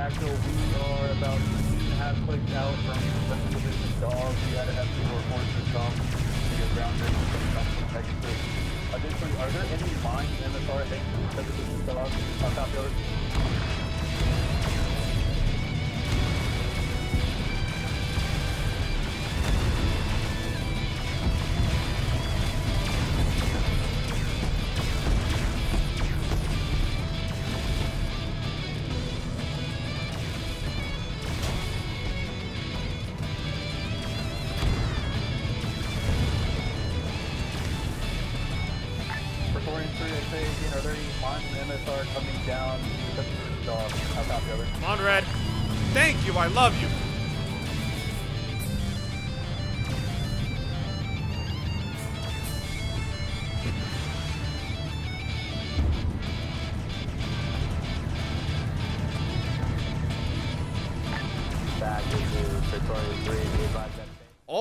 actual, we are about two and a half clicks out from the position dog. We had to have two more forces come to get grounded come from Pegasus. Additionally, are there any mines in the MSR linked to the position dog? On top of Praetorian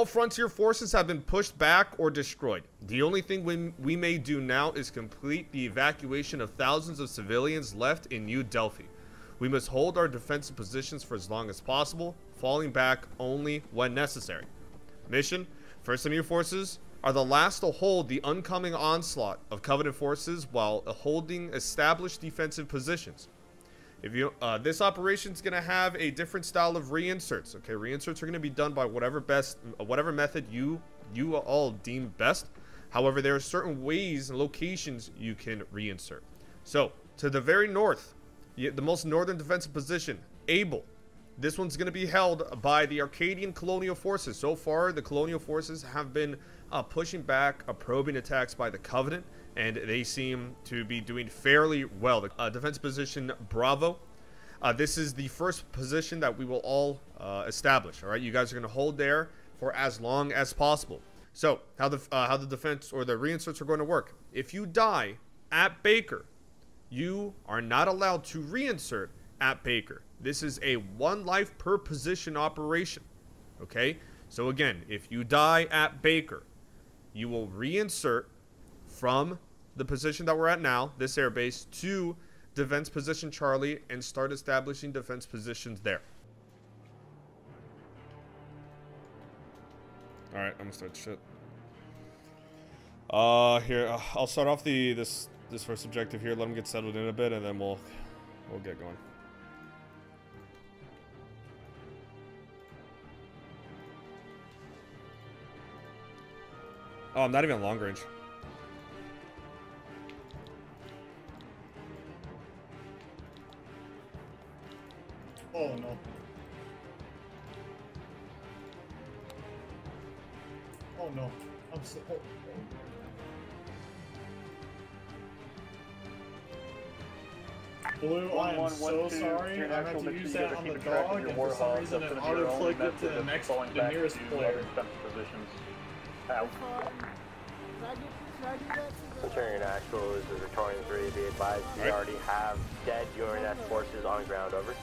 Frontier forces have been pushed back or destroyed. The only thing we, we may do now is complete the evacuation of thousands of civilians left in New Delphi. We must hold our defensive positions for as long as possible, falling back only when necessary. Mission First MEU forces are the last to hold the oncoming onslaught of Covenant forces while holding established defensive positions. If you uh, this operation is gonna have a different style of reinserts. Okay, reinserts are gonna be done by whatever best, whatever method you you all deem best. However, there are certain ways and locations you can reinsert. So to the very north, the most northern defensive position, Able. This one's going to be held by the Arcadian colonial forces. So far, the colonial forces have been uh, pushing back uh, probing attacks by the Covenant, and they seem to be doing fairly well. The uh, defense position Bravo. Uh, this is the first position that we will all uh, establish. All right, you guys are going to hold there for as long as possible. So, how the uh, how the defense or the reinserts are going to work? If you die at Baker, you are not allowed to reinsert at Baker. This is a one life per position operation. Okay? So again, if you die at Baker, you will reinsert from the position that we're at now, this airbase, to defense position Charlie and start establishing defense positions there. All right, I'm gonna start shit. Uh, here uh, I'll start off the this this first objective here. Let them get settled in a bit, and then we'll we'll get going. Oh, I'm not even long range. Oh no. Oh no. I'm so. Oh, oh. Blue, I am One, one, so one, two, sorry. you're I not had told to use you that gotta on the of dog, your and for some reason That's it gonna be your only auto-flicked it to the next, the back nearest to player. other positions. Out. Centurion Actual is the Victorian 3. Be advised, we already have dead UNSC forces on ground. Over.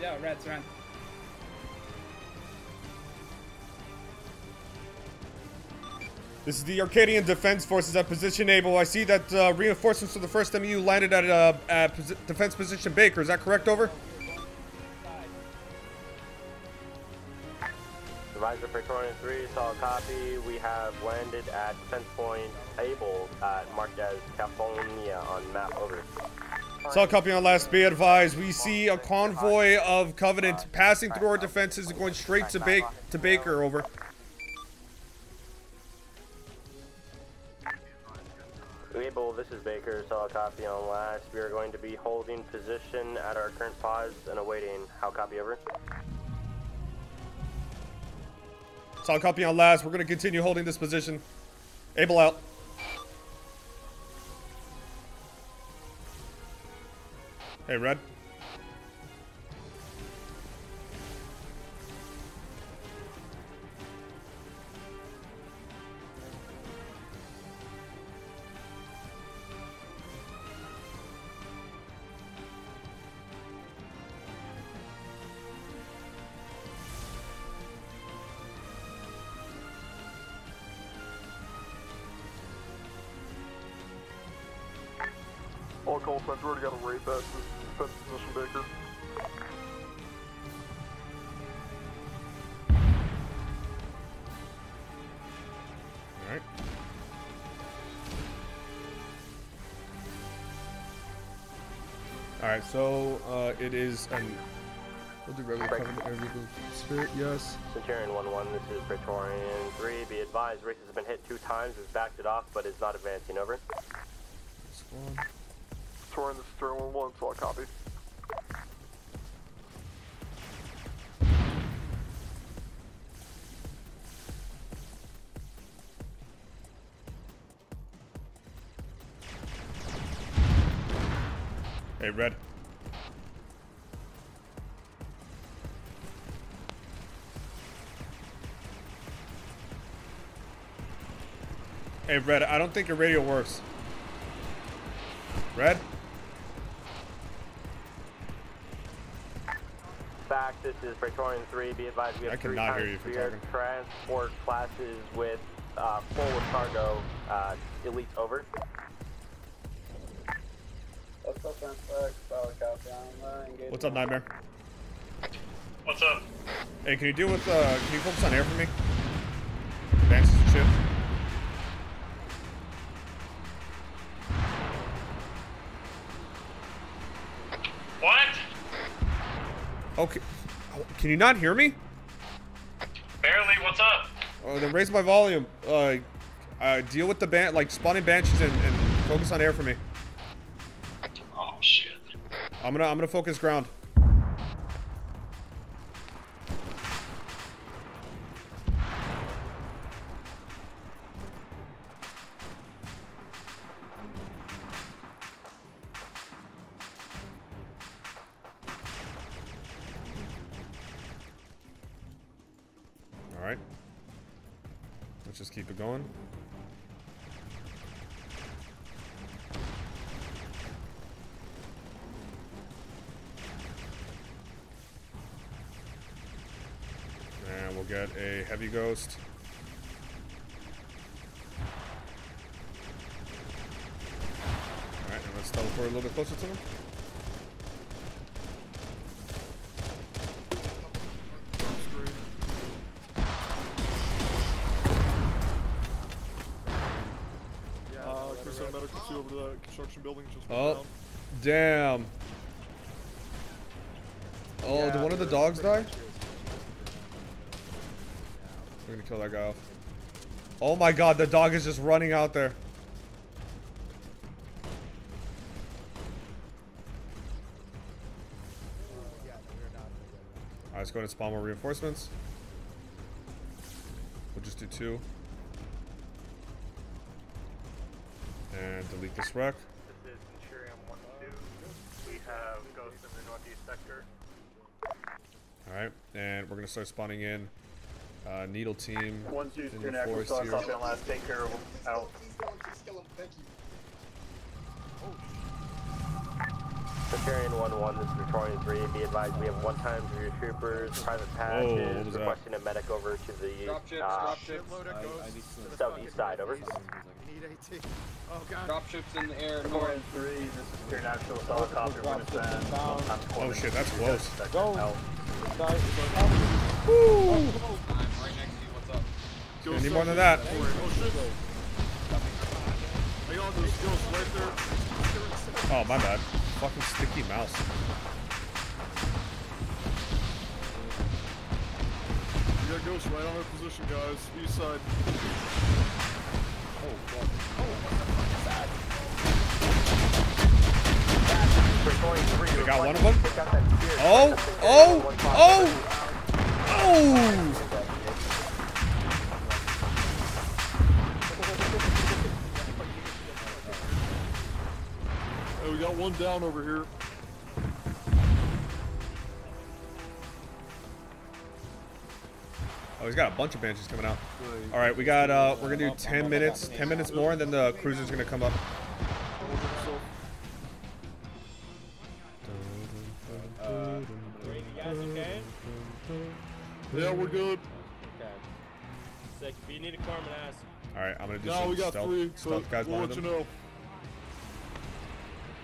Yo, Reds, run. This is the Arcadian Defense Forces at position able. I see that uh, reinforcements for the first MEU landed at uh, at posi- defense position Baker. Is that correct? Over. Advisor Praetorian 3, solid copy. We have landed at defense point Able, uh, marked as California on map. Over. Saw copy on last. Be advised. We see a convoy of Covenant passing through our defenses and going straight to ba- to Baker. Over. Able, this is Baker, solid copy on last. We are going to be holding position at our current pause and awaiting. How copy over? Saw copy on last. We're going to continue holding this position. Able out. Hey, Red. Baker. All right. All right, so uh, it is an. We'll do regular Break. covenant, regular spirit, yes. Centurion 1-1, this is Praetorian 3. Be advised, Rick has been hit two times, has backed it off, but is not advancing. Over. Squad. Torian, this is Torian 1 1, so I'll copy. Hey, red. Hey, red. I don't think your radio works. Red. Back, this is Praetorian 3. Be advised, we have I three cannot hear you if you're talking. transport classes with uh, full with cargo. Uh, elite over. What's up, Nightmare? What's up? Hey, can you deal with, uh, can you focus on air for me? Advances and shit. What? Okay. Can you not hear me? Barely, what's up? Oh, then raise my volume. Uh, uh, deal with the ban, like spawning banshees and, and focus on air for me. I'm gonna, I'm gonna focus ground. Ghost. Alright, and let's teleport a little bit closer to him. Uh, Chris and medical two over to that construction building just went Oh, down. damn. Oh, did one of the dogs die? We're gonna kill that guy off. Oh my god, the dog is just running out there. Alright, let's go and spawn more reinforcements. We'll just do two. And delete this wreck. This is Centurion 1-2. We have Ghost in the northeast sector. Alright, and we're gonna start spawning in uh, Needle Team One, two, in three, the and a half. forest here. last. Take care of them. Out. Thank. Centurion 1-1, this is Praetorian 3. Be advised, we have one time for your troopers, private what patches, was that? requesting a medic over to the Drop ships, uh, drop ships. southeast side. Over. Drop ships in the air. Four and three. This is your natural solid copy. We're gonna send. sometimes Oh shit, that's close. sector. Out. I'm right next to you. What's up? Go Any more than that? Oh shit. Hang on, there's ghosts right there. Oh, my bad. Fucking sticky mouse. We got ghosts right on our position, guys. East side. Praetorian 3. We got one of requesting them? pick up that spear. Oh, oh, oh, oh! Hey, we got one down over here. Oh, he's got a bunch of banshees coming out. All right, we got. uh We're gonna do 10 minutes, 10 minutes more, and then the cruiser's gonna come up. Yeah, we're good. Sick. If you need a Corpsman ass. All right, I'm gonna do No, some we got stealth, three, stealth guys we'll behind let you them. know.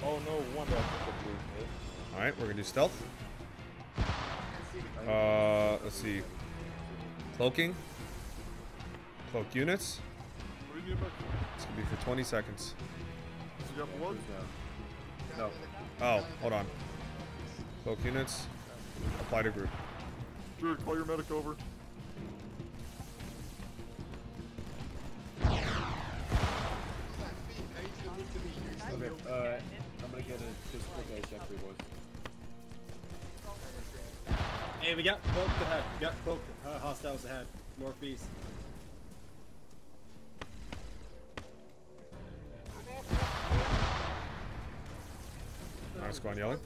Oh no wonder I took a blue hit. All right, we're gonna do stealth. Uh, let's see. Cloaking. Cloak units. What do you need back? It's gonna be for 20 seconds. Does he have blood? No. Oh, hold on. Cloak units. Apply to group. Druid, call your medic over. Okay, uh, I'm get a physical guy check for. Hey, we got cloaked ahead. We got cloaked uh, hostiles ahead. Northeast. Nice squad yelling.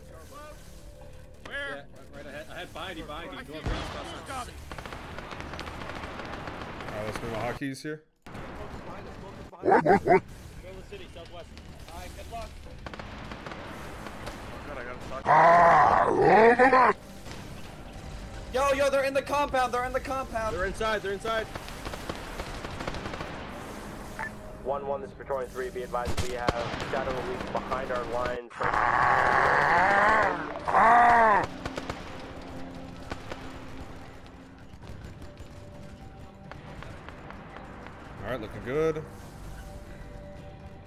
Yeah, right, right ahead. I had Bindy, Bindy. Northeast. hostiles. Alright, let's move my hotkeys here. Middle of the city, southwest. Alright, good luck. God, I gotta talk. Yo, yo, they're in the compound. They're in the compound. They're inside, they're inside. 1-1, this is Praetorian 3. Be advised we have Shadow Elite behind our lines. Alright, looking good.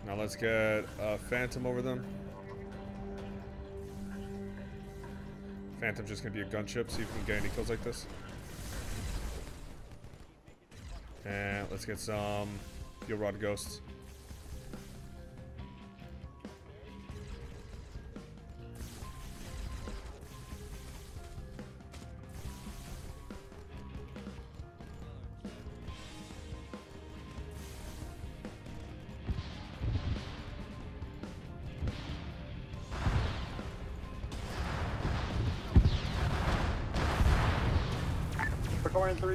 Now let's get uh, Phantom over them. Phantom's just gonna be a gunship, see if we can get any kills like this. And let's get some Fuel Rod Ghosts.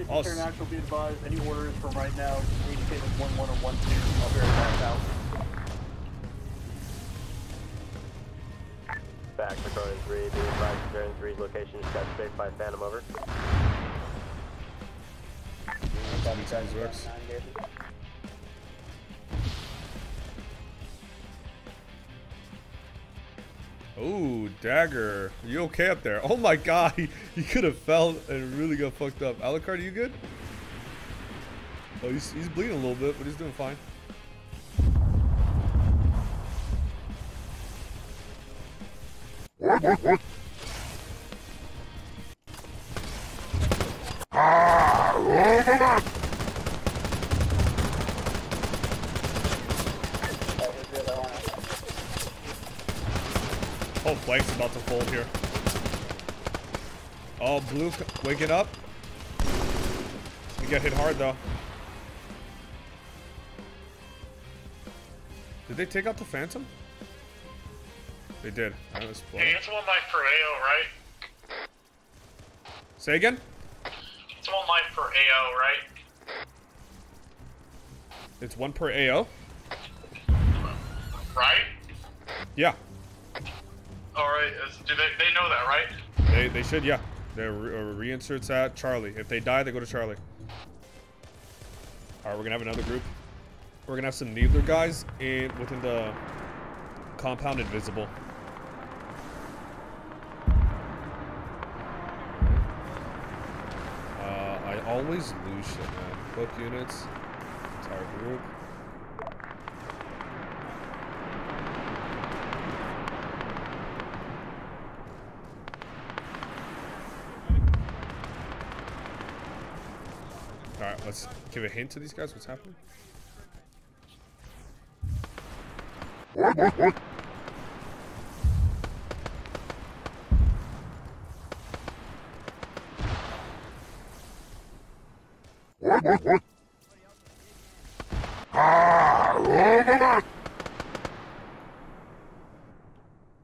Praetorian 3, Secure s- Natural, be advised. Any orders from right now, indicate as 1 1 or 1 2. I'll be right back out. Back, Praetorian 3. Be advised Praetorian 3's location is cut safe by Phantom over. Tommy Times works. Ooh, dagger. You okay up there? Oh my god, he, could have fell and really got fucked up. Alucard, are you good? Oh, he's, he's bleeding a little bit, but he's doing fine. Oh, blue waking up. We got hit hard though. Did they take out the Phantom? They did. Alright, let's Hey, it's one life per AO, right? Say again? It's one life per AO, right? It's one per AO? Right? Yeah. Alright, do they, they know that, right? They, they should, yeah. They're re- uh, reinserts at Charlie. If they die, they go to Charlie. Alright, we're gonna have another group. We're gonna have some Needler guys in within the compound invisible. Uh, I always lose shit, man. Book units, entire group. Give a hint to these guys what's happening.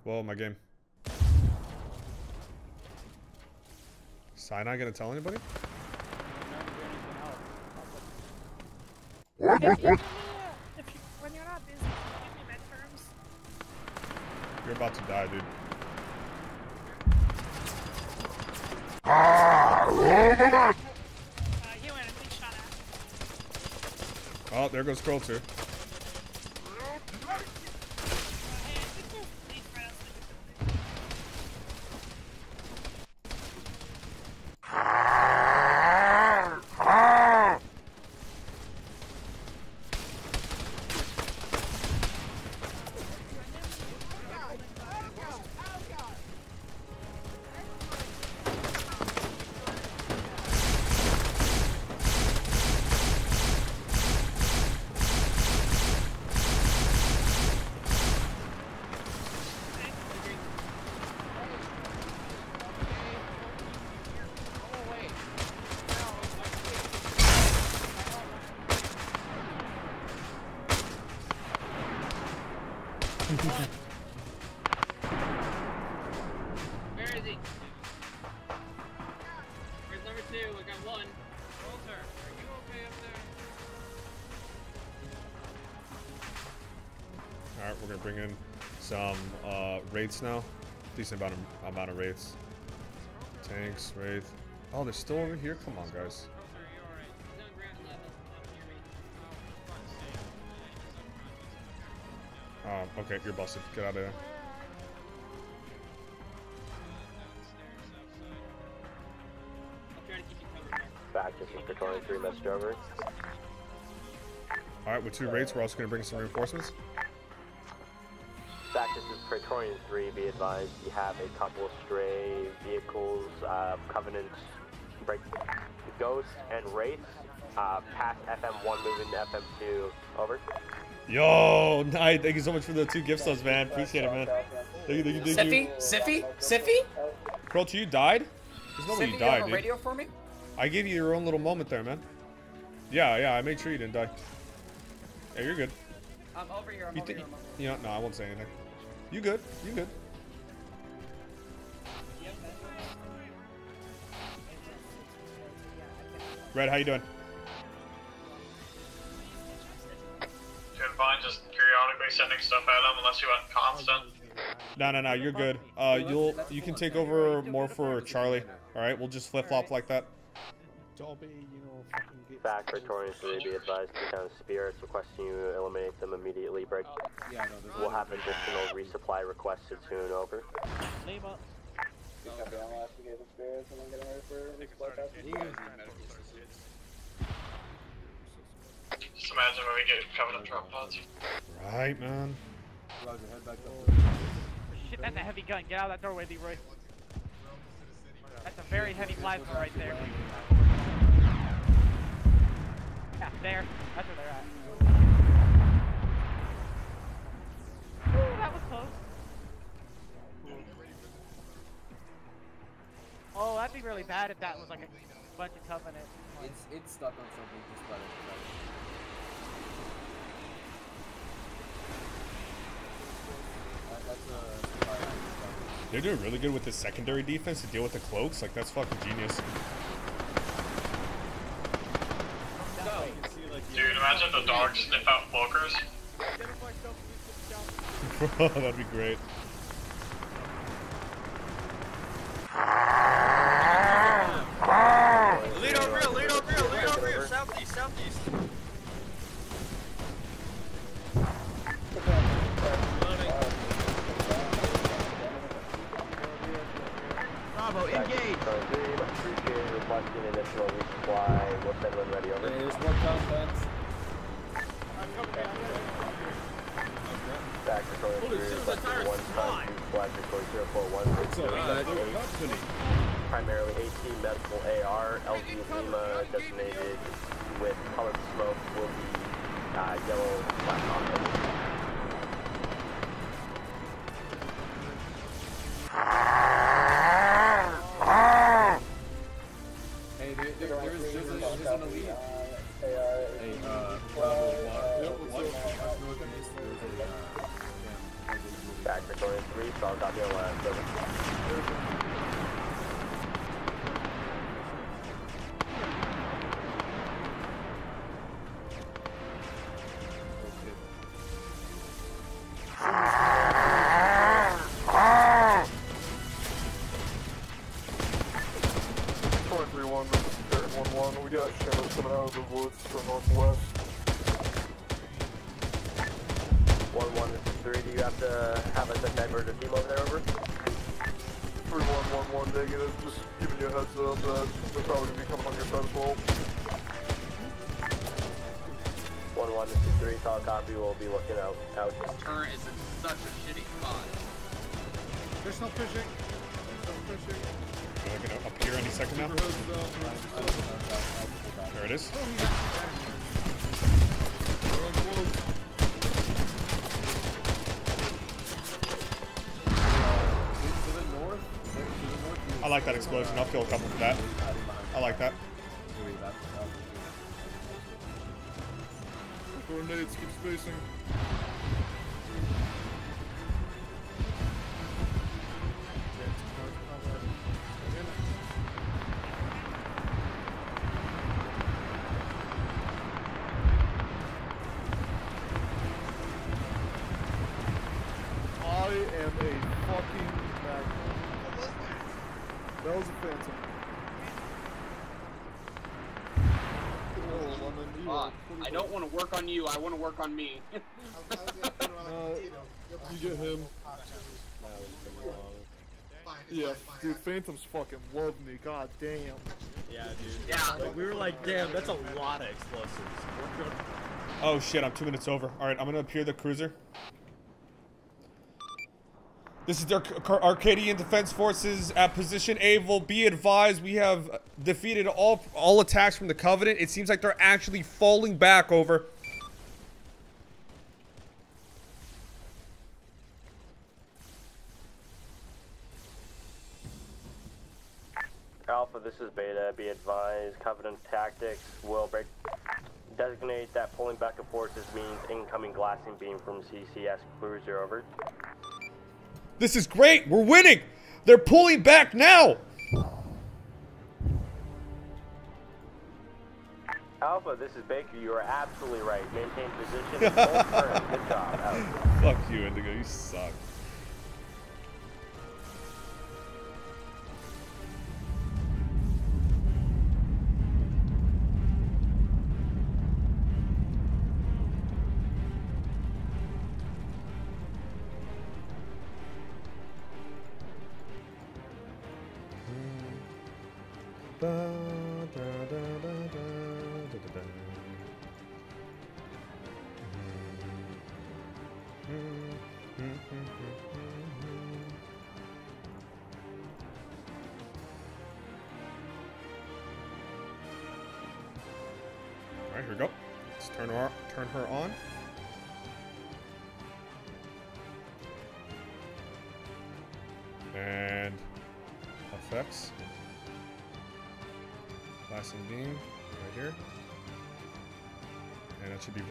Whoa, my game. Sinai gonna tell anybody? If you, if you, when you're not busy, you give me? You're about to die, dude. Uh, you went and big shot at. Oh, there goes Scroll bring in some uh, wraiths now. Decent amount of amount of wraiths. Tanks, wraith. Oh, they're still over here. Come on, guys. Walter, are you alright? He's on ground level. Don't hear me. Oh, okay, you're busted. Get out of there. I'll to keep you. Back, this is Praetorian 3, message over. All right, with two raids, we're also gonna bring some reinforcements. Back, Praetorian 3. Be advised, you have a couple of stray vehicles, uh, Covenant, break, Ghost, and Wraith. Uh, past FM1, moving to FM2. Over. Yo, nice. Thank you so much for the two gift subs, man. Appreciate it, man. Thank you, thank you, thank you. Siffy? Siffy? Siffy? Croach, you died? There's nobody Siffy, you died, have a dude. radio for me? I gave you your own little moment there, man. Yeah, yeah, I made sure you didn't die. Yeah, you're good. I'm over here. I'm You over think? here. I'm over You know, no, I won't say anything. You good? You good? Red, how you doing? Doing fine, just periodically sending stuff at them unless you want constant. No, no, no, you're good. Uh, you'll you can take over more for Charlie. All right, we'll just flip flop like that. Back, Praetorian 3. Be advised, Lieutenant Spirits requesting you eliminate them immediately. Break. We'll have additional resupply requested soon. Over. Name up. Just imagine when we get Covenant drop pods. Right, man. Shit, that's a heavy gun. Get out of that doorway, Leroy. That's a very heavy plasma right there. Yeah, there. That's where they're at. Ooh, that was close. Oh, that'd be really bad if that was like a bunch of Covenant. It's it's stuck on something. Just let it. Let it. That- That's a. fire action. They're doing really good with the secondary defense to deal with the cloaks. Like that's fucking genius. Imagine the dogs sniff out cloakers. That'd be great. Lead over real, lead over real, lead over real. Southeast, southeast. Bravo, engage. Appreciate requesting additional resupply. We'll send when ready. Over. Hey, there's more contents. Back Praetorian 3. Requesting one time to flag Victoria 041. Primarily 18 medical AR. Lima designated with colored smoke will be uh, yellow flash on. Like that explosion. I'll kill a couple for that. I like that. Coordinates, keep spacing. On you. I want to work on me. Uh, you get him. Yeah, dude, Phantoms fucking love me. God damn. Yeah, dude. Yeah. Like, we were like, damn, that's a lot of explosives. Oh shit, I'm two minutes over. Alright, I'm gonna appear the cruiser. This is the Arc- Arcadian Defense Forces at position Able. Be advised, we have defeated all all attacks from the Covenant. It seems like they're actually falling back over. Alpha, this is Beta. Be advised, Covenant tactics will break. Designate that pulling back of forces means incoming glassing beam from CCS cruiser. Over. This is great. We're winning. They're pulling back now. Alpha, this is Baker. You are absolutely right. Maintain position. Good job. Fuck you, Indigo. You suck.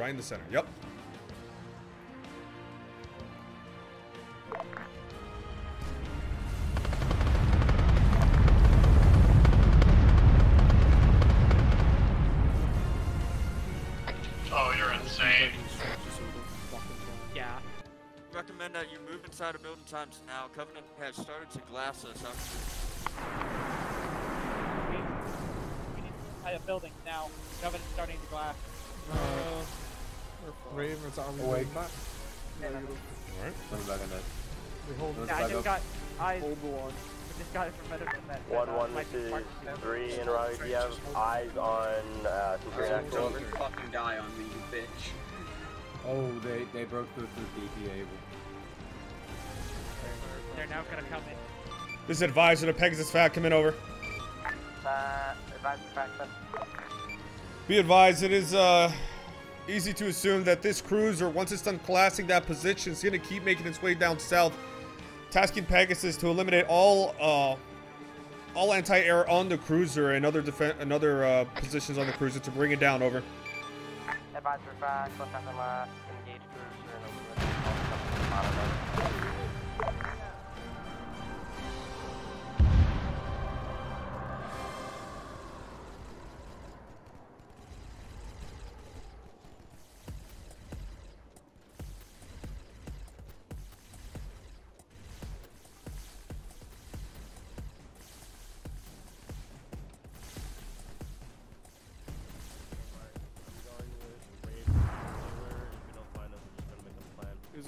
Right in the center. Yep. Oh, you're insane. Yeah. Recommend that you move inside of building times now. Covenant has started to glass us up. We, we need to inside a building now. Covenant's starting to glass. Uh, Ravens are Awake. Negative. Alright. Coming back on that. They hold Yeah, I just got eyes. Hold the line. I just got it from medicine that. that, One uh, one. This is smart to know. three in row. You have eyes on uh, Centurion Axel? Don't you fucking die on me, you bitch. Oh, they they broke through through DPA. They're now gonna come in. This is advisor to Pegasus Fat coming over. Uh, advise the fact. Be advised, it is uh, easy to assume that this cruiser, once it's done classing that position, is going to keep making its way down south, tasking Pegasus to eliminate all uh, all anti-air on the cruiser and other defen and other uh, positions on the cruiser to bring it down. Over. Advise for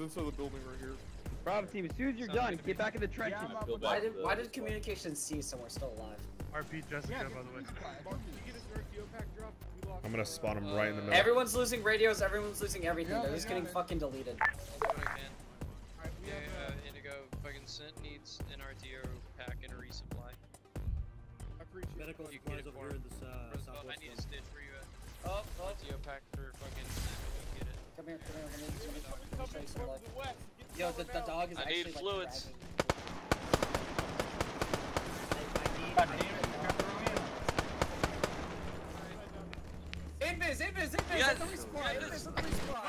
inside the building right here. Bravo team, as soon as you're done, get back in the trenches. Why did why did communications cease and still alive? RP Jessica, by the way. I'm gonna spot him right in the middle. Everyone's losing radios. Everyone's losing everything. They're just getting fucking deleted. Yeah, uh, Indigo fucking sent needs an RTO pack and a resupply. Medical You can get it for Come here, come here. Let me, let me, let me show you some. Yo, the, the dog is I actually need like fluids. dragging. Invis, invis, invis! Yes, At the respawn! Invis at the respawn!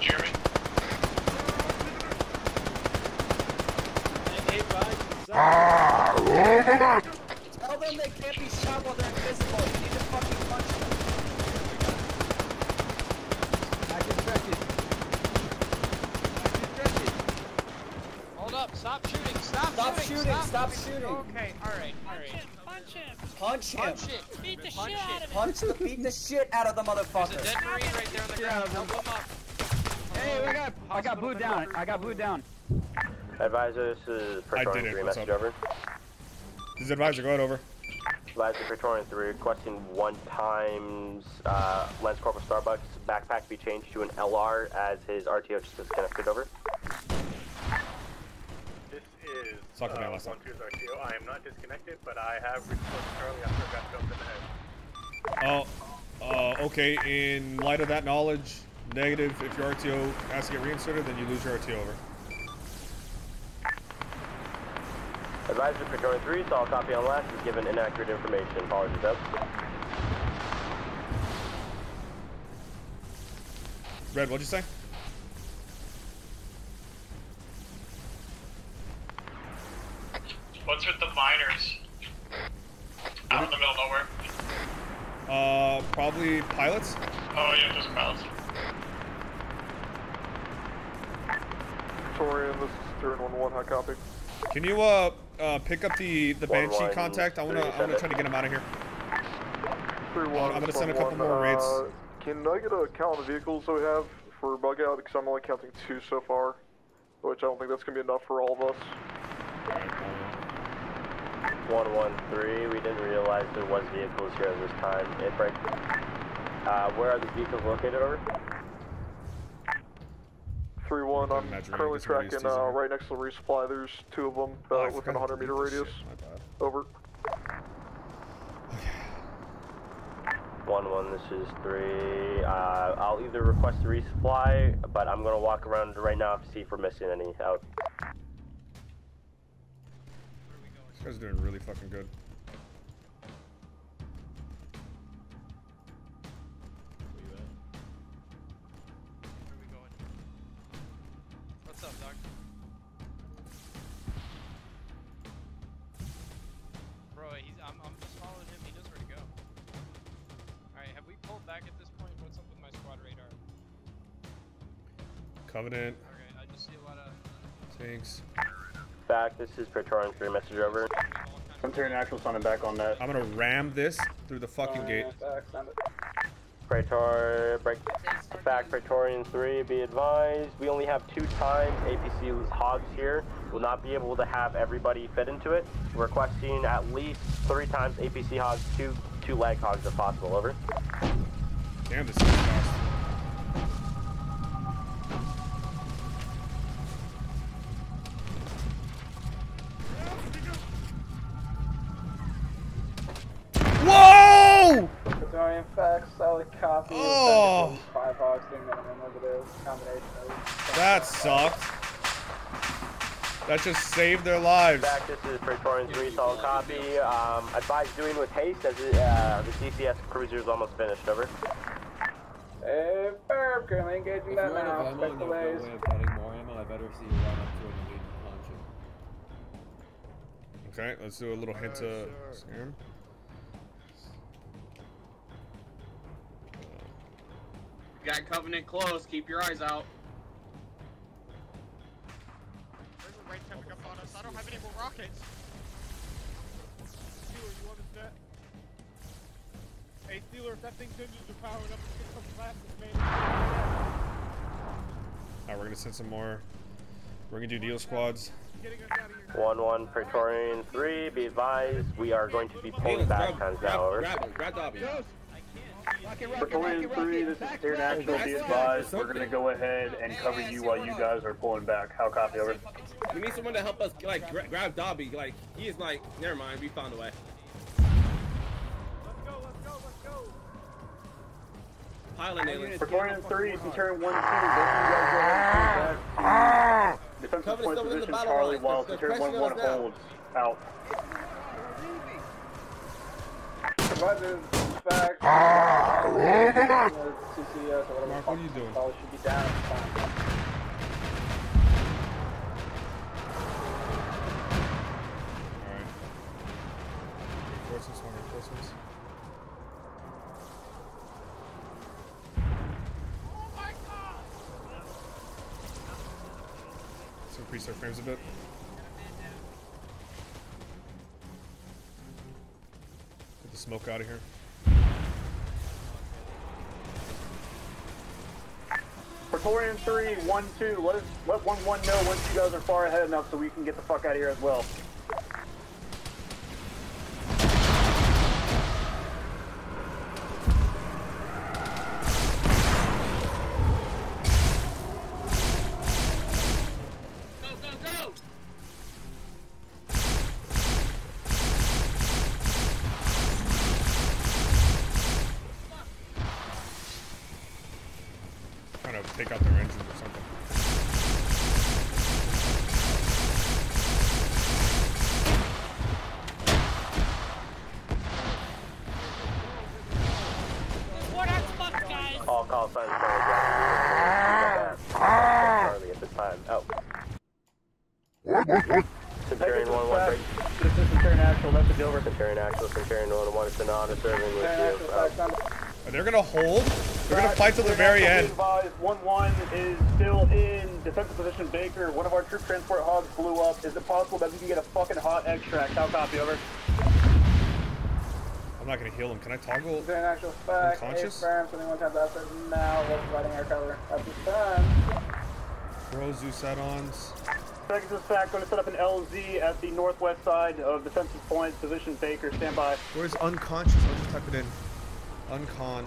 Jeremy? Tell them they can't be shot while they're invisible. You need to fucking punch them. Hold up. Stop shooting. Stop, Stop shooting. shooting, stop shooting. Okay, alright, alright. Punch him! Punch him. Punch it. Beat the Punch shit out of him! Punch the beat the shit out of the There's a motherfucker. dead Marine right there on the ground. Help him up. Hey, we got, I got booed down. I got booed down. Advisor, this is I Praetorian did it. 3, message over. This is advisor. Go ahead over. Advisor Praetorian 3 requesting one times uh, Lance Corporal Starbucks backpack be changed to an LR as his RTO just disconnected over. This is Suck uh, down last time. one two's RTO. I am not disconnected, but I have reached close to Charlie after I got jumped in the head. Oh, uh, okay. In light of that knowledge, negative. If your RTO has to get reinserted, then you lose your RTO over. Advisor Praetorian 3, saw a copy on last, is given inaccurate information. Apologies, up. Red, what'd you say? What's with the miners? Out in the middle of nowhere. Uh, probably pilots. Oh yeah, just pilots. Torian, this is Stern 1-1, high copy. Can you uh, uh pick up the the banshee one, contact? I wanna I wanna try to get him out of here. 3-1, I'm gonna send a couple one. more raids. Uh, can I get a count of the vehicles that we have for bug out? Because I'm only counting two so far, which I don't think that's going to be enough for all of us. 113, we didn't realize there was vehicles here at this time. It break. Uh, where are the vehicles located over? 3-1, I'm currently tracking uh, right next to the resupply. There's two of them Oh, uh, I within forgot 100 meter radius. shit. My. Over. 1-1, this is 3. Uh, I'll either request a resupply, but I'm going to walk around right now to see if we're missing any out. This guy's doing really fucking good. What's up, Doc? Bro, he's, I'm, I'm just following him. He knows where to go. Alright, have we pulled back at this point? What's up with my squad radar? Covenant Okay, I just see a lot of... Uh, tanks. Back, this is Praetorian 3, message over. I'm turning actual sounding back on that. I'm gonna ram this through the fucking oh, gate. Praetor, break, back Praetorian 3, be advised. We only have two times APC hogs here. We'll not be able to have everybody fit into it. Requesting at least three times APC hogs, two two leg hogs if possible, over. Damn, this is. Praetorian facts, solid copy. Oh. Five hogs doing minimum over there. Combination of. That sucked. That just saved their lives. Back, this is Praetorian 3, solid copy. Um, advise doing with haste as it, uh, the CCS cruiser is almost finished, over. Hey, Ferb, currently engaging If that now. Expect and you have no delays. way of getting more ammo, I better see you run up to it and lead it. Okay, let's do a little hint of scam. Got Covenant close. Keep your eyes out. There's a raid coming up on us. I don't have any more rockets. Steeler, you want this net? Hey, Steeler, if that thing's engines are powered up, it's gonna come fastest, man. Alright, we're gonna send some more. We're gonna do deal squads. Getting us out of here. 1 1 Praetorian 3, be advised. We are going to be pulling back times now, over. Grab him, grab Dobby. Praetorian 3, this is International, be advised. We're gonna go ahead and cover you while you guys are pulling back. How copy, over? We need someone to help us, like, gra grab Dobby. Like, he is like, never mind, we found a way. Let's go, let's go, let's go. Pilot aliens. Praetorian 3, you can turn 1 2. Both you guys go ahead and. Defensive point still in the position, Charlie, while Centurion 1 1 pressing us now. holds. Out. Advisors, facts. CCS or. Mark, what are you doing? Probably should be down. increase our frames a bit. Smoke out of here. Praetorian 3, 1, 2, let, us, let 1 1 know once you guys are far ahead enough so we can get the fuck out of here as well. Toggle? Centurion Actual back. Unconscious? Affirm, 21 times after now. What's providing air cover at this time? Throw Zeus add-ons. Pegasus Fact, going to set up an LZ at the northwest side of defensive point, position Baker, stand by. Where's unconscious? I'll just type it in. Uncon.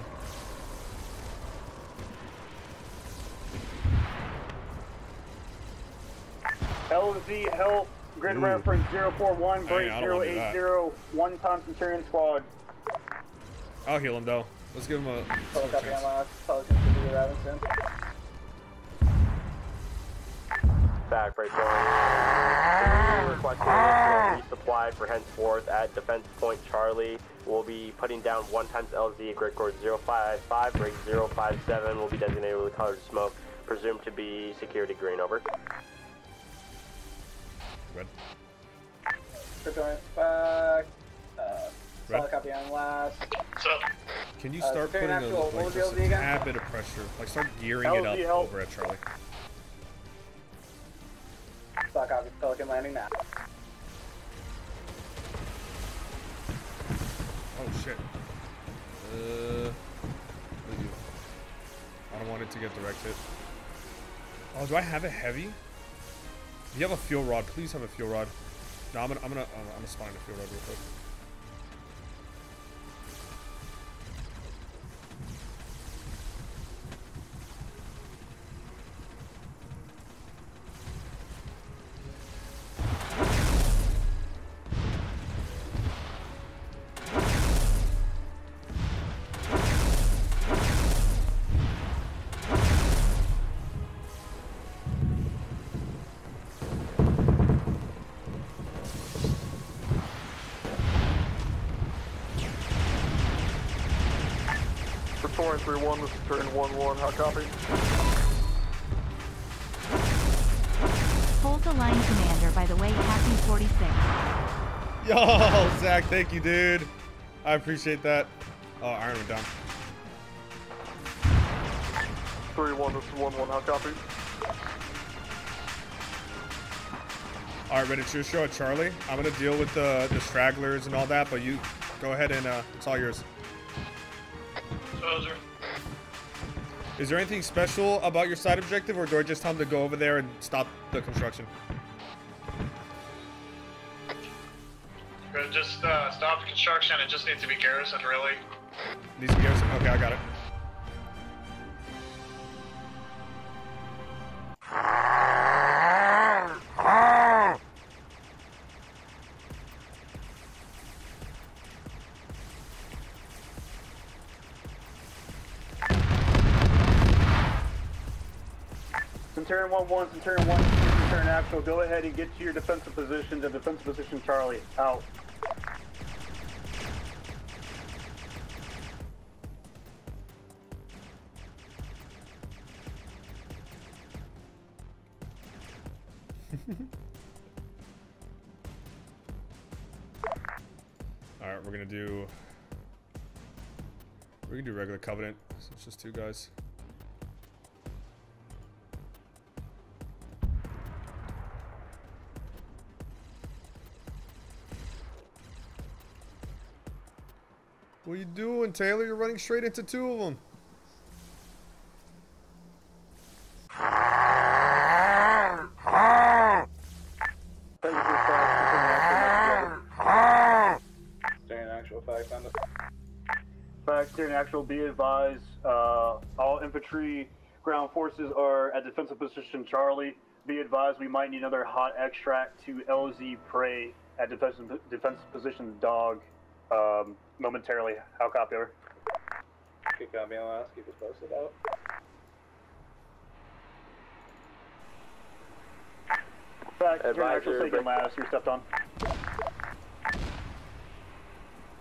LZ help, grid Ooh. reference 041, break I don't wanna do that. 080, one time Centurion squad. I'll heal him though. Let's give him a. Total copy on last. Pelican should be arriving. Back break one. Requesting resupply for henceforth at Defense Point Charlie. We'll be putting down 1 times LZ, grid code 055, break 057 will be designated with colored smoke, presumed to be security green, over. Red. Praetorian back. Uh, Red. Solid copy on last. Can you Uh, start putting a, Actual, like just LZ a again? tad bit of pressure? Like start gearing it up help. over at Charlie. Solid copy. Pelican landing now. Oh shit. Uh, do I don't want it to get direct hit. Oh, do I have a heavy? If you have a fuel rod, please have a fuel rod. No, I'm gonna, I'm gonna, I'm gonna spawn a fuel rod real quick. Copy? Hold the line commander, by the way, happy 46. Yo, Zach, thank you, dude. I appreciate that. Oh, Iron went down. 3-1, this is 1-1, how copy? All right, ready to your show at Charlie. I'm gonna deal with the the stragglers and all that, but you go ahead and uh, it's all yours. Soldier. Is there anything special about your side objective, or do I just tell them to go over there and stop the construction? Just uh, stop the construction. It just needs to be garrisoned, really. These gears. Okay, I got it. Centurion 1-1, Centurion 1, Centurion Actual, go ahead and get to your defensive positions and defensive position Charlie, out. All right, we're gonna do. We can do regular covenant. So it's just two guys. What are you doing, Taylor? You're running straight into two of them. Fact actual, be advised, uh, all infantry ground forces are at defensive position Charlie. Be advised, we might need another hot extract to LZ Prey at defensive, defensive position Dog um, momentarily. How copy over? Good copy on last. Keep us posted out. Facts here in Advise actual, your last, you're stepped on.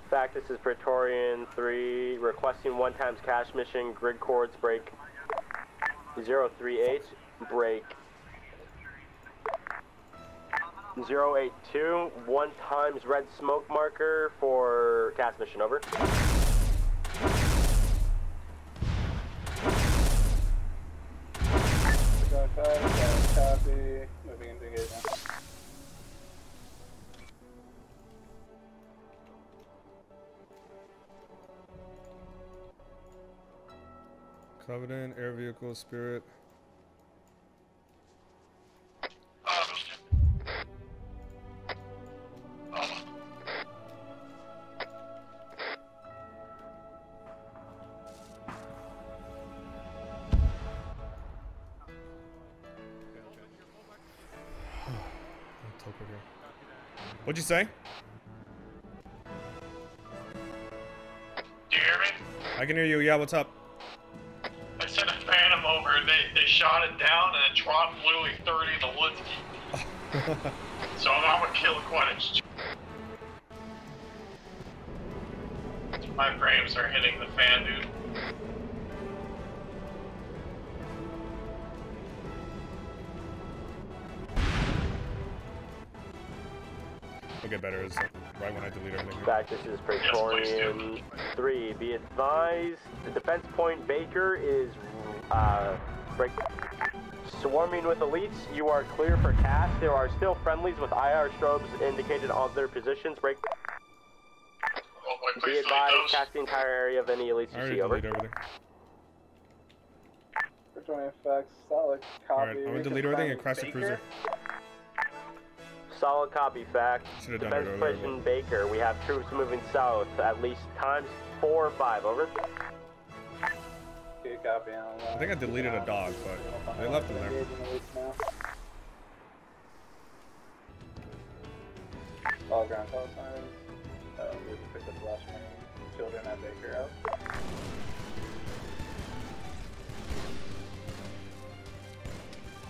Fact, this is Praetorian 3, requesting one times CAS mission, grid cords break 038, break 082, one times red smoke marker for CAS mission, over. Copy. Moving. Covenant, air vehicle, spirit. What'd you say? Do you hear me? I can hear you. Yeah, what's up? I sent a phantom over. They they shot it down and it dropped literally 30 in the woods. so I'm gonna kill quite a. My frames are hitting the fan, dude. Better as right when I delete everything. Fact, this is Praetorian 3. Be advised, the defense point Baker is uh, break- swarming with elites. You are clear for cast. There are still friendlies with IR strobes indicated on their positions. Break. Be advised, cast the entire area of any elites you see. Over. deleted everything. Returning facts. Solid. Copy. Alright, I'm gonna delete everything and crash the cruiser. Solid copy, fact. Defense it earlier, position Baker. We have troops moving south at least times four or five. Over. Copy I think I deleted a dog, but they left him there. All ground call signs. Uh, we can pick up the last remaining children at Baker out.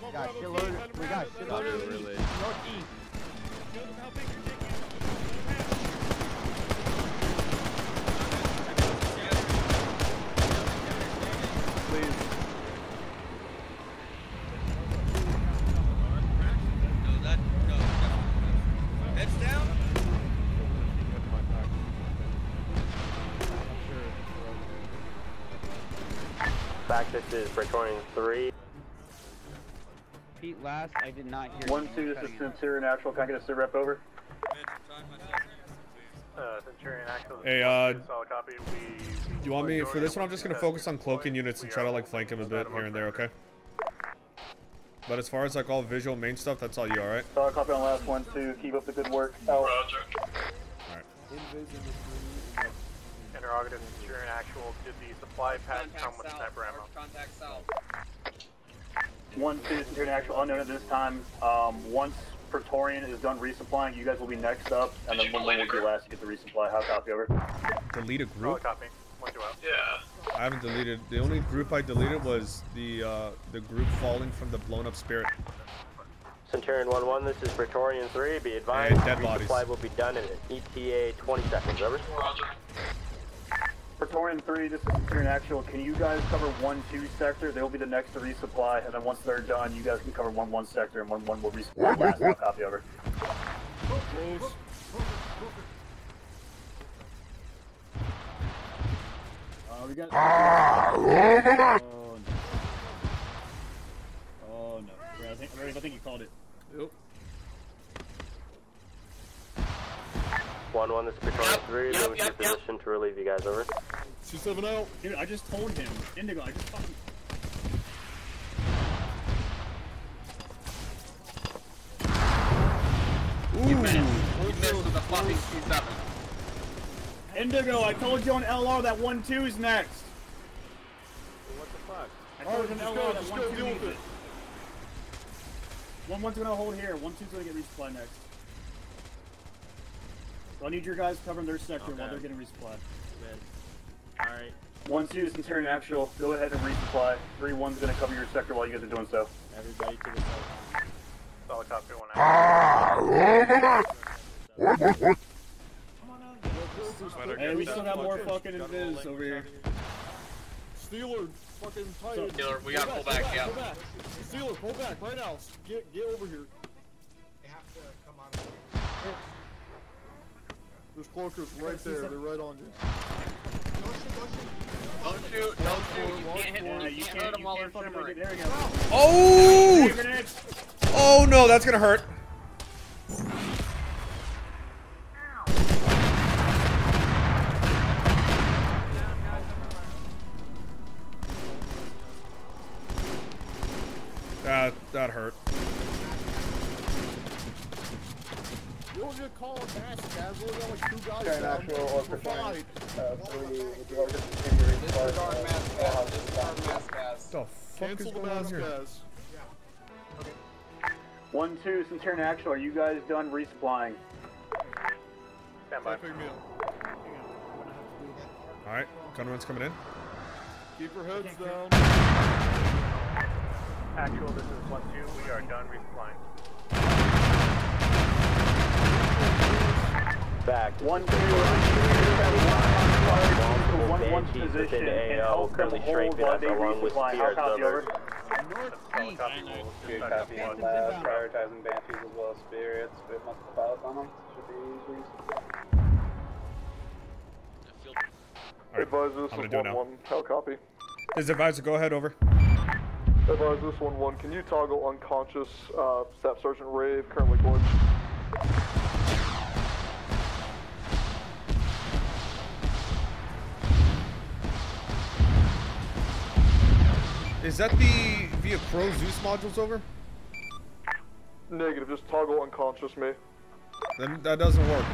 We got shitload. We got shitload of elite. Northeast. Fact, this is Praetorian 3. Pete last, I did not hear One, two, this is Centurion Actual. Can I get a sit rep over? Uh, Centurion Actual. Hey, uh, Solid copy. We. You want me for this one? I'm just gonna focus on cloaking units and try to like flank him a bit here and there, okay? But as far as like all visual main stuff, that's all you, all right? Solid copy on last one, two. Keep up the good work. Out. Roger. Interrogative Centurion Actual. Did the supply pack come with sniper ammo? Contact south. One, two, Centurion Actual unknown at this time. Um, once Praetorian is done resupplying, you guys will be next up, and then one will be last to get the resupply. How copy over? Delete a Solid group? copy. One, two out. Yeah. I haven't deleted. The only group I deleted was the uh, the group falling from the blown up spirit. Centurion 1-1, this is Praetorian 3. Be advised, And dead bodies. resupply will be done in an ETA 20 seconds. Over. Roger. Praetorian 3, this is Centurion Actual. Can you guys cover 1 2 sector? They'll be the next to resupply, and then once they're done, you guys can cover 1 1 sector, and 1 1 will resupply. Last one, copy over. Uh, we got. oh no. Oh no. Ray, I think, I think you called it. Yep. One one, this is Patrol three. Moving to position to relieve you guys. Over. Two seven out. Dude, I just told him. Indigo, I just fucking. You missed. You missed with a fucking C7. Indigo, I told you on LR that 1 2 is next. What the fuck? I told you on LR go- that 1 2 deal needs with it. it. 1 1's gonna hold here, 1 2's gonna get resupply next. So I need your guys covering their sector while they're getting resupplied. Alright. One two is turn actual. Go ahead and resupply. Three one's gonna cover your sector while you guys are doing so. Everybody to the side. Solid copy one Hey, we still got more fucking invis over here. Steeler, fucking tight. Steeler, we gotta pull back, yeah. Pull back. Steeler, pull back right now. Get get over here. There's cloakers right there. They're right on you. Don't shoot, don't shoot. You can't hit Yeah, them. You can't hurt them while they're fucking shimmering. There we go. Oh! Oh no, that's gonna hurt. That that hurt. You don't get called mass casual. only got like two guys down. We're perform. fine. Uh, three, would you like to continue to resupply? Disregard mass gas. Disregard mass gas. The fuck Cancel is the going on mass here? gas. One two is actual. Are you guys done resupplying? Stand by. Pick me up. All right, gunrun's coming in. Keep your heads down. Actual, this is one two. We are done resupplying. Back. One two. One one Banshees position and AO, help them currently hold strafing while us they along with resupply. How TRs copy over. over? Solid copy. We'll Good start copy one. on lab. Prioritizing banshees as well as spirits. With multiple pilots on them. Should be easy. All right, Advise this is 1-1. How copy? Is advisor go ahead over? Advise this one one. Can you toggle unconscious uh, Staff Sergeant Rave currently glitched? Is that the via Crow Zeus modules over? Negative. Just toggle unconscious me. Then that doesn't work.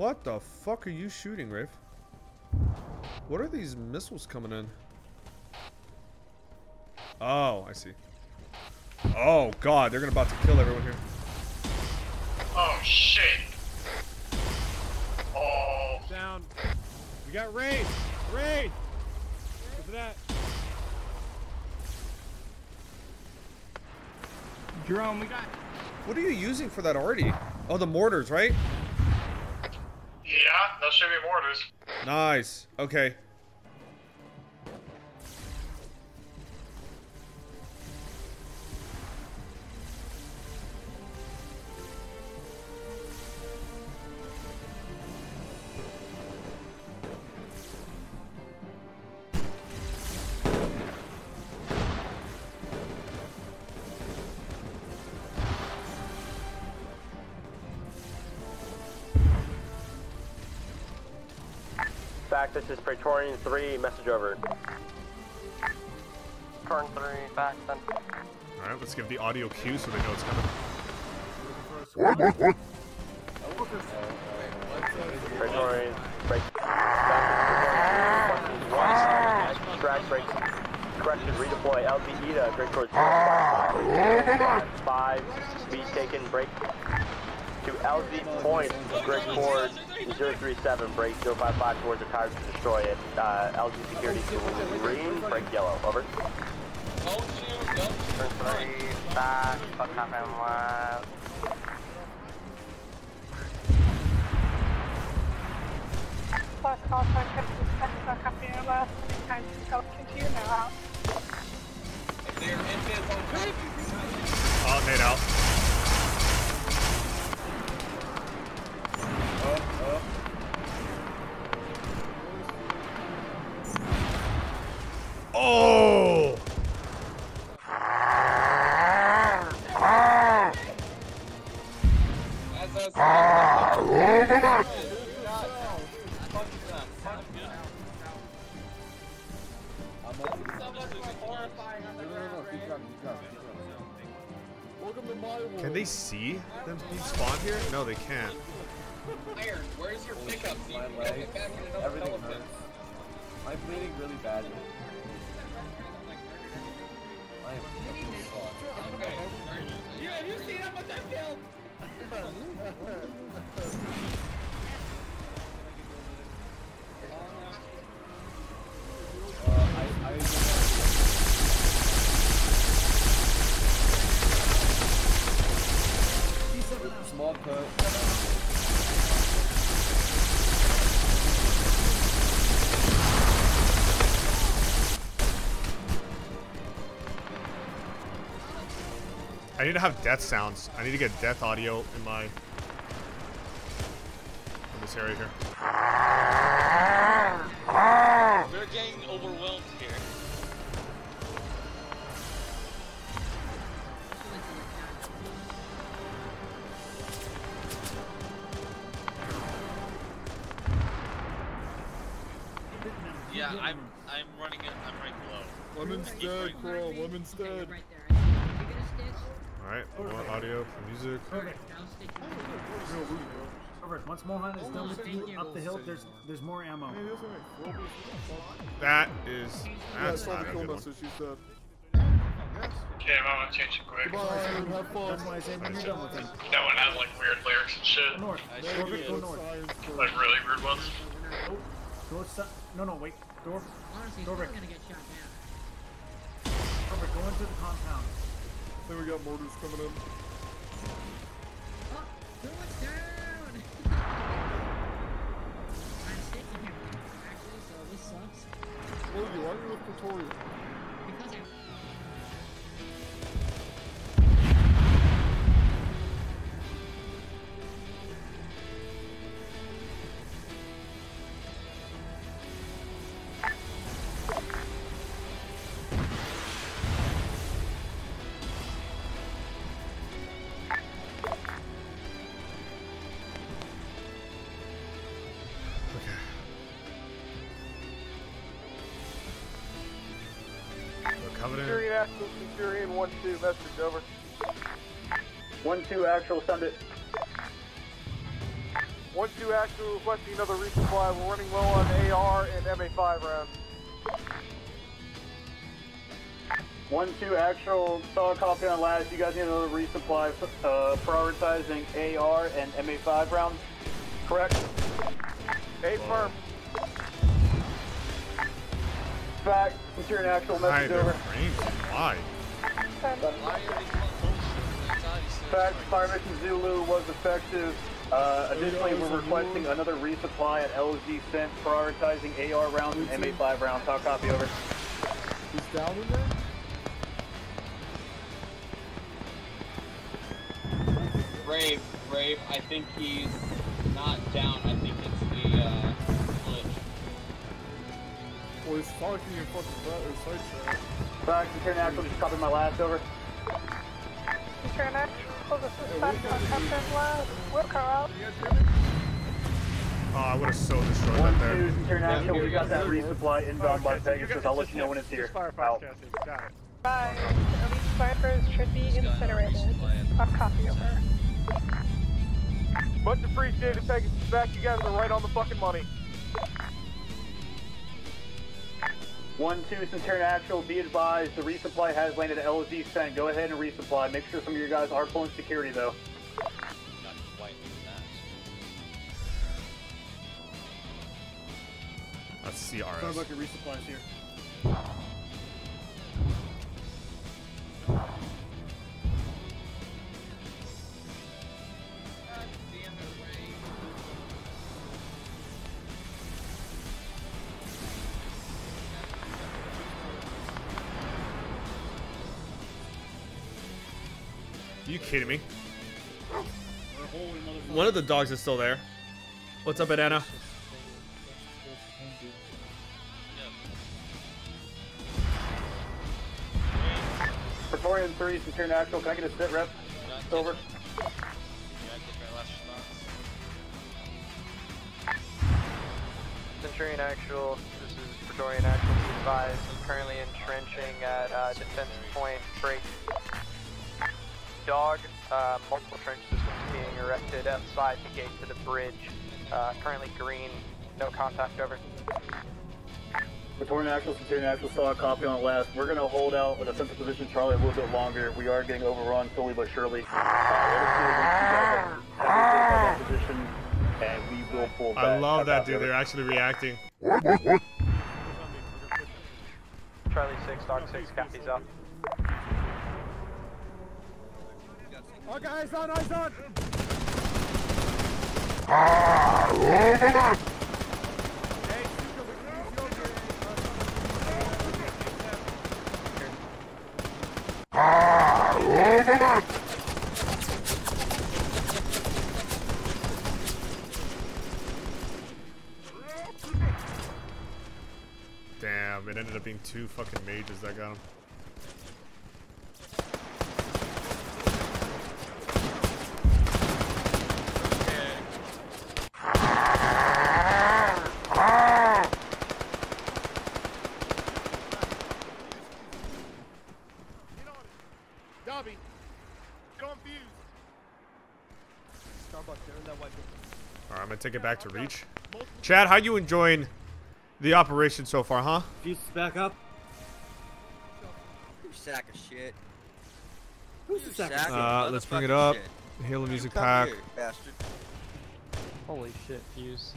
What the fuck are you shooting, Rafe? What are these missiles coming in? Oh, I see. Oh god, they're gonna about to kill everyone here. Oh shit. Oh. Down. We got raid. Raid. What's that? Jerome, we got. What are you using for that already? Oh, the mortars, right? Yeah, should be mortars. Nice. Okay. This 3, message over. Turn 3, back, then. Alright, let's give the audio cue so they know it's coming. Break. Track break. Correction, redeploy. LZ Ida, break towards. Five, speed taken, break. To LZ point, break forward. 037, break 055 towards the tires to destroy it. Uh, LZ security green, break yellow. Over. Turn three, back, fuck half and left. Last call sign kept suspended on copy your last. Time to go continue now out. Clear infield on No, no, no, Oh! Can they see them spawn here? No, they can't. Iron, where's your pickup? My leg, everything hurts. I'm bleeding really badly. Okay. You, have you seen how much I killed? need to have death sounds. I need to get death audio in my in this area here. We're getting overwhelmed here. Yeah, I'm I'm running it. I'm right below. Women's Keep dead, running. Coral. Women's dead. All right, more audio for music. Robert, once Mohan is done with you up the hill, there's there's more ammo. That is Yeah, I that's saw not the a kill good one. message. She said. Okay, I'm gonna change it quick. Goodbye, have fun. That's why I said when you're done with him. That one has like weird lyrics and shit. North. Robert, go north. Like really weird ones. Go su- No, no, wait. Go. Honestly, Go he's Rick. gonna get shot down. Robert, go into the compound. I think we got mortars coming in. Oh, it down! I'm sticking here, actually, so this sucks. Logan, why are you with Pretoria? Centurion 1-2, message over. 1-2 actual, send it. 1-2 Actual, requesting another resupply. We're running low on AR and MA5 rounds. 1-2 actual, saw a copy on last. You guys need another resupply, uh, prioritizing AR and MA5 rounds. Correct? A firm. Fact, Centurion actual, message over. Why? Fact, Fire Mission Zulu was effective. Uh, additionally, we're requesting another resupply at LZ Cent, prioritizing AR rounds and MA5 rounds. How copy over? He's down in there? Brave, Brave, I think he's not down. I think it's the uh, glitch. Well, he's talking in fucking flat or side chat. Fact, Centurion actual, just copy my last over. Return actual, this is Factor on Captain Lab. We'll come out. Oh, I would have so destroyed One, that there. two, Centurion actual, we got that resupply inbound oh, by Pegasus. I'll let you know when it's here. Out. Bye. Elite snipers should be incinerated. I'll copy over. Much appreciated, Pegasus back. You guys are right on the fucking money. One, two, Centurion actual, be advised, the resupply has landed at LZ Cent. Go ahead and resupply. Make sure some of your guys are pulling security though. Not quite. Let's see Sounds RS. like a resupply's here. Kidding me? We're a whole another One of the dogs is still there. What's up, banana? Praetorian 3, Centurion actual, can I get a sit rep? Over. Yeah, I take my last response. Centurion Actual, this is Victoria Actual, be advised. Currently entrenching at uh, defense point break. Dog, uh, multiple trench systems being erected outside the gate to the bridge. Uh, currently green, no contact over. Victoria National, Centurion National, saw a copy on the last. We're going to hold out with a defensive position, Charlie, a little bit longer. We are getting overrun slowly but surely. Uh, let us know once you guys have position, and we will pull back. I love that, dude. over. They're actually reacting. Charlie 6, Dog 6, copies up. All guys on, eyes on! Damn, it ended up being two fucking mages that got him. Dobby, get on fuse. Starbucks, there in that white Alright, I'm gonna take it back to reach. Chad, how you enjoying the operation so far, huh? Fuse back up. You sack of shit. Who's the sack of shit? Uh, let's bring it up. shit. Halo music pack. here, bastard. Holy shit, Fuse.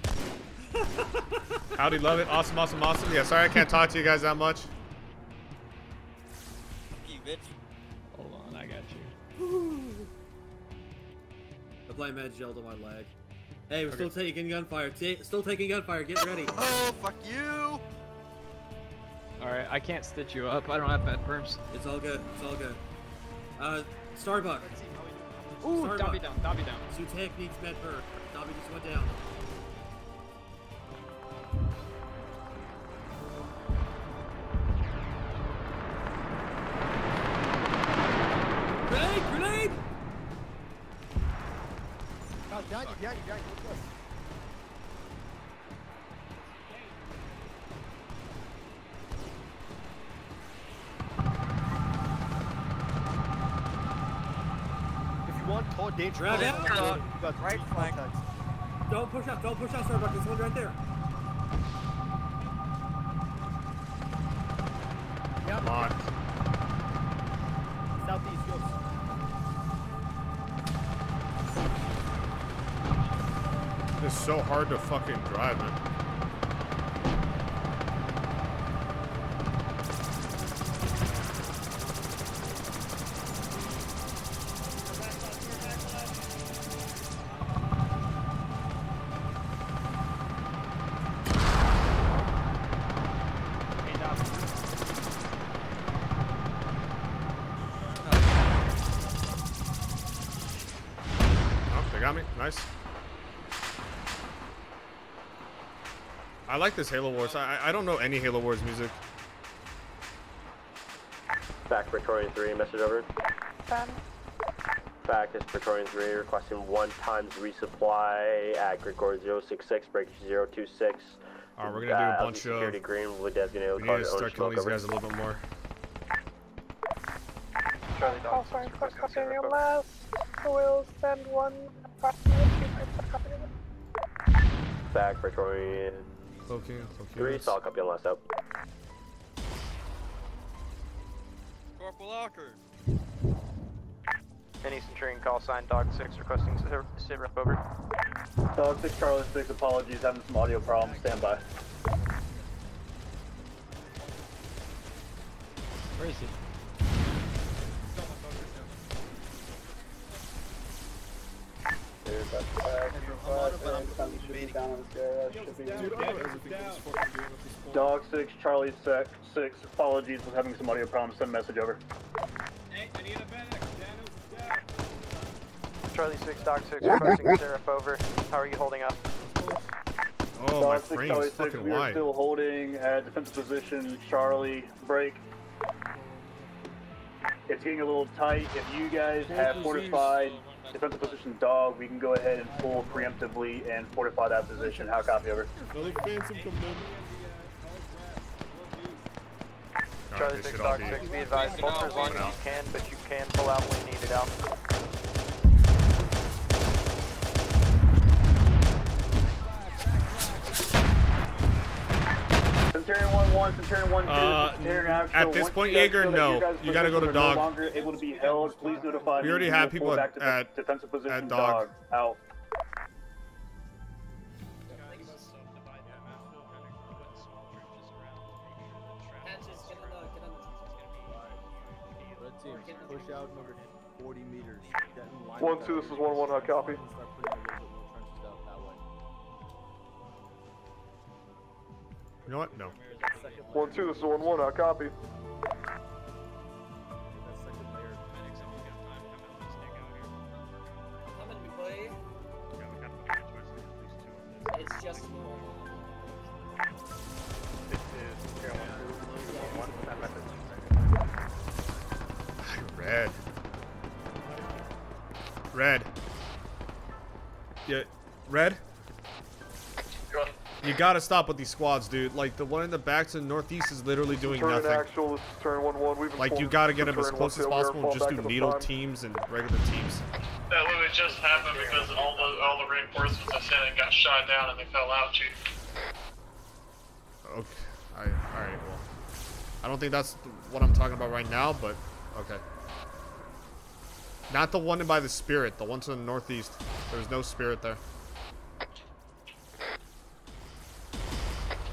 Howdy, love it. Awesome, awesome, awesome. Yeah, sorry I can't talk to you guys that much. You bitch. Hold on, I got you. The blind man yelled on my leg. Hey, we're still taking gunfire. Ta still taking gunfire. Get ready. Oh, fuck you! Alright, I can't stitch you up. I don't have bad perms. It's all good. It's all good. Uh, Starbuck. Ooh, Starbuck. Dobby down, Dobby down. Sutek needs med per. Dobby just went down. Danger, Grab you uh, it. got Right flank. Don't push out. Don't push out, Starbuck. There's one right there. Yep. Come on. Southeast, go. It's so hard to fucking drive, man. I this Halo Wars. I, I- I don't know any Halo Wars music. Back Praetorian 3, message over. Done. Back is Praetorian 3 requesting one times resupply at Grigor 066, breakage 026. Alright, we're gonna do a Uh, bunch Security of. Green We need to start killing smoke these guys a little bit more. Charlie Call Dog sign 6, for your last. We'll send one approximately two points for copying. Back Praetorian Cloaking, 3, cloaking. solid copy on last out. Corporal Locker. Any Centurion call sign Dog 6 requesting sit- sit rep over. Dog 6, Charlie 6, apologies, having some audio problems. Stand by. Where is he? Dog 6, Charlie 6, 6, apologies, was having some audio problems. Send a message over. Hey, I need a medic. Daniel's down. Charlie 6, Dog 6 requesting sit rep over. How are you holding up? Oh, my 6, frame's Charlie 6, fucking we are still holding at defensive position. Charlie, break. It's getting a little tight. If you guys have fortified defensive position dog, we can go ahead and pull preemptively and fortify that position. How copy over? Charlie 6 Doc 6, be advised, Vulture's on you can, but you can pull out when needed out. Centurion 1-1, Centurion 1-2, Uh, Centurion Actual. at this Once point, you Jaeger, no. your You gotta go to dog. No longer able to be held. Please notify We already have people pull at- back to at- defensive position. at dog. Out. Push out another 40 meters. Get in line One, two, this is one, one, hot copy. You know what? No. One, two, this is one, one, hot copy. Gotta stop with these squads, dude. Like the one in the back to the northeast is literally doing Turn nothing. actual, turn one, one. We've Like you gotta get them as close as one, two, we are possible and just do needle time. teams and regular teams. That literally just happened because all the all the reinforcements I sent in got shot down and they fell out, chief. Okay. All right. Well, I don't think that's what I'm talking about right now, but okay. Not the one by the spirit. The one to the northeast. There's no spirit there.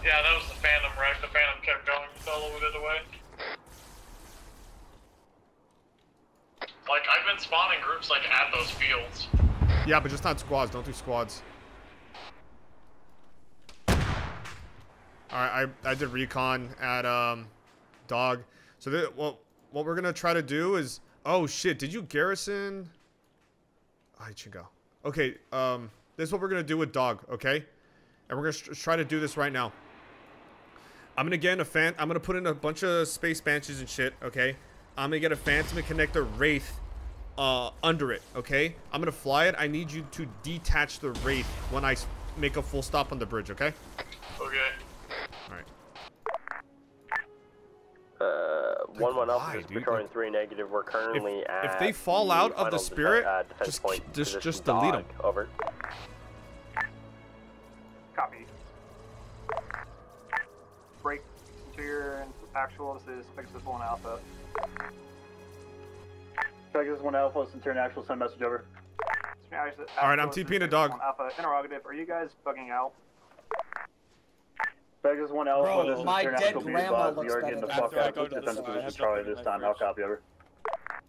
Yeah, that was the Phantom wreck. The Phantom kept going, fell a little bit away. Like I've been spawning groups like at those fields. Yeah, but just not squads. Don't do squads. Alright, I, I did recon at um, Dog. So th- what, what we're to try to do is... Oh, shit. Did you garrison... I should go. Okay, um, this is what we're to do with Dog, okay? And we're to try to do this right now. I'm going to get in a fan... I'm going to put in a bunch of space banshees and shit, okay? I'm going to get a Phantom and connect a Wraith uh, under it, okay? I'm going to fly it. I need you to detach the Wraith when I make a full stop on the bridge, okay? Okay. Alright. Uh, one one Alpha why, is dude? Victorian three negative. We're currently at. if they fall out of the spirit, uh, just- just- position just delete 'em. dog. Over. Actual. This is Pegasus 1 Alpha. Pegasus 1 Alpha, Centurion Actual, send message over. Alright, I'm TPing a dog. Alpha, interrogative. Are you guys bugging out? Pegasus 1 Alpha, Bro, this is my Centurion dead Actual, be grandma advised. We looks are getting the better fuck after I out go of to the defensive side. Position Charlie this in my time. How copy, over.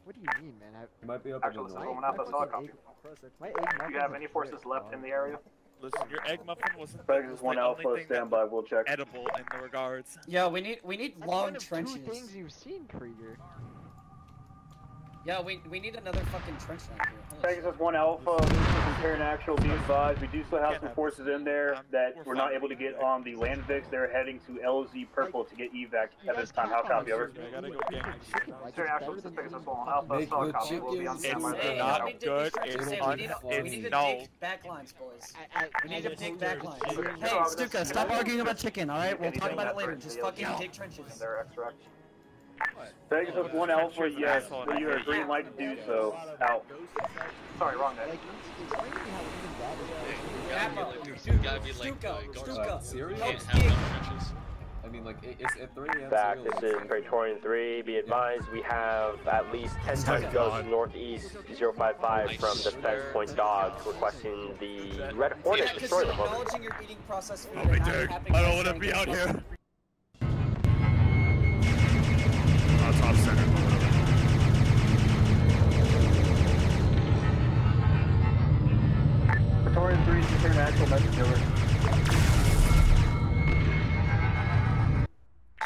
What do you mean, man? I, You might be up Actual, this is one Alpha, solid copy. Do you have any forces left in the area? Listen, your egg muffin wasn't Pegasus was 1 the Alpha, only thing stand that by, we'll check. edible in the regards. Yeah, we need we need That's long one of trenches. two things you've seen, Krieger. Yeah, we we need another fucking trench line here. Holy shit. Pegasus 1 Alpha, this is Centurion Actual, be advised. We do still have some forces in there that we're not able to get on the land Vix. They're heading to LZ Purple to get evac at this time. How copy, over. I gotta go gang. Centurion Actual, this is Pegasus 1 Alpha, Make solid good copy. We'll be on It's standby. Hey, not we need to good, dig it's trenches. un- we need, we to no. dig back lines, boys. I, I, We need to dig back lines. Hey, Hey, Stuka, stop arguing about chicken, alright? We'll talk about it later. Just fucking dig trenches. They're extract. Pegasus 1 Alpha, yes, you are green light to do so. Out. Sorry, wrong day. like, explain to me how even that is. Kappa, You gotta be like, Stuka, guards. Stuka. serious? Help Can't have dig. enough trenches. I mean, like, it's at 3 a.m. Back, this it's is Praetorian 3. Be advised, we have at least 10 times ghosts northeast 055 from Defense Point Dog requesting the Red Hornet Yeah, destroy you're them. Over. acknowledging your eating process food Help me, and not Dick. having I don't wanna be out here.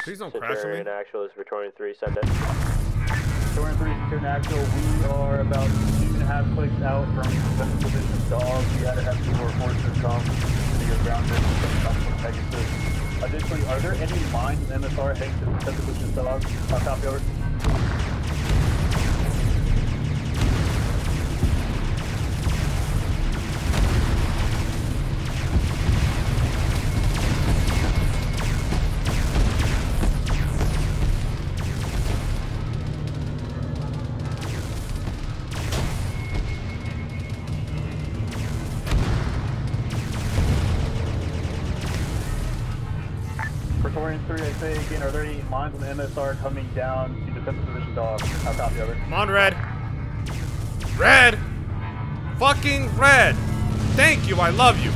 Please don't crash on me. Centurion Actual is Praetorian 3. Send it. Praetorian 3, Centurion Actual, we are about two and a half clicks out from defensive position dog. We had to have two more forces come to your ground distance come from Pegasus. Additionally, are there any mines in MSR heading to the defensive position dog? How copy, over. Are there any mines on the MSR coming down to defensive position dog? I'll copy over. Come on, Red. Red! Fucking Red! Thank you, I love you.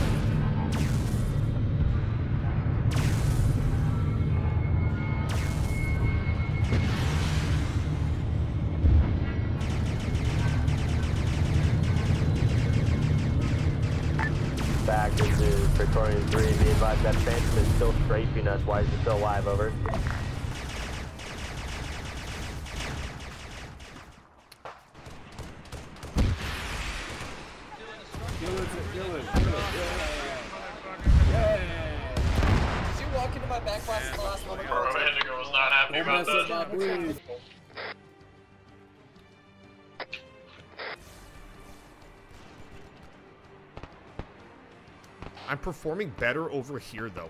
Back, this is Praetorian 3. Be advised that Phantom is still strafing us. Why is it still alive? Over. Not happy about that. I'm performing better over here, though.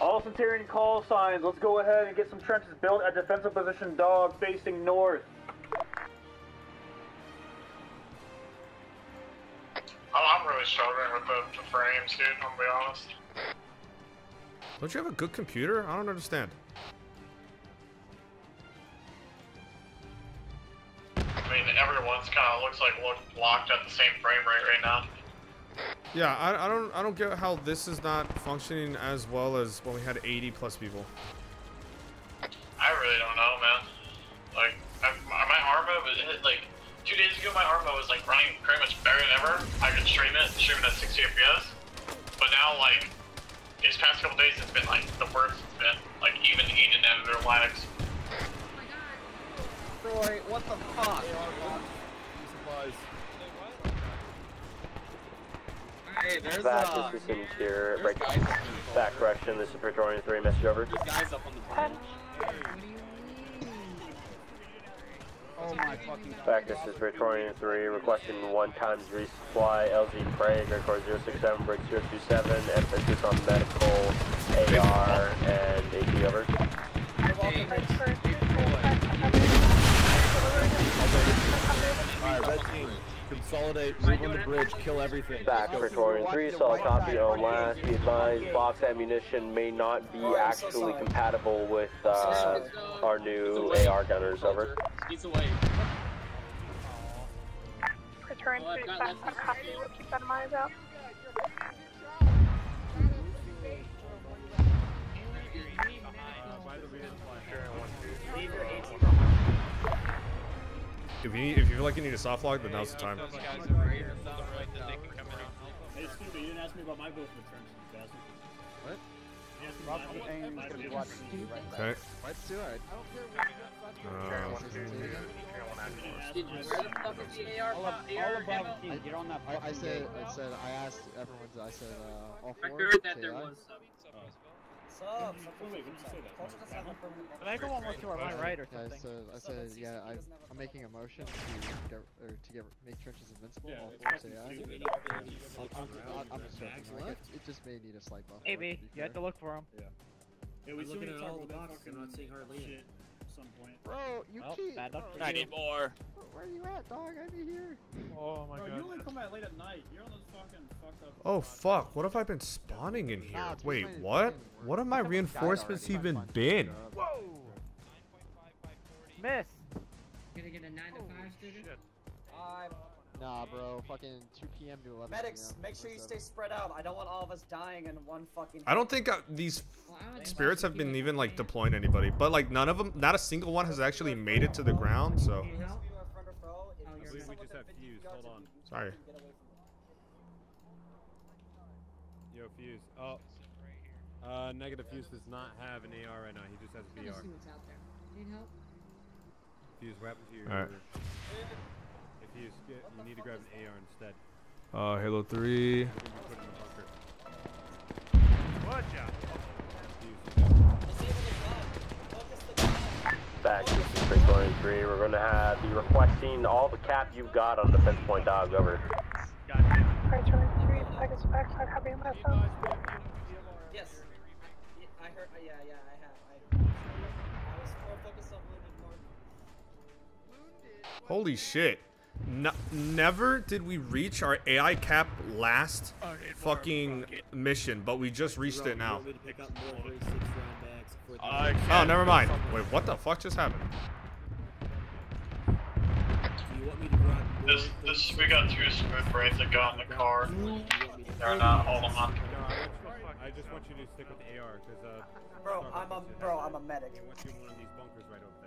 All Centurion call signs. Let's go ahead and get some trenches built at defensive position dog facing north. I'm, I'm really struggling with the, the frames, dude, I'm gonna be honest. Don't you have a good computer? I don't understand. Mean, everyone's kind of looks like locked at the same frame rate right now. Yeah, I, I don't I don't get how this is not functioning as well as when we had 80 plus people. I really don't know, man. Like, I, my my was hit, like two days ago. My Arma was like running pretty much better than ever. I could stream it, stream it at 60 FPS. But now, like these past couple days, it's been like the worst it's been. Like even eating editor lags. Troy, what the fuck? Hey, there's Back, uh, this is Interior. Break. Back correction. This is Praetorian 3. Message over. guys up on the bridge. Oh my fucking. Back, this is Praetorian 3. Requesting one times resupply. LZ Prague. Record 067. Break 027. Emphasis on medical, AR, and AP over. Alright, red team. Consolidate, move on the bridge, kill everything. Back, Praetorian 3, solid copy on last. Be advised, box ammunition may not be actually compatible with uh, our new AR gunners, over. He's away. Return to back on copy. We'll keep that in mind out. If you need, if you feel like you need a soft log, then now's the time. Hey, Scooby, you didn't ask me about my vote for the turn. What? You asked me Rob about my vote. Payne is gonna be watching you right now. Okay. Let's do it. Did you where the fuck is the AR? All, ab- AR all above ammo? team, get on that I, I said, I said, I asked everyone. I said, uh, all I heard that there aye. was. Sub, Wait, wait, when did you say that? Culture doesn't have a permanent Can I go one more to our my right or Yeah, I something? said, I said, yeah, I, I'm making a motion to get, or to get, make trenches invincible. Yeah, all it's four say fucking aye. stupid. I'm, I'm, I'm, I'm just joking. Like, it, it just may need a slight buff. Maybe. You have to look for him. Yeah, we I'm still looking at all the boxes, fucking I'm not seeing hardly any. shit at some point. Bro, you Oh, keep. bad luck for I need more. Where are you at, dog? I be here. Oh my Bro, god. you only come out late at night. You're on those fucking fucked up. Oh fuck! What have I been spawning in here? Nah, Wait, what? What have my reinforcements already, even fine, fine. been? Uh, Miss. Gonna get a 9 to 5 student? I'm Nah, bro. Fucking 2 p.m. to 11. medics. p.m. Make sure you stay spread out. I don't want all of us dying in one fucking. I don't think uh, these Well, spirits have been it even like deploying anybody, but like none of them, not a single one has actually made it to the ground. So Need help? You are friend or foe. If Oh, you you're see good. someone We just have within 50 fuse, yards hold of on. you, Sorry. Get away from them. Yo, Fuse. Oh. Uh, negative Fuse does not have an AR right now. He just has I'm VR. see what's out there. Need help? Fuse, what happened to your Alright. If Fuse, get, you need to grab an AR instead. uh, Halo Three. I think you put it in the bunker. Good job. Back, this is Praetorian 3. We're gonna have be requesting all the cap you've got on defense point dog, over. Return to Tigers back on copy on. Yes. I heard. Uh, yeah, yeah, I have. I, I was more focused on wounded. Holy shit! No, never did we reach our AI cap last fucking mission, but we just reached it now. Want me to pick up more 36 round bags? I Oh, never mind. Wait, what the fuck just happened? This, this, we got two smooth brains that got in the car. They're not holding on. I just want you to stick with the AR, because, uh... Bro, I'm a bro. I'm a medic.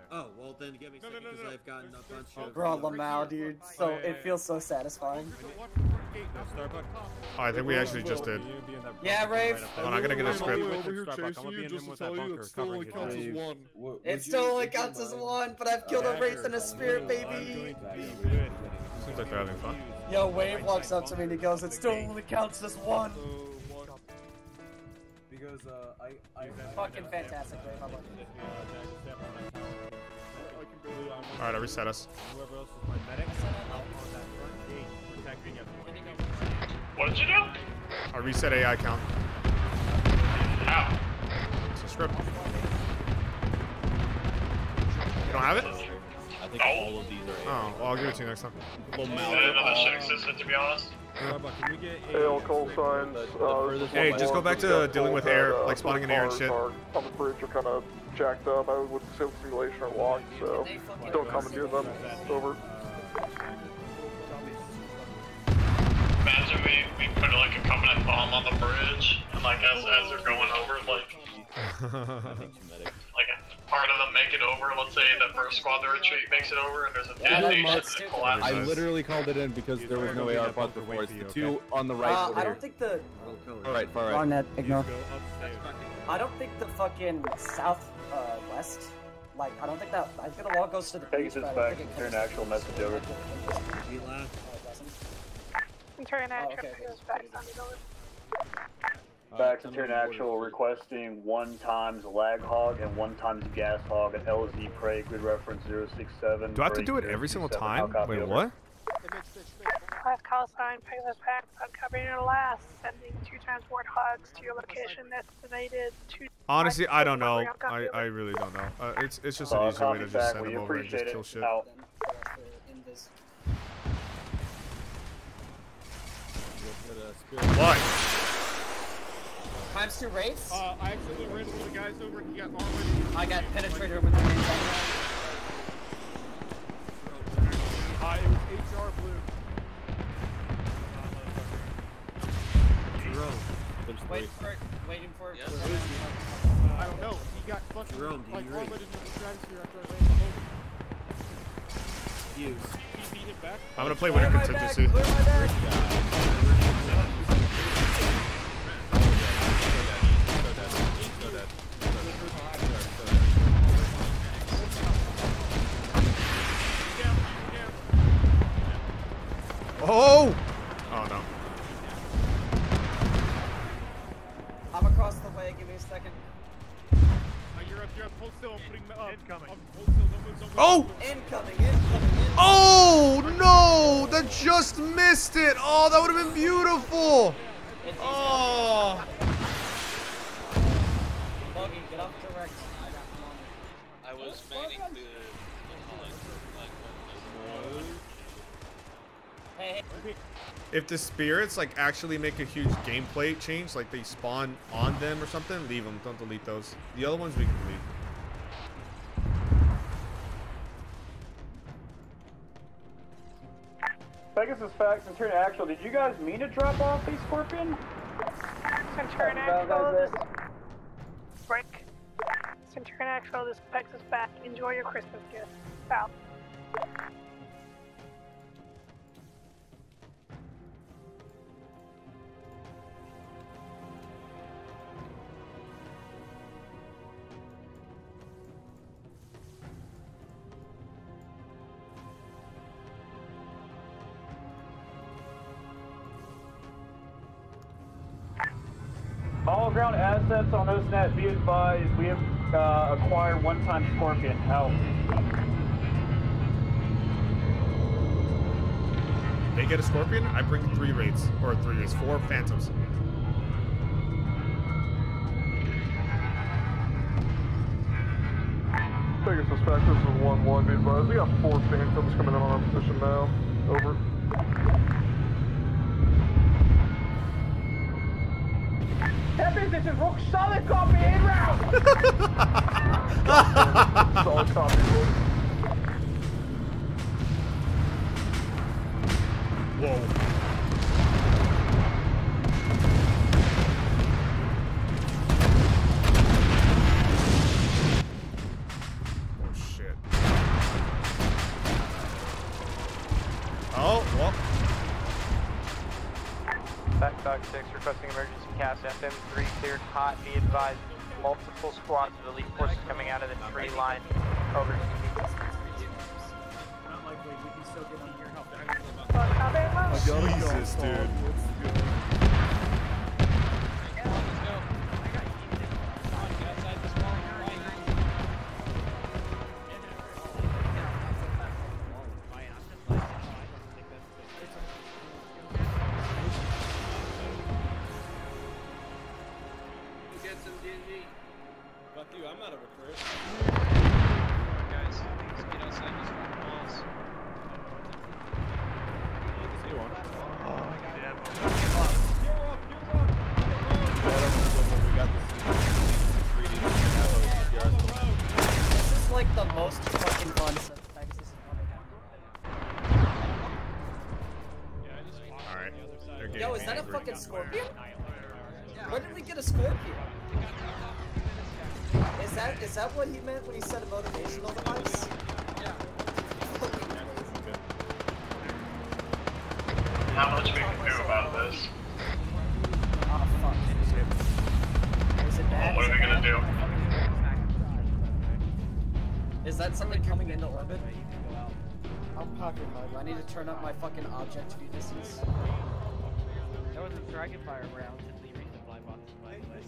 What's in one of these bunkers right over there? Oh, well then give me a second because I've gotten a bunch of... Bro, Lamau, dude. So it feels so satisfying. Oh, I think we actually just did. Yeah, Rave. Hold on, I gotta get a script. over here chasing you just to tell you it still only counts as one. It still only counts as one, but I've killed a wraith and a spirit, baby. Seems like they're having fun. Yo, Wave walks up to me and he goes, "It still only counts as one." Because uh, I, I Fucking fantastic, Wave. I love it. Alright, I reset us. Whoever else is my medic, out on that front gate, protecting everyone. What did you do? I reset AI count. How? It's a script. You don't have it? I think all of these are Oh, well, I'll give it to you next time. I didn't know that shit existed, to be honest. Can we AL call signs. Uh, Hey, just go back to dealing with air, uh, like spawning in air and cars shit. are On the bridge are kind of jacked up. I would say the simulation are locked, so don't commandeer them. It's over. Imagine we, we put like a covenant bomb on the bridge, and like as, as they're going over, like, like a part of them make it over. Let's say the first squad to retreat makes it over, and there's a Yeah, detonation that collapses. I literally called it in because there was no AR bunk before. It's the two on the right Uh, I don't think the. All right, far right. Wrong net, ignore. I don't think the fucking south uh, west. Like, I don't think that. I think the wall goes to the beach, Pegasus but I back, think it turn actual message over. He left. Turn Oh, actual okay. goes back on the door. Back to turn actual, requesting one times lag hog and one times Gauss hog at LZ Prey, good reference 067. Do I have to do it every single time? How copy Wait, over? what? Last call sign, Pegasus back, uncovering your last, sending two times warthogs to your location estimated two. Honestly, I don't know. I. I really don't know. Uh, it's it's just Uh, an easier way to just send them over and just kill it. shit. Out. What? Times two rates. Uh, I actually ran one of the guys over, he got armored. I got penetrated with the main gun. Uh, it was HR Blue. Wait for, waiting for it. I don't know. He got fucking Jerome, like you read? into the stratosphere after I ran him over. Use. He beat him back. I'm gonna play winter contingency. Oh! Oh no. I'm across the way. Give me a second. Uh, you're up, you're up. Hold still. I'm putting up. Incoming. Um, hold still. Don't move. Don't move. Oh! don't. Incoming. Incoming. Oh no! That just missed it. Oh, that would have been beautiful. Oh. Buggy, get off direct. I was manning the. Hey, hey. If the spirits like actually make a huge gameplay change, like they spawn on them or something, leave them. Don't delete those. The other ones we can delete. Pegasus facts and turn actual. Did you guys mean to drop off a scorpion? Centurion Actual, this break. Centurion Actual, this Pegasus back. Enjoy your Christmas gift. Out. Ground assets on those net, be advised, we have uh, acquired one-time scorpion. Out. They get a scorpion. I bring three raids or three raids, four phantoms. Pegasus facts, this is 1-1, be advised. We got four phantoms coming in on our position now. Over. This is rock solid copy in route. Solid copy. Whoa. Multiple fucking object view distance? That was a Dragonfire round in the resupply box, by the way.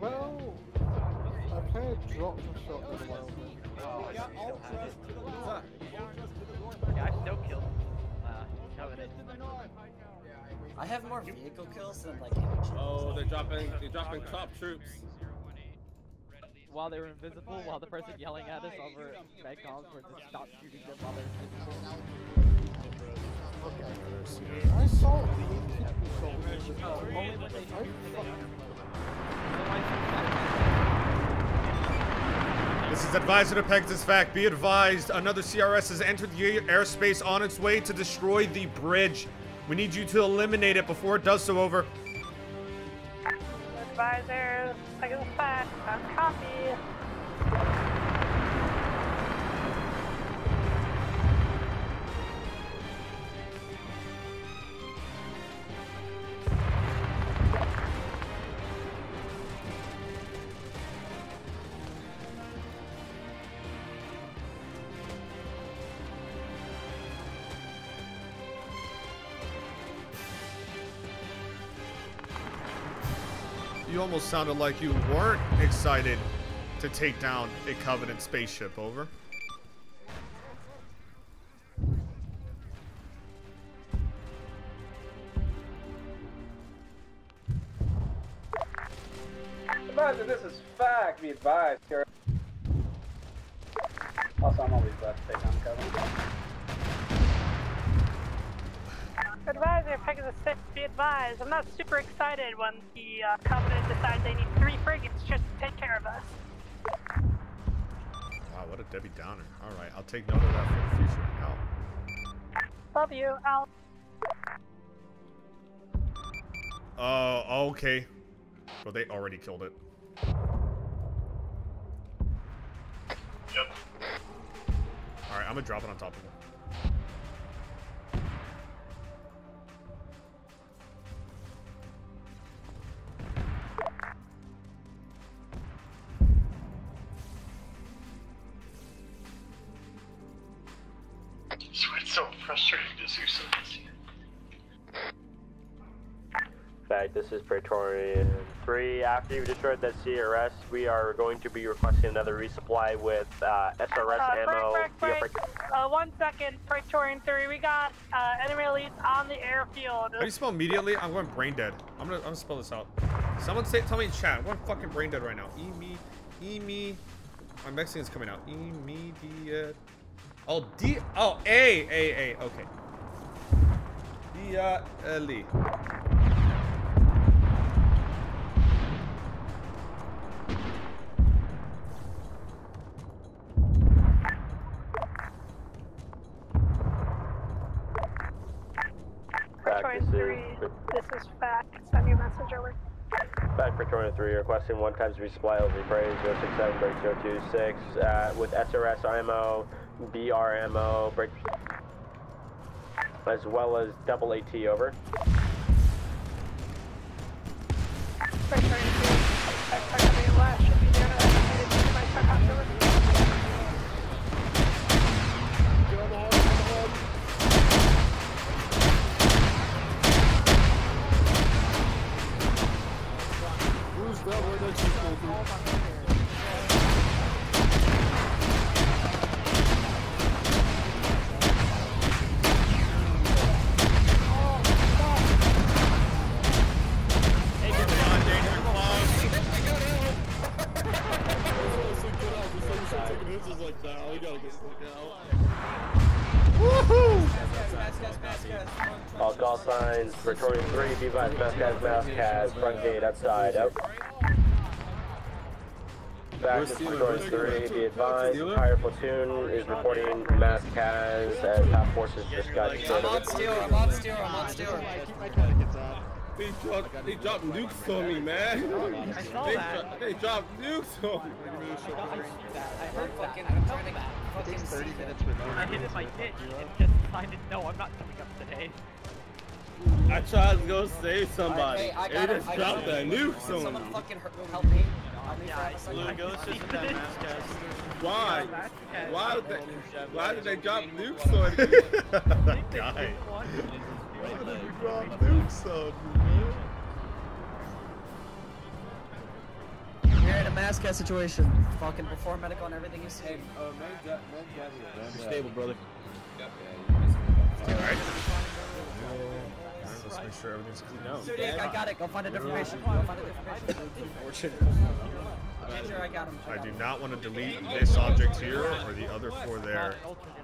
Well, I kind of dropped a shotgun a while ago. Oh, you still have it. Yeah, I still killed uh, Covenant. I have more vehicle kills than like energy. Oh, they're dropping, they're dropping top troops. While they were invisible, while the person yelling at us over Medcoms were to stop shooting them while they're invisible. I saw the This is Advisor to Pegasus Fact. Be advised, another CRS has entered the airspace on its way to destroy the bridge. We need you to eliminate it before it does so over. Advisor, second fact, I'm copy. Almost sounded like you weren't excited to take down a Covenant spaceship. Over. Advisor, this is fact. Be advised. Here. Also, I'm always glad to take on Covenant. Advisor, Pegasus 6, be advised. I'm not super excited when the uh, Covenant decides they need three frigates just to take care of us. Wow, what a Debbie Downer. All right, I'll take note of that for the future. Al. Love you, Al. Oh, okay. Well, they already killed it. Yep. All right, I'm gonna drop it on top of it. It's so frustrating to do fact, this is Praetorian 3. After you've destroyed that CRS, we are going to be requesting another resupply with uh, SRS Uh, ammo. break, break, break. Uh, one second, Praetorian 3. We got uh, enemy elites on the airfield. How do you spell immediately? I'm going brain dead. I'm gonna, I'm gonna spell this out. Someone say, tell me in chat. I'm going fucking brain dead right now. E me, e me. My Mexican's coming out. Immediate. Oh, D. Oh, A. A. A. Okay. Dia Eli. Practices. Three, this is fact. Send your message over. Back 23, your question, one times resupply, LZ Praise 067 break 026, uh, with SRS ammo BRMO, break, as well as double AT over. Praetorian 3, All call signs, Praetorian 3, be advised, mask has, mask has, front gate outside, out. Back to Praetorian 3, be advised, higher platoon is reporting mask has as top forces just got I'm on steel, I'm on steel, I'm on steel. They dropped, they dropped nukes on me, man. I saw they, that. they dropped nukes on me. I heard fucking, I'm trying to fucking see that. I hit in my ditch and just decided, no, I'm not coming up today. I tried to go save somebody. Hey, I they got it, just I dropped got that it. nukes on Someone me. fucking help help me. Help me for a second. Why? Why did they, why did they drop nukes on me? that guy. Why did you drop nukes on me, man? You're in a mass cas situation. Fucking perform medical and everything you say. Stable, brother. Alright. Let's make sure everything's clean out. Dick, I got it. Go find a different patient. Go find a different patient. Unfortunate. Make sure I got him. I do not want to delete this object here or the other four there.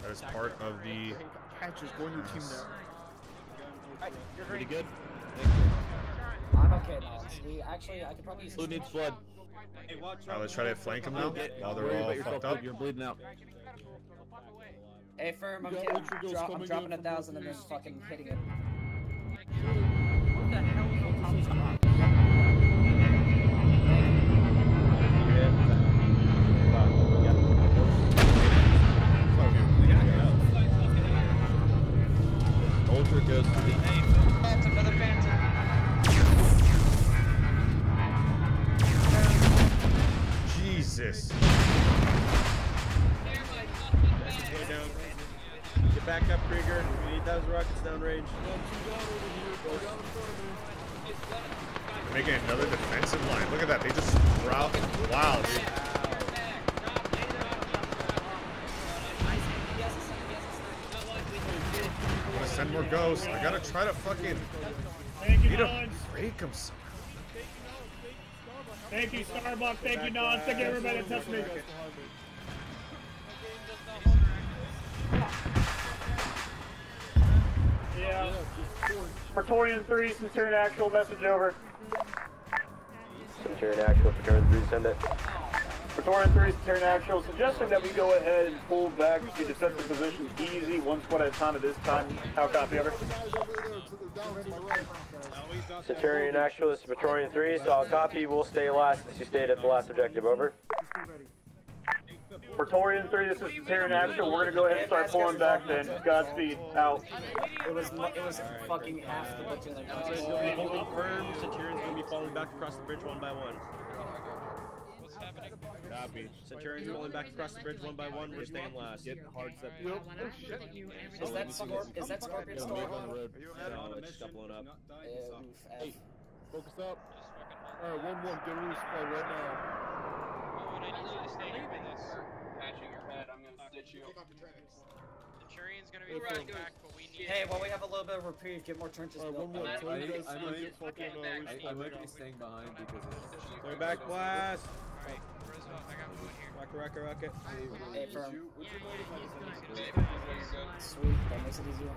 That is part of the. Patches, go on your team now. Pretty good. I'm okay now. We actually, I could probably use needs blood? Alright, let's try to flank them now while they're all fucked up. You're bleeding out. Hey, firm, I'm, You got getting, dro- I'm dropping a thousand and then fucking hitting it. What the hell is on top of break them some. Thank you, Starbucks. Thank you, Don. Thank you, everybody that touched me. Yeah. Praetorian 3, Centurion actual message over. Centurion actual, Praetorian 3, send it. Praetorian 3, Centurion actual, suggesting that we go ahead and pull back to defensive position easy, one squad at a time at this time. How copy, over? Centurion actual, this is Praetorian 3, so I'll copy. We'll stay last as you stayed at the last objective, over. Praetorian 3, this is Centurion actual. We're gonna go ahead and start pulling back then. Godspeed, out. It was it was fucking half the platoon. that got Centurion's us. gonna be holding firm. Centurion's gonna be falling back across the bridge one by one. Copy. Centurion's rolling back across the bridge one by one. We're staying last. Get hard set. Is that Scorp- is that Scorpion still on? No, it's just got blown up. Oof, F. Focus up. Alright, 1 1, get a resupply right now. Patching your head, I'm gonna stitch you. Centurion's gonna be Phil. right back, but we need. Hey, while we have a little bit of reprieve, get more trenches Alright, built. 1 1, tell you guys I to might- get fucking uh, resupply I might be staying behind because it's Going back blast. Alright, Roosevelt, I got one here. Rocket, rocket, rocket. Hey, firm. Good. Sweet, that makes it easier.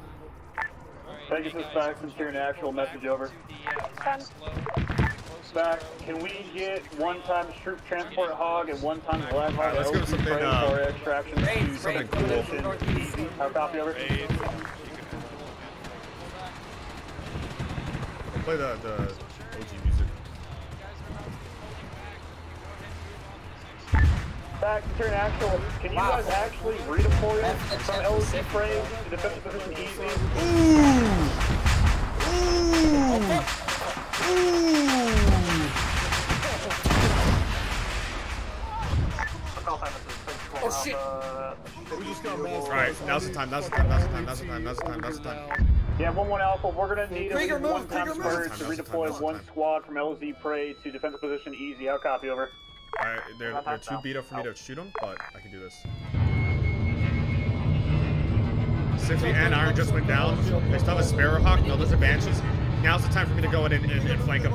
Alright, Thank you hey for guys, back, Centurion actual message over. to the uh, slow, closest Back, can we get one time troop transport hog and one time glad hog? Alright, let's give him something, for uh, extraction Raid, to raid, something go to position northeast. easy. How copy, over? Play the the OG music. Back to turn actual. Can you guys actually redeploy us from LZ frame to defensive position easy? Oh shit! Uh, we just got mass. Alright, now's the time, now's the time, now's the time, now's the time, now's the time, now's the time. Yeah, 1-1 Alpha, we're gonna need at Krieger, least move, one time Krieger, spur to Now's the time, redeploy one time. squad from LZ prey to defensive position easy. How copy over? Alright, they're, they're too beat up for me to shoot them, but I can do this. Sifty and Iron just went down. They still have a Sparrowhawk. No, those are Banshees. Now's the time for me to go in and, and, and flank them.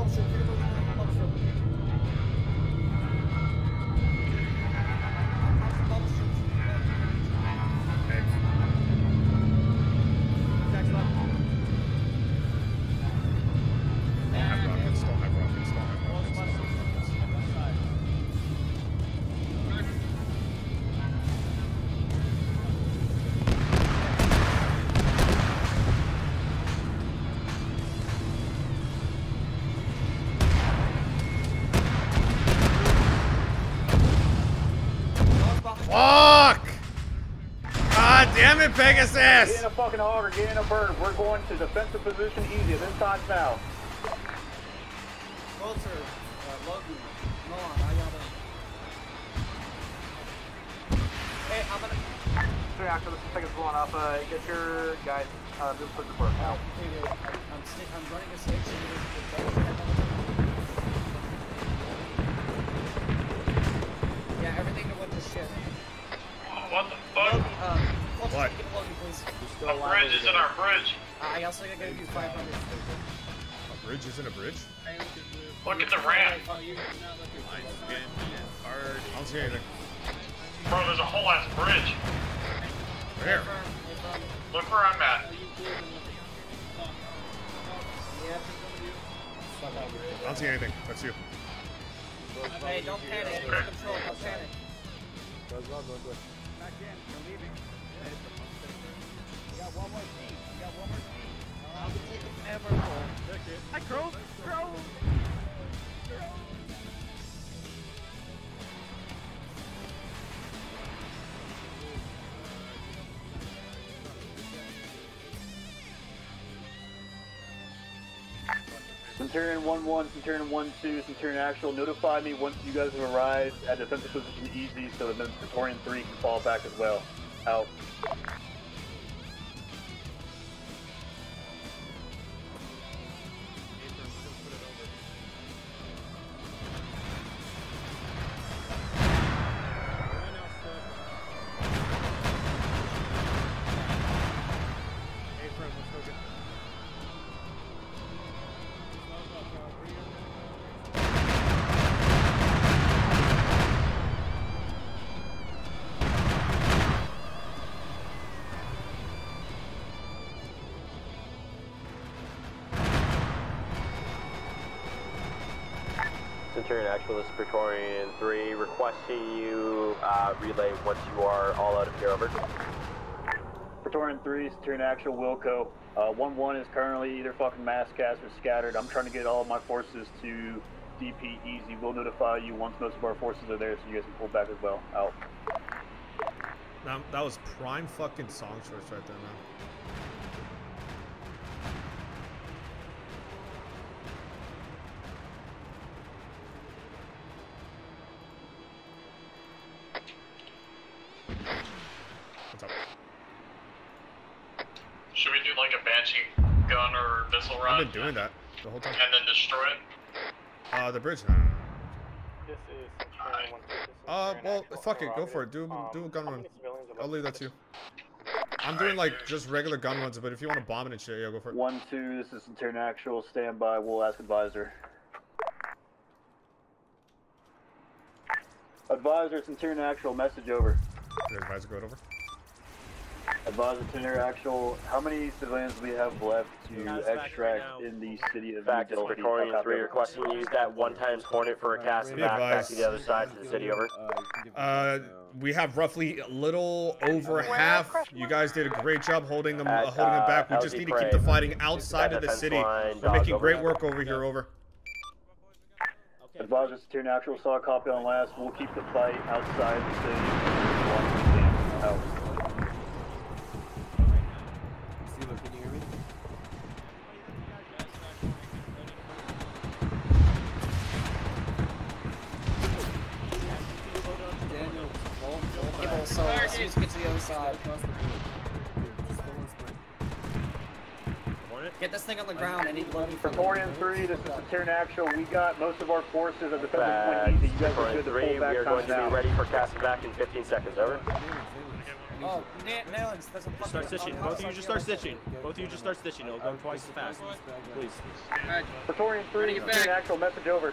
Damn it, Get in a fucking hog or get in a bird. We're going to defensive position easy. This time now. Walter, uh, Logan, come on, I gotta. Hey, I'm gonna. Three after this second's blowing up. Uh, get your guys uh, move towards the bird now. Dude, I'm, I'm running a station. Yeah, everything that went to shit. What the fuck? Uh, Walter, What? Get Logan, please. A bridge isn't our bridge. I also gotta use 500. A bridge isn't a bridge? Look at the ramp. I don't see anything. Bro, there's a whole ass bridge. Where? Look where I'm at. I don't see anything. That's you. Hey, don't panic. Take control. Don't panic. Back in, we're leaving. We got one more team. We got one more team. I'll be taking forever. Hi, Crow. Crow. Centurion 1-1, Centurion 1-2, Centurion Actual, notify me once you guys have arrived at defensive position easy so that then Praetorian 3 can fall back as well. Out. Centurion Actual, this is Praetorian 3, requesting you uh, relay once you are all out of here, over. Praetorian 3, Centurion Actual, Wilco. Uh, 1-1 is currently either fucking mass cast or scattered. I'm trying to get all of my forces to DP easy. We'll notify you once most of our forces are there so you guys can pull back as well. Out. That, that was prime fucking song choice right there, man. Do like a Banshee gun or missile I've been doing that the whole time. and then destroy it? Uh, the bridge? No, no, no. This is Centurion 1 Uh, well, fuck it, go for it. Do do a gun run. I'll leave that to you. I'm doing like just regular gun runs, but if you want to bomb it and shit, yeah, go for it. 1-2, this is Centurion Actual, stand by. We'll ask Advisor. Advisor, Centurion Actual, message over. Your advisor go it over. Advise Lieutenant Actual, how many civilians we have left to extract in the city of Fact is Delphi? Praetorian 3 over. requesting you use that one times Hornet for a casevac, back to the other side to the city over. Uh, we have roughly a little over half. You guys did a great job holding them, uh, holding them back. We uh, just need to keep the fighting outside of the city. We're making great work over here. Over. Advise Lieutenant Natural saw a copy on last. We'll keep the fight outside the city. Praetorian 3, this is Lieutenant Actual. We got most of our forces at defensive Fact, point easy. You guys are Praetorian good to 3, pull we are going to be ready for casting back in 15 seconds. Over. Oh, Na- Nalins, there's a start stitching. Both of you just start stitching. Both of you just start stitching. It'll go twice as fast. Please. Praetorian 3, Bring it Lieutenant back. Actual, message over.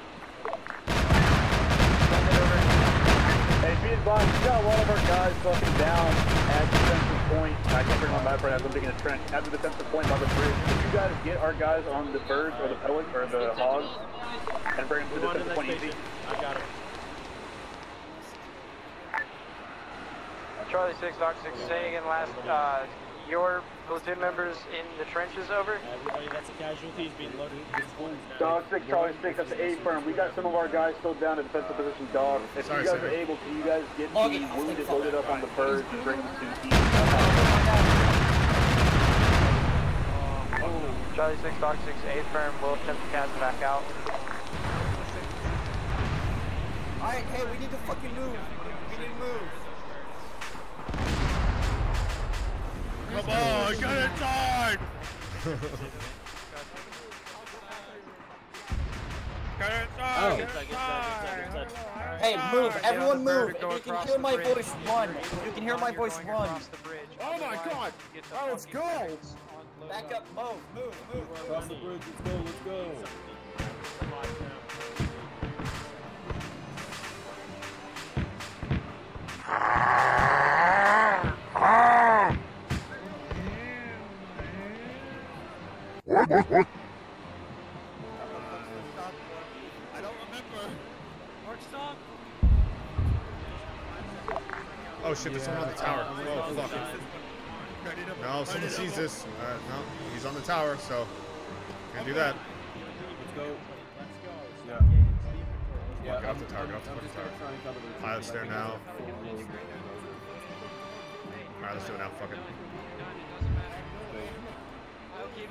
Hey, be advised, we got a lot of our guys fucking down at defensive point. I can't bring my map right now, I'm digging a trench. At the defensive point by the bridge. If you guys get our guys on the birds or the pellets or the hogs and bring them to the on to defensive the point next easy. station. I got him. Charlie 6, Dog 6, say again last, uh, your platoon members in the trenches over? Everybody that's a casualty is being loaded. Dog 6, Charlie 6, that's A firm. We got some of our guys still down at defensive position, dog. If Sorry, you guys sir. are able to, you guys get Logan, the I'll wounded take loaded up on the birds and bring them to east. Charlie 6, Dog 6, A firm, We'll attempt to casevac out. Alright, hey, we need to fucking move. We need to move. Come on, get inside! Get inside! Oh. Get inside! Hey, move. Everyone move. If you can hear my bridge. voice, run. If you can hear my voice, run. Oh my god! Oh, let's go! Back up, move, move, move. Cross the bridge. Let's go. Let's go. Ah, ah. I don't remember. Mark, stop! Oh shit, there's yeah. someone on the tower. Oh fuck. No, someone sees this. Uh, no, he's on the tower, so can't do that. Let's go. Let's go. Yeah. Yeah. Get off the tower. Get off the fucking tower. gonna try and cover the- Pilot's there now. All right, let's do it now. Fuck it. Holy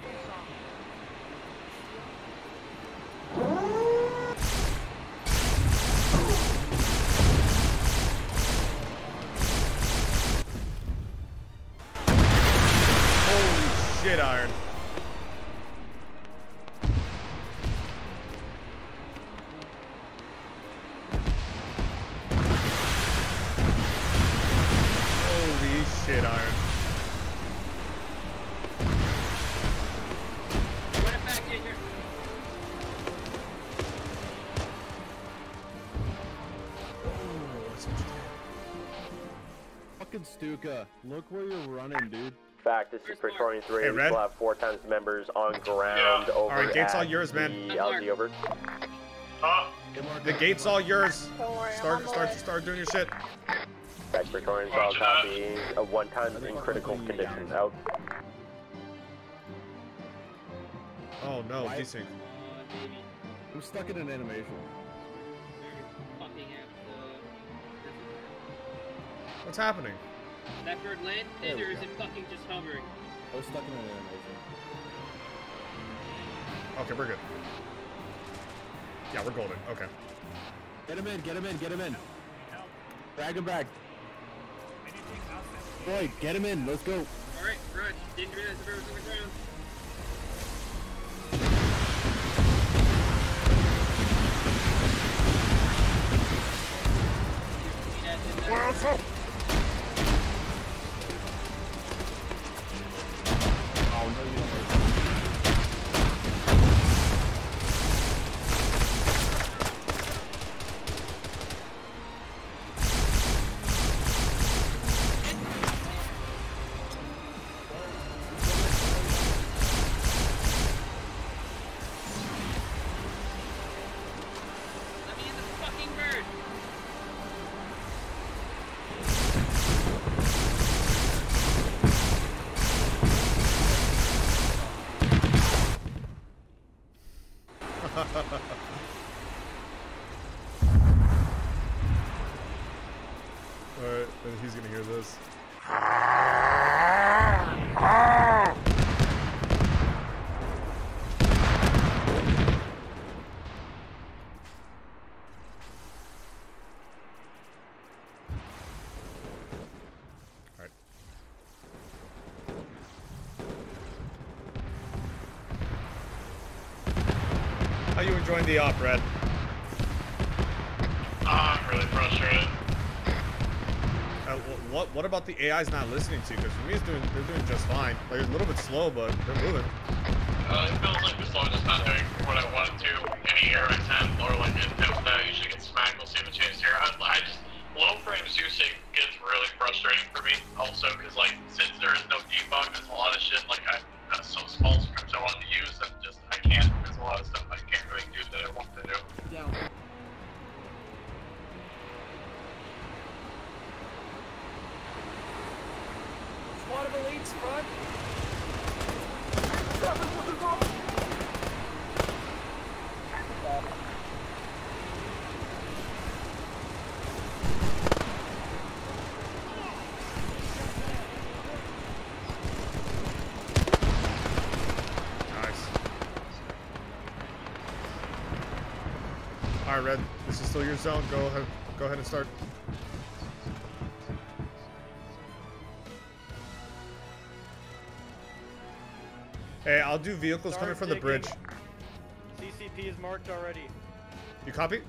shit, Iron. Fucking look where you're running, dude. Fact, this is Praetorian 3. Hey, we Red. still have four times members on ground over All right, gate's all yours, man. the LZ over. The gate's all yours. Don't worry, I'm Start, on start, start doing your shit. Fact, Praetorian all copy. A one time in critical conditions out. Oh no, desync. I'm stuck in an animation. What's happening? The... That bird landed or is it fucking just hovering? I was stuck in an animation. Okay, we're good. Yeah, we're golden. Okay. Get him in, get him in, get him in. Drag him back. Floyd, get him in, let's go. Alright, Raj, didn't realize the bird was on the ground. Oh, the op, Red? I'm really frustrated. Uh, what what about the AI's not listening to? Because for me, it's doing they're doing just fine. Like a little bit slow, but they're moving. Uh, it feels like the slow just not doing what I wanted to. Any or like it This is still your zone. Go ahead. Go ahead and start. Hey, I'll do vehicles coming Start from the bridge. CCP is marked already. You copy?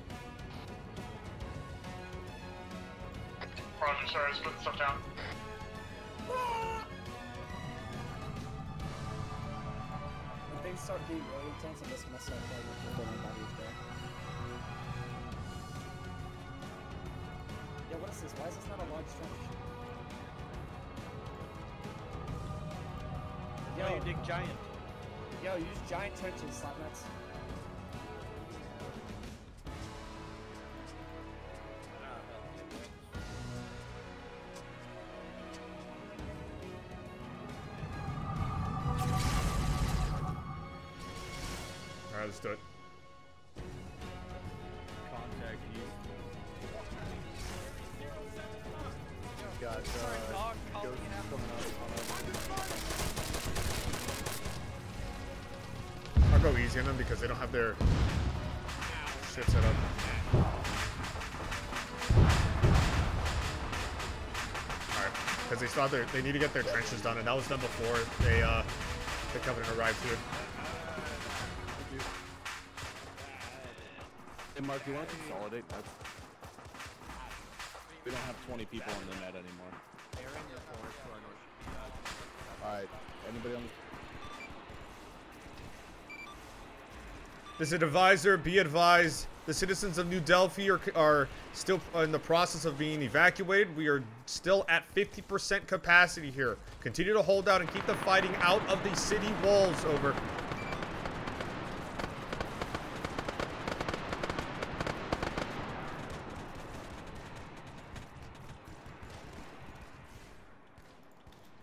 Roger, sorry, I was putting stuff down. When things start being really intense, I'm just gonna start playing with the anybody there. Is this? Why is this not a large trench? Yo, you dig giant. Yo, use giant trenches, slapnuts. They their, they need to get their trenches done, and that was done before they, uh, the Covenant arrived here. Hey, Mark, you want to consolidate? That's... We don't have 20 people on the net anymore. Alright, anybody on the... This is advisor. Be advised, the citizens of New Delphi are, are still in the process of being evacuated. We are still at 50% capacity here. Continue to hold out and keep the fighting out of the city walls. Over.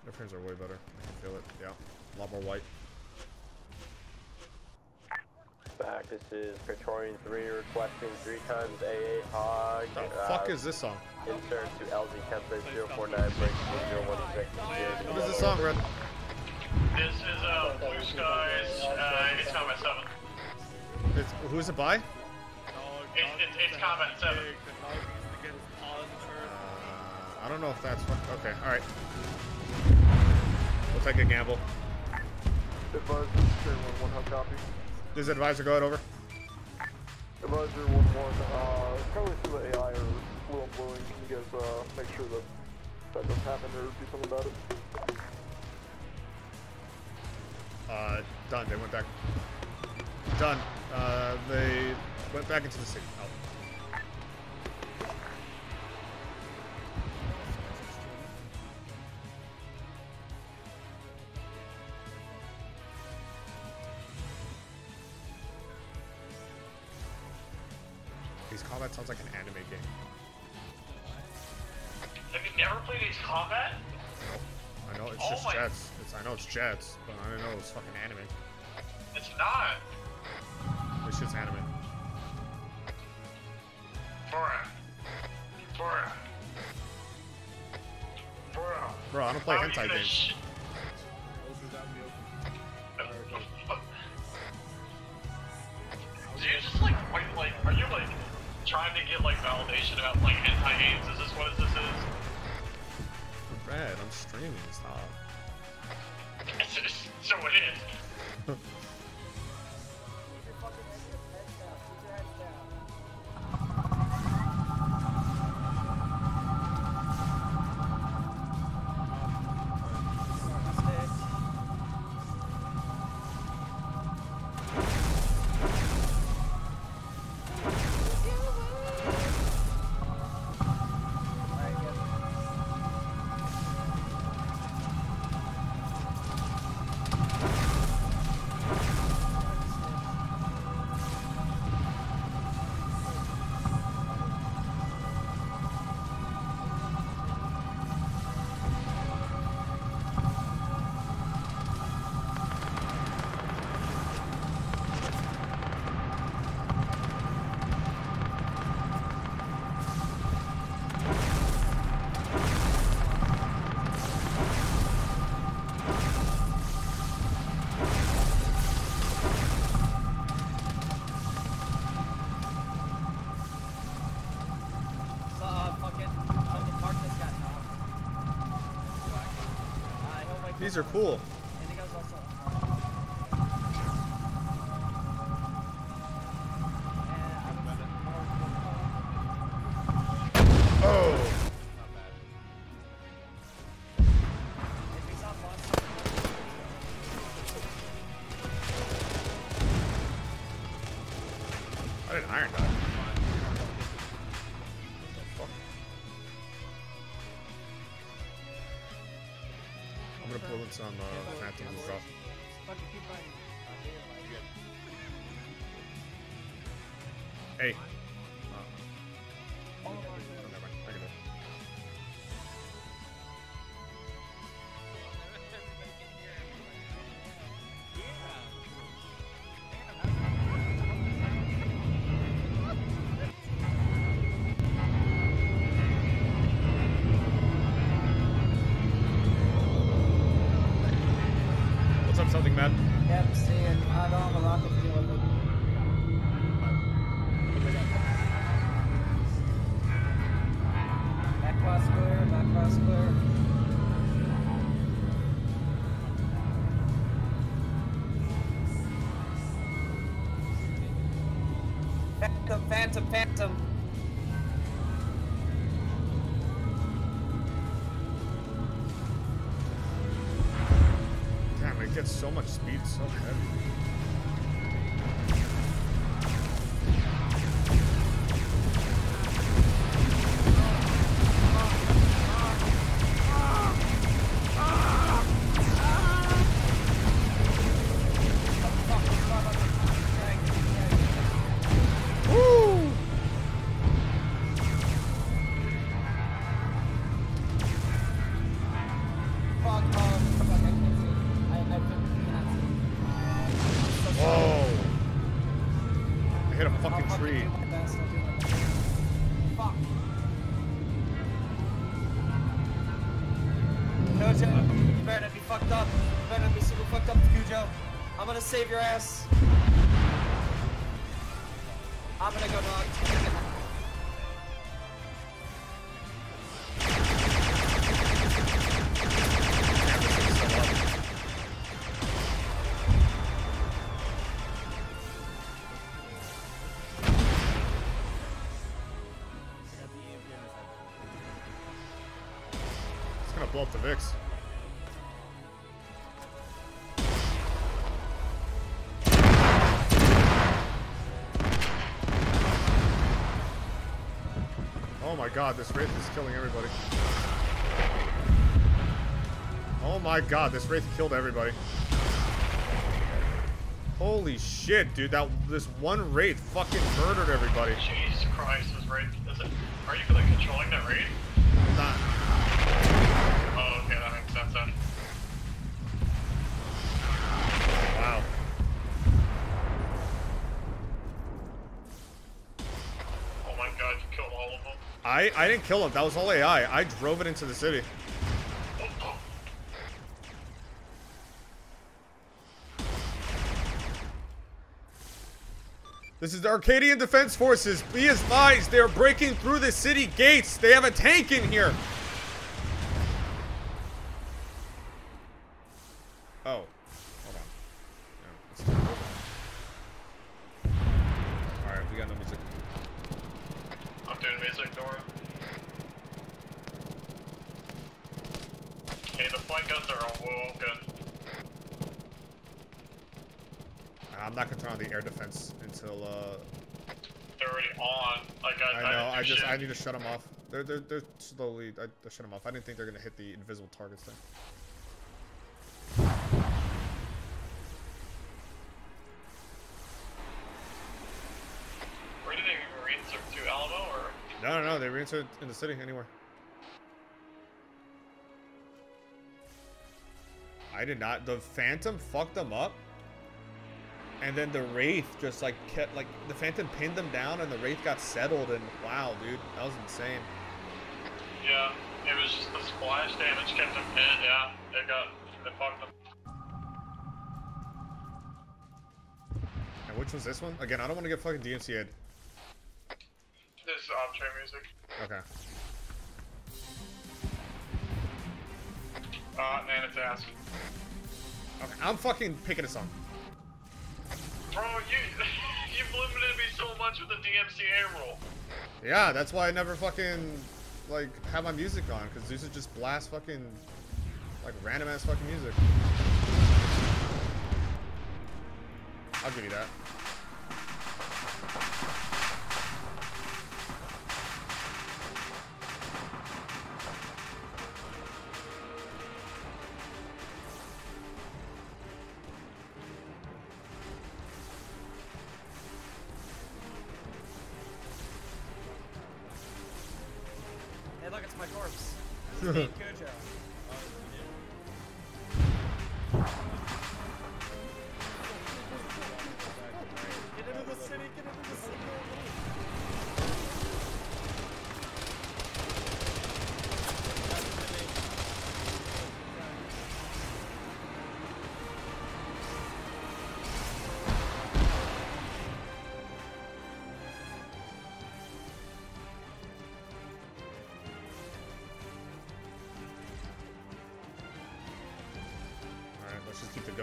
Their frames are way better. I can feel it. Yeah, a lot more white. Back, this is Praetorian 3 requesting 3 times AA hog. The fuck is this song? Insert to LZ template 049 break 016. What is this song, Red? This is uh, Blue Skies. Uh, it's Combat 7. It's, who is it by? It's, it's, it's Combat 7. I don't know if that's what- okay. All right. We'll take a gamble. Advisor, Train 1 1, how copy? This is advisor. Go ahead over. Advisor 1 1, uh, currently through the AI or blue on bluing. Can you guys, uh, make sure that that doesn't happen or do something about it? Uh, done. They went back. Done. Uh, they went back into the city. Out. Jets, but I didn't know it was fucking anime. It's not. This shit's anime. Fora. Fora. Fora. Bro, I don't play How hentai games. Do you just like wait, like are you like trying to get like validation about like hentai games? Is this what this is? Red, I'm streaming. Stop. So it is. Are cool. Some uh, phantoms and stuff. Hey. Much your ass. God, this Wraith is killing everybody. Oh my god, this Wraith killed everybody. Holy shit, dude, that this one Wraith fucking murdered everybody. Jesus Christ, this Wraith, Is it, are you like controlling that Wraith? Not. Oh, okay, that makes sense then. Wow. I, I didn't kill him. That was all AI. I drove it into the city. This is the Arcadian Defense Forces. Be lies. They are breaking through the city gates. They have a tank in here. Oh. Hold on. No, it's not open. Alright, we got no music. I'm doing music, Dora. Okay, the point guns are awoken. I'm not gonna turn on the air defense until uh They're already on. Like, I, I know, didn't I do just shit. I need to shut them off. They're they're they're slowly I, I shut them off. I didn't think they're gonna hit the invisible targets thing. Where did they reinsert to Alamo or? No no no, they reinsert in the city anywhere. I did not the Phantom fucked them up. And then the Wraith just like kept like the Phantom pinned them down and the Wraith got settled and wow dude, that was insane. Yeah, it was just the splash damage kept them pinned. Yeah, they got they fucked them. And which was this one? Again, I don't want to get fucking DMCA'd. This is off-train music. Okay. Uh, Nanitask. Okay, I'm fucking picking a song. Bro, you you've limited me so much with the DMCA rule. Yeah, that's why I never fucking like have my music on because Zeus just blast fucking like random ass fucking music. I'll give you that.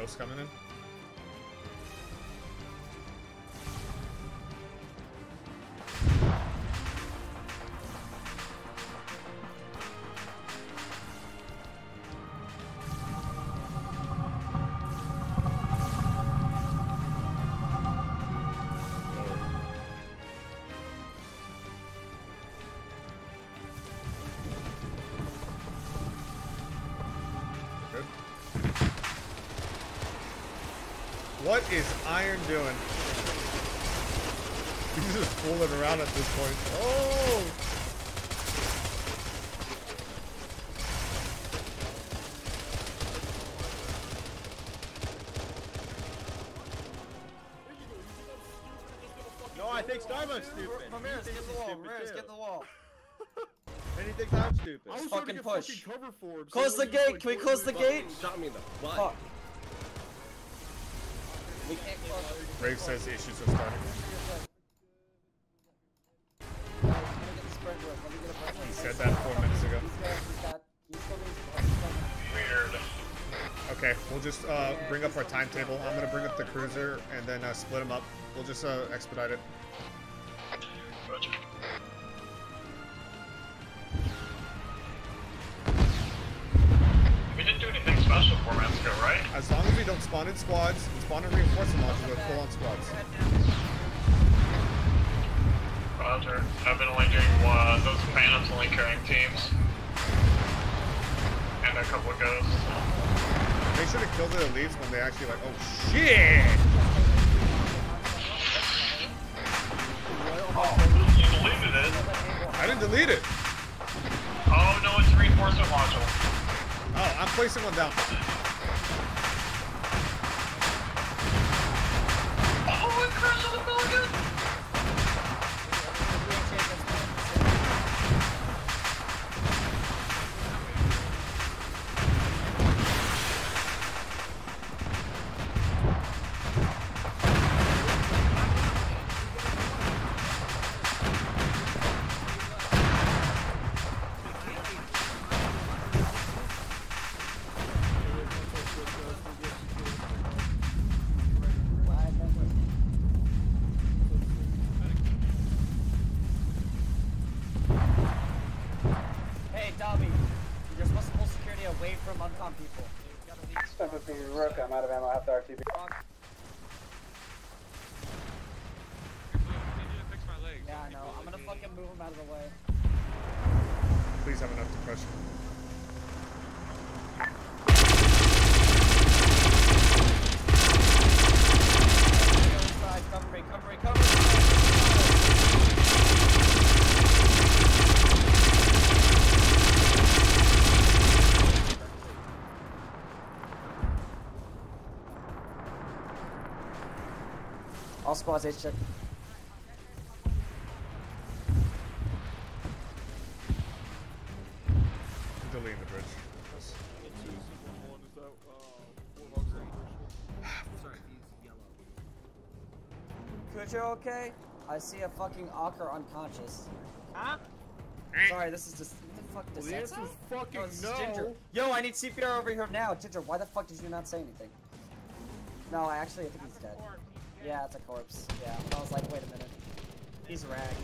Ghosts coming in. Iron doing? He's just fooling around at this point. Oh! No, I think Starbucks stupid. Ramirez, He get thinks the wall. stupid, Ramirez, too. get the wall. And he thinks I'm stupid. I was Fucking trying to get push. fucking cover for him. so Close the when he was, gate. like, Can we close the gate? Shot me in the butt. Fuck. Rave says the issues are starting. He said that four minutes ago. Weird. Okay, we'll just uh, bring up our timetable. I'm gonna bring up the cruiser and then uh, split them up. We'll just uh, expedite it. All squads H. Deleting the bridge. Cujo okay? I see a fucking Ocker unconscious. Huh? Sorry, this is just. What the fuck does The that answer's sound? fucking Oh, this is no. Ginger. Yo, I need CPR over here now. Ginger, why the fuck did you not say anything? No, I actually I think he's dead. Yeah, it's a corpse. Yeah. I was like, wait a minute. He's ragged.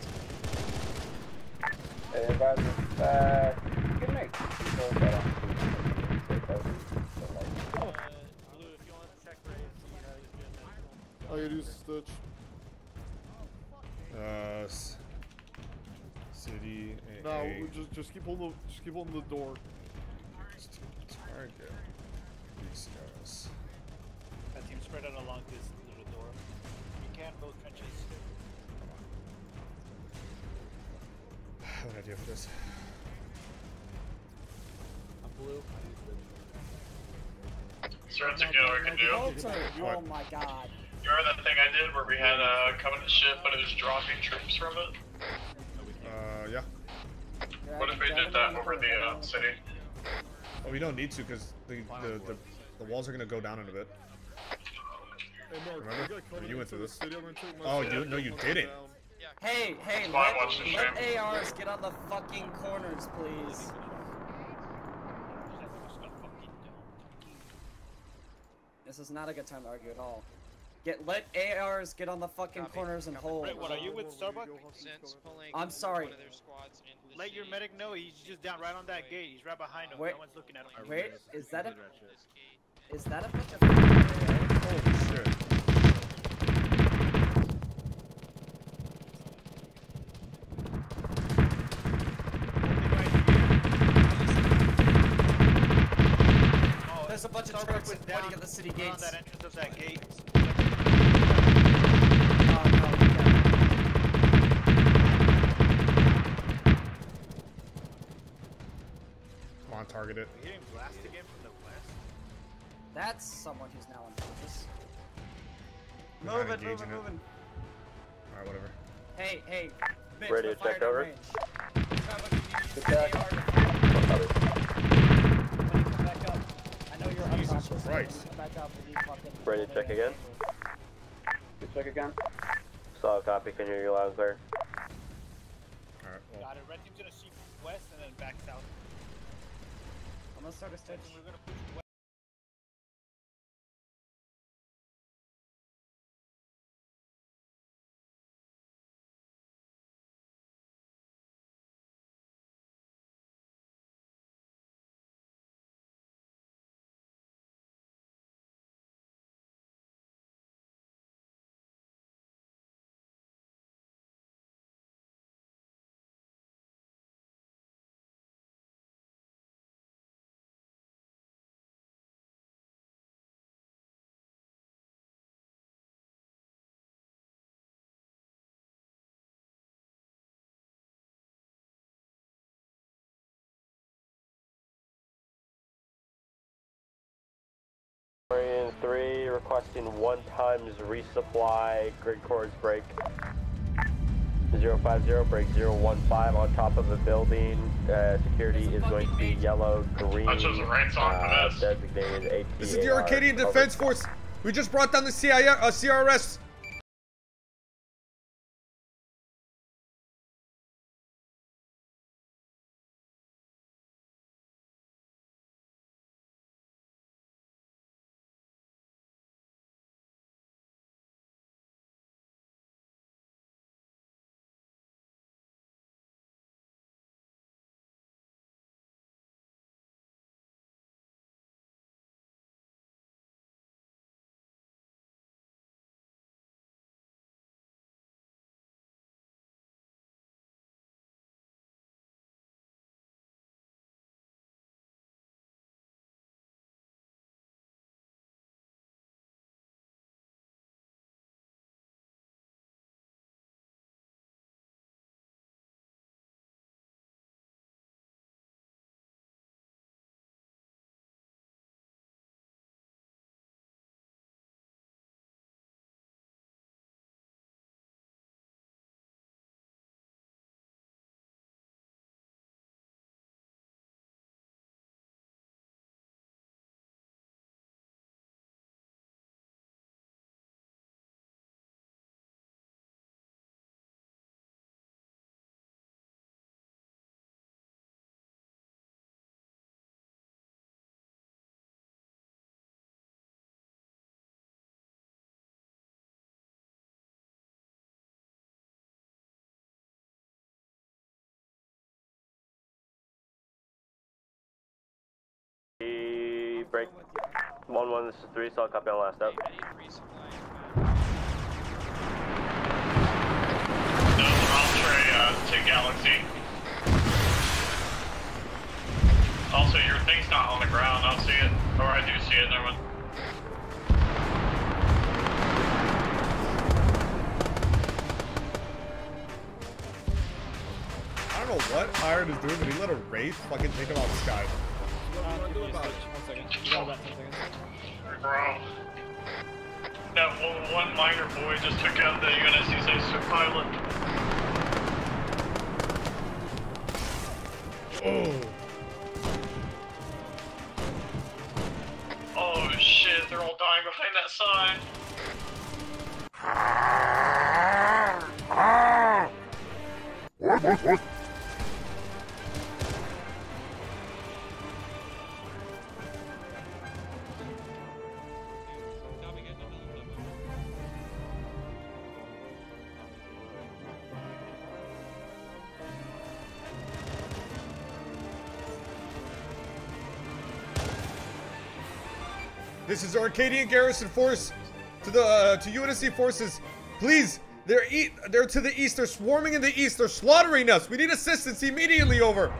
Hey, advisor, uh, you can make control that on All you do is stitch. Uh, city. A- No, A- just just keep holding the just keep holding the door. Target. BCRS. That team spread out along this little door. You can both trenches. I have an idea for this. I'm blue. Sir, it's a good we can do. Oh my god. You remember that thing I did where we had a covenant ship, but it was dropping troops from it? Uh, yeah. What if we did that over the uh, city? Oh, we don't need to because the, the the the walls are gonna go down in a bit. Hey, Mark, Remember? we You went through this. city, I'm gonna take my Oh, you no, you didn't. Hey, hey, let, let. ARs get on the fucking corners, please. This is not a good time to argue at all. Get let ARs get on the fucking corners and hold. Right, what are you with Starbuck? I'm sorry. one of their squads into the Let your medic know he's just down right on that gate. He's right behind him. Wait- no one's looking at him. Wait, is that a is that a bunch of Holy shit. There's a bunch of Starbuck trucks was pointing down at the city around gates. that entrance of that gate. Come on, target it. We're getting blasted again from the west. That's someone who's now unconscious. We're not Moving, moving, it. moving. Alright, whatever. Hey, hey, bitch, Ready to check over? range. Starbuck, you need to Good use AR to- When you come back up, I know you're unconscious. but when you Christ. Come back up, we need fucking. Ready to check again? Good check again. Solid copy, can hear you loud and clear. Alright, well. Got it. Red team's gonna shoot west and then back south. I'm gonna start a stitch. We're gonna push requesting one times resupply, grid cords break 050, break 015 on top of a building. Uh, security is going to be yellow, green, I chose a right song for uh, this. designated ATAR. This is the Arcadian Defense Force. We just brought down the CI, uh, CRS. 1 1, this is 3, so I'll copy on last up. Trey uh, to Galaxy. Also, your thing's not on the ground. I don't see it. Or I do see it. Never mind. I don't know what Iron is doing, but he let a Wraith fucking take him out the sky. Bro. That one, one minor boy just took out the UNSC pilot. Oh. Oh shit, they're all dying behind that sign. This is Arcadian Garrison Force to the uh, to UNSC forces. Please, they're e they're to the east. They're swarming in the east. They're slaughtering us. We need assistance immediately. Over.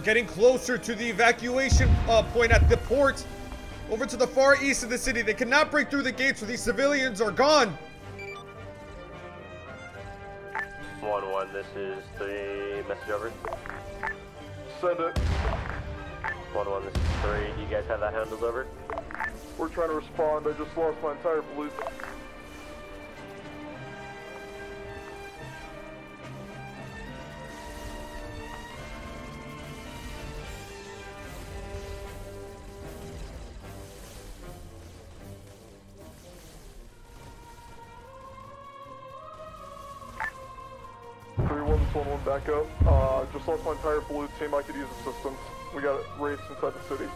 They are getting closer to the evacuation uh, point at the port. Over to the far east of the city. They cannot break through the gates, or these civilians are gone. 1 1, this is 3, message over. Send it. 1 1, this is 3, do you guys have that handled over? We're trying to respond. I just lost my entire police. Back up. Uh, just lost my entire blue team. I could use assistance. We got raced inside the city.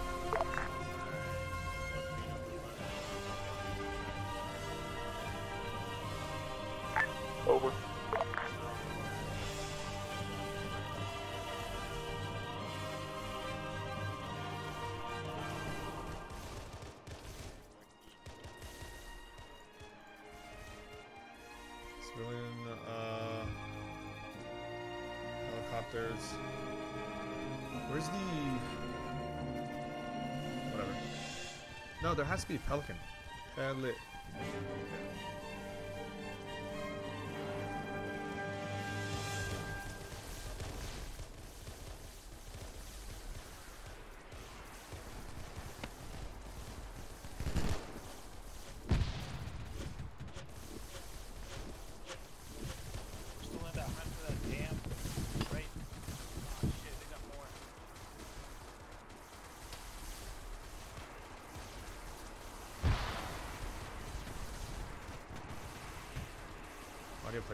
Has to be Pelican. Pelican.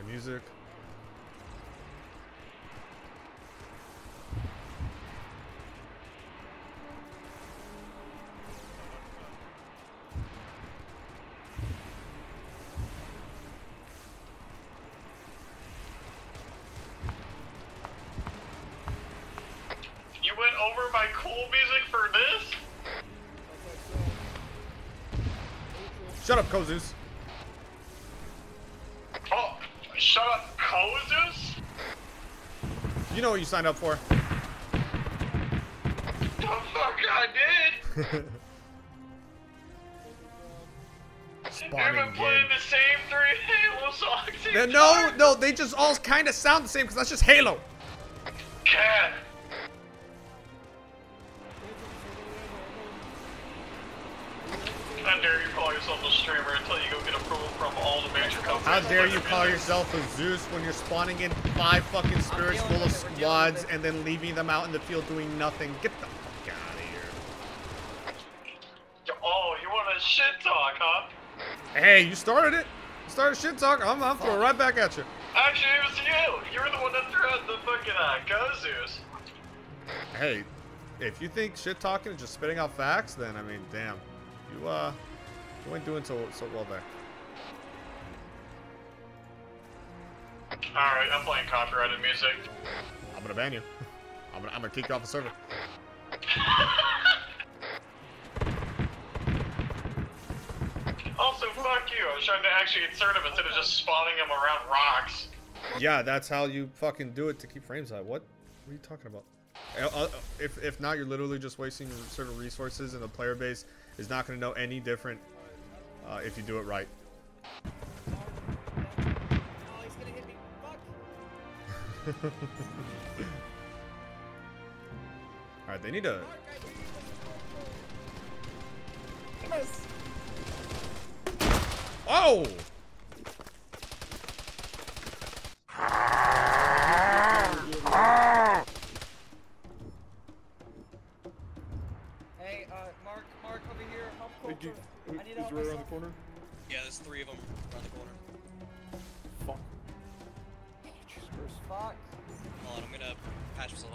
Play music. You went over my cool music for this? Shut up, Kozus. You know what you signed up for. The fuck I did? You've Spawning been playing the same three Halo songs. the No, no, they just all kind of sound the same because that's just Halo. Cat. Call yourself a Zeus when you're spawning in five fucking spirits full of squads and then leaving them out in the field doing nothing? Get the fuck out of here. Oh, you want a shit talk, huh? Hey, you started it. You started shit talk. I'm, I'm throwing right back at you. Actually, it was you. You were the one that threw out the fucking uh, Gozus. Hey, if you think shit talking is just spitting out facts, then I mean, damn, you uh, you ain't doing so so well there. Alright, I'm playing copyrighted music. I'm gonna ban you. I'm gonna I'm gonna kick you off the server. Also, fuck you. I was trying to actually insert him instead of just spawning him around rocks. Yeah, that's how you fucking do it to keep frames high. What? What are you talking about? Uh, uh, If, if not, you're literally just wasting your server resources, and the player base is not going to know any different uh, if you do it right. Alright, they need to... Oh! Hey, uh, Mark, Mark, over here. Help Hey, culture. I need is to help right around myself. the corner? Yeah, there's three of them around the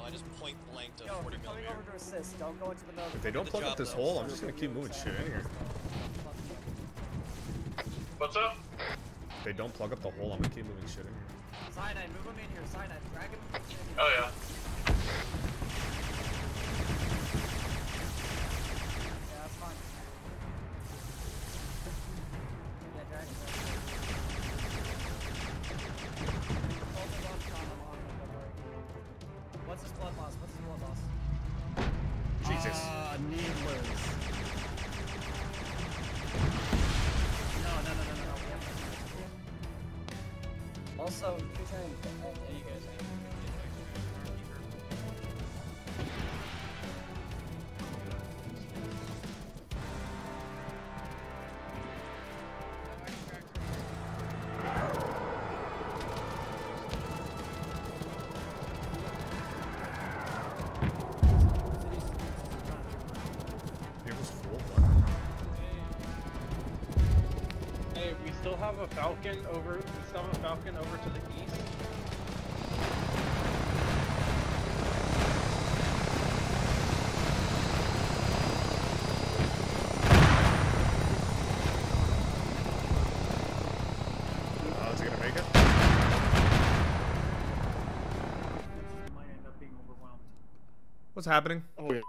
I just point blank to Yo, 40 we're coming millimeter. over to assist. Don't go into the middle. If they don't Good plug up this though. hole, I'm just going to keep moving shit in here. What's up? If they don't plug up the hole, I'm going to keep moving shit in here. Cyanide, move him in here. Cyanide, drag him. Oh, yeah. Yeah, What's happening? Oh, yeah.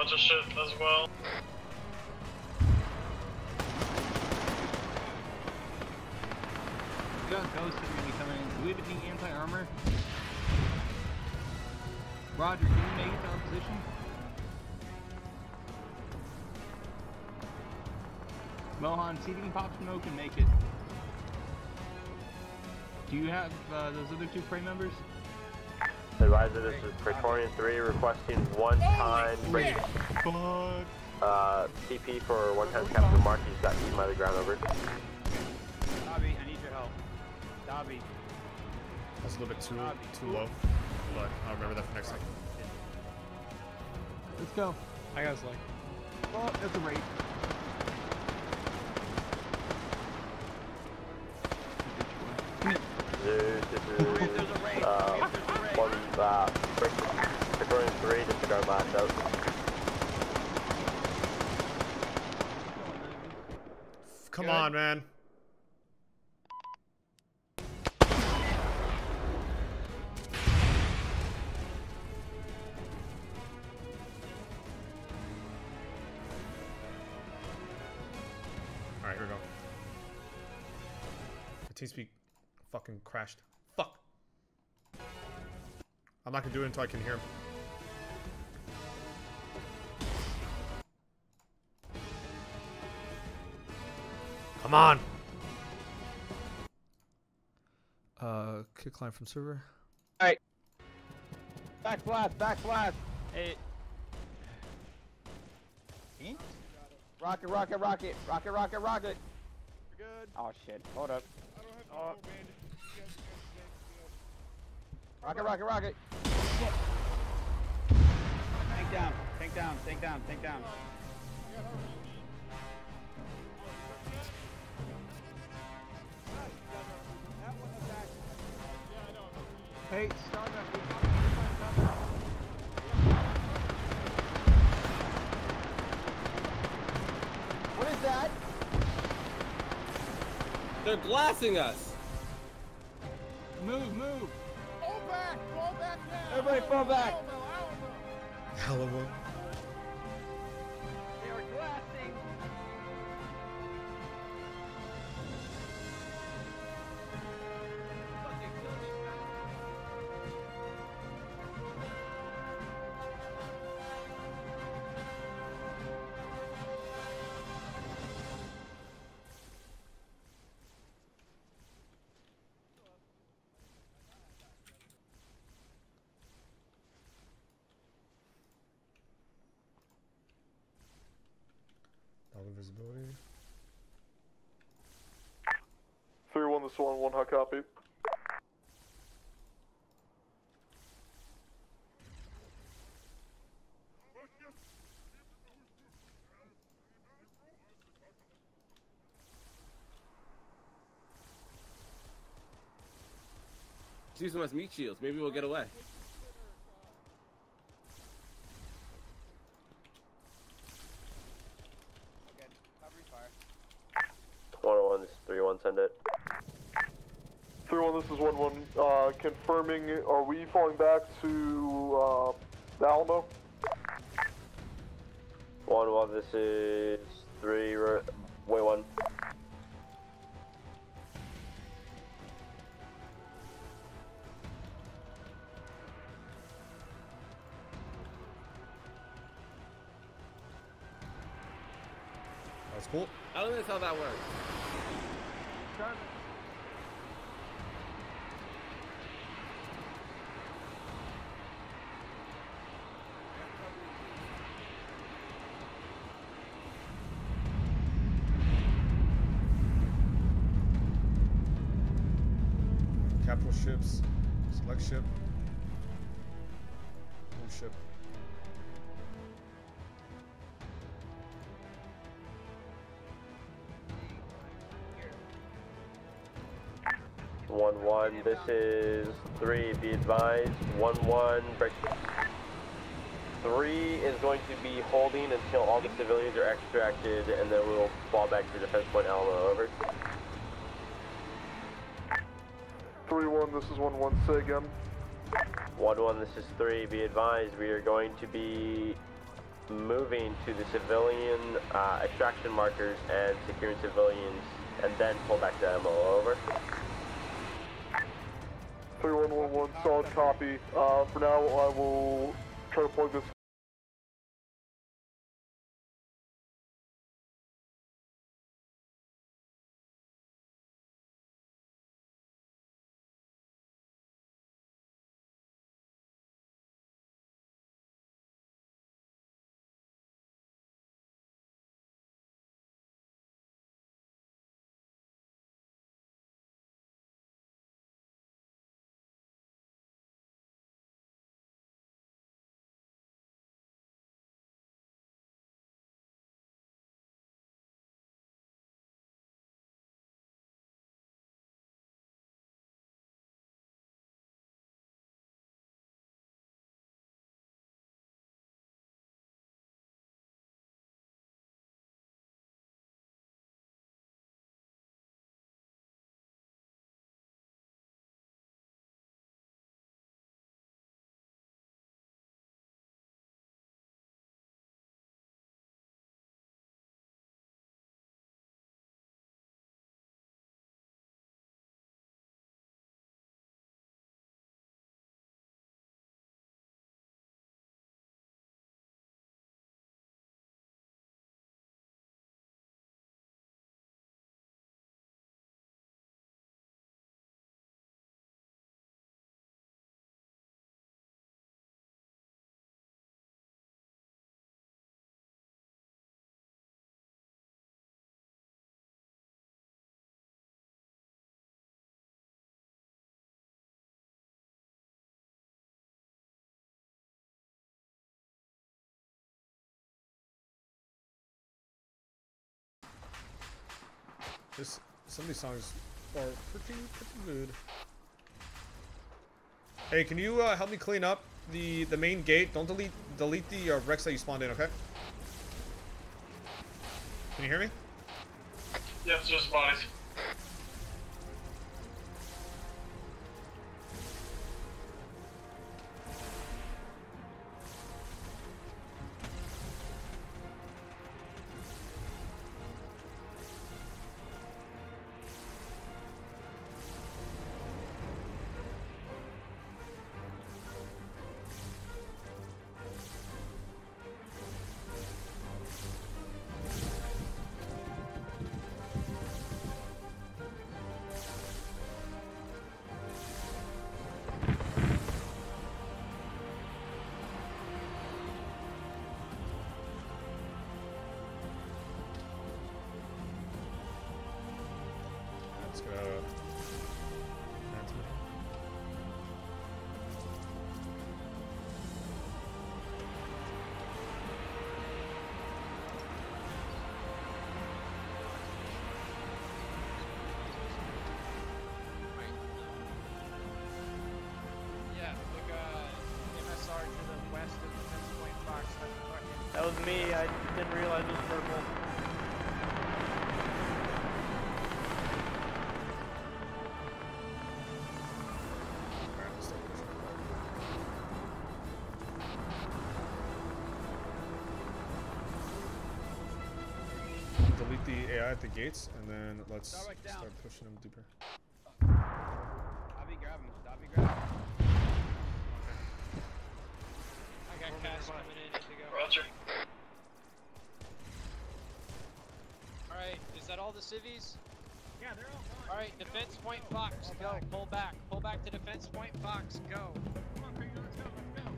bunch of shit as well. We got ghosted when you in. Do we have any anti-armor? Roger, can you make it to our position? Mohan, see if you can pop smoke and make it. Do you have uh, those other two prey members? Advisor, this is Praetorian 3 requesting one-time break. Uh, CP for one-time Captain Mark. He's got eaten by the ground over. Dobby, I need your help. Dobby. That's a little bit too too low, but I'll remember that for next time. Let's go. I got like. Oh, that's a raid. Zeus, this is uh, uh, Praetorian 3, disregard last out. Come on, man. Alright, here we go. The TeamSpeak fucking crashed. Fuck. I'm not gonna do it until I can hear him. Come on. Uh, kick line from server. Alright. Back blast, back blast. Hey. Rocket, rocket, rocket, rocket, rocket, rocket. Good. Oh shit, hold up. Oh. Rocket, rocket, rocket. Tank down, tank down, tank down, tank down. Hey, Stardust. What is that? They're glassing us. Move, move. Everybody fall back. Hella 3-1, this one, one hot copy. Let's use them as meat shields. Maybe we'll get away. One oh one, this is three one. Send it. 3-1, this is 1-1. Uh, confirming, falling back to uh, the Alamo? One one. This is three. Way one. One one. This is three. Be advised. One one. Break. Three is going to be holding until all the civilians are extracted, and then we'll fall back to defense point Alamo. Over. 3-1, this is 1-1, say again. One one. This is three. Be advised. We are going to be moving to the civilian uh, extraction markers and securing civilians, and then pull back to MO. Over. 3111, solid copy. Uh, for now, I will try to plug this This some of these songs are pretty pretty good. Hey, can you uh, help me clean up the the main gate? Don't delete delete the uh, Rex that you spawned in, okay? Can you hear me? Yep, just bodies. Gates, and then let's Start right start pushing them deeper. Dobby, grab him. Dobby, grab him. I got CAS coming in to go. Roger. Alright, is that all the civvies? Yeah, they're all gone. Alright, Defense Point Fox, go. Pull back. Pull back to Defense Point Fox, go. Come on, Craig, let's go, let's go.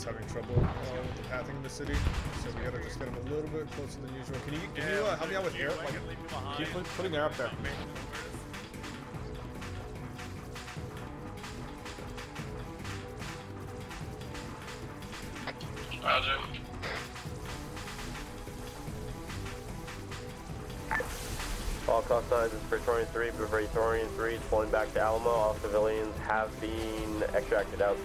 Guys having trouble uh, with the pathing in the city, so we gotta just get them a little bit closer than usual. Can you can you uh, help me out with air? Like, keep put, putting air up there. Roger. All call signs is Praetorian 3, but Praetorian 3 is pulling back to Alamo. All civilians have been extracted out.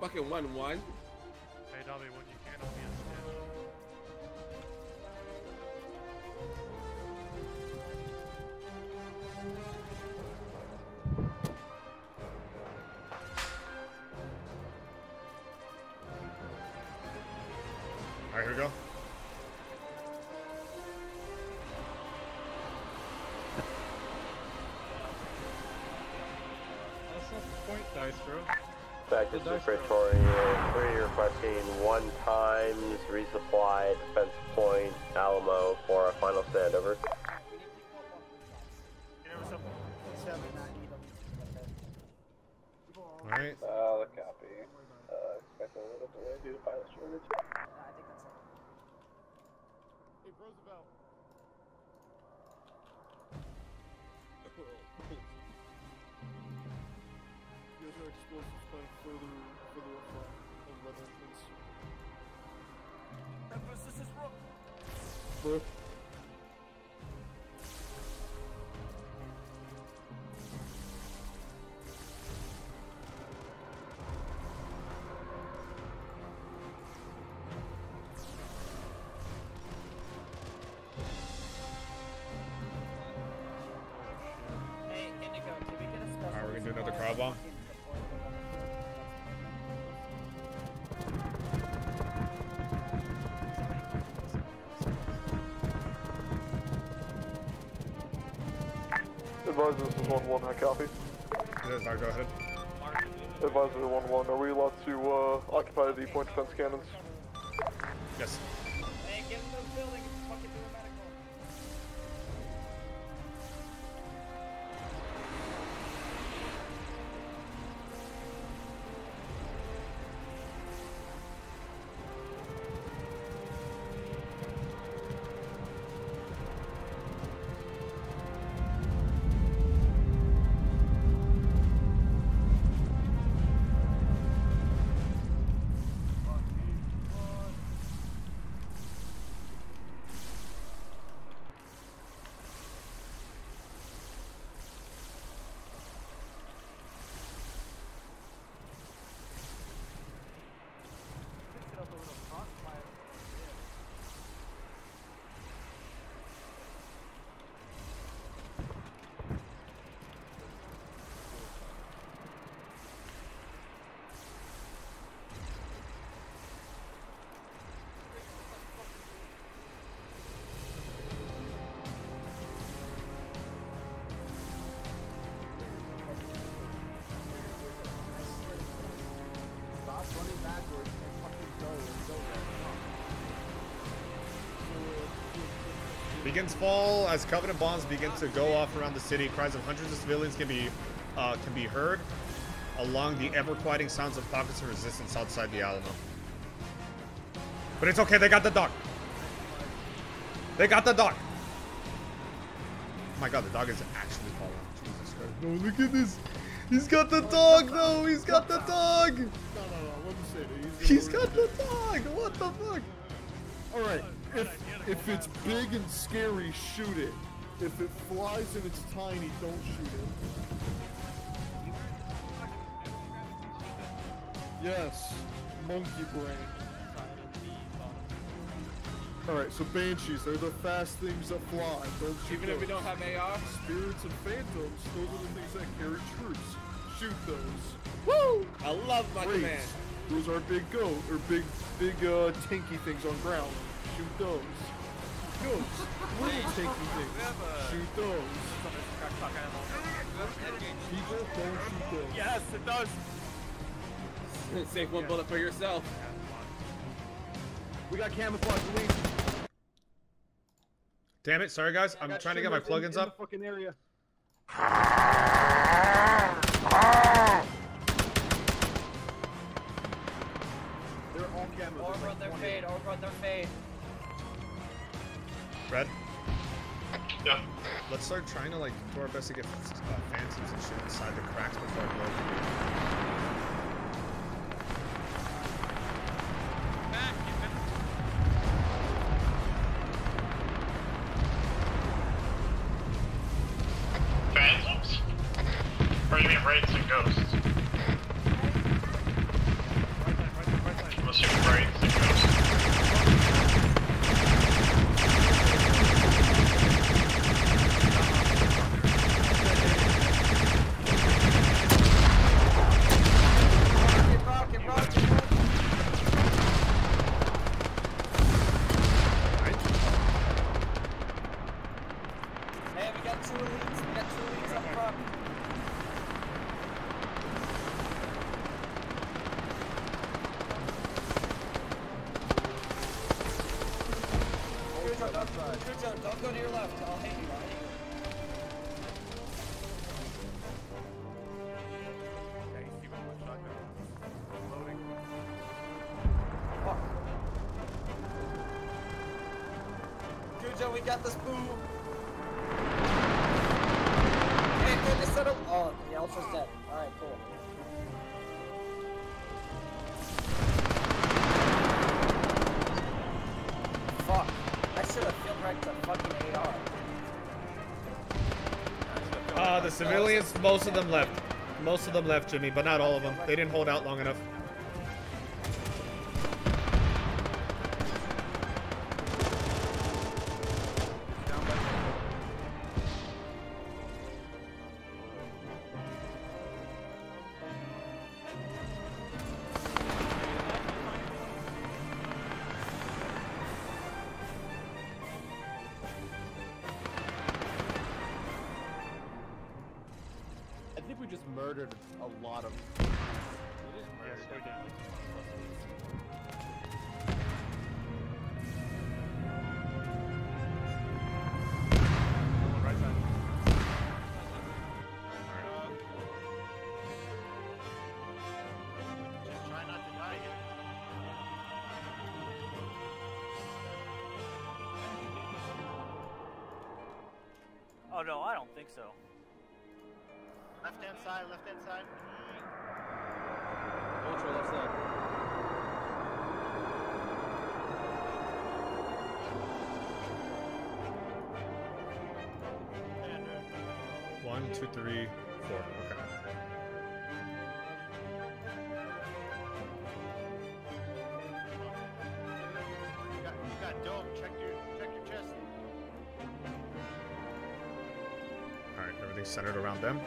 back in 1 1. Back to The dice Super roll. Torian, three requesting one times resupply defense point Alamo for a final stand over. one, I copy. It is now, go ahead. Advisory 1-1, are we allowed to uh, occupy the point defense cannons? Begins fall as Covenant bombs begin to go off around the city. Cries of hundreds of civilians can be uh, can be heard along the ever-quieting sounds of pockets of resistance outside the Alamo. But it's okay, they got the dog. They got the dog. Oh my god, the dog is actually falling. Jesus Christ. No, look at this. He's got the dog, though. He's got the dog. No, no, no. Let me say. He's got the dog. What the fuck? All right. If it's big and scary, shoot it. If it flies and it's tiny, don't shoot it. Yes, monkey brain. Alright, so Banshees, they're the fast things that fly. Don't shoot Even if we don't have AR? Spirits and Phantoms, those are the things that carry troops. Shoot those. Woo! I love my Great. command. Those are big goat, or big, big, uh, tanky things on ground. Shoot those. Goats. Little tanky things. Shoot those. People don't shoot those. Yes, it does. Save one bullet for yourself. We got camouflage elite. Damn it, sorry guys. I I'm trying to get my streamers in- plugins in up. The fucking area. They're all camo. Overrun their fade, overrun their fade. Red. Yeah. Let's start trying to like do our best to get uh, phantoms and shit inside the cracks before I blow. We got this boo. Hey, good to set up. Oh, the Ultra's dead. Alright, cool. Fuck. I should have field wrecked the fucking AR. Uh, the civilians, most of them left. Most of them left, Jimmy, but not all of them. They didn't hold out long enough. Side, left hand side. Mm. Ultra left side. One, two, three, four. Okay. You got, you got dome. Check your, check your chest. All right, everything's centered around them.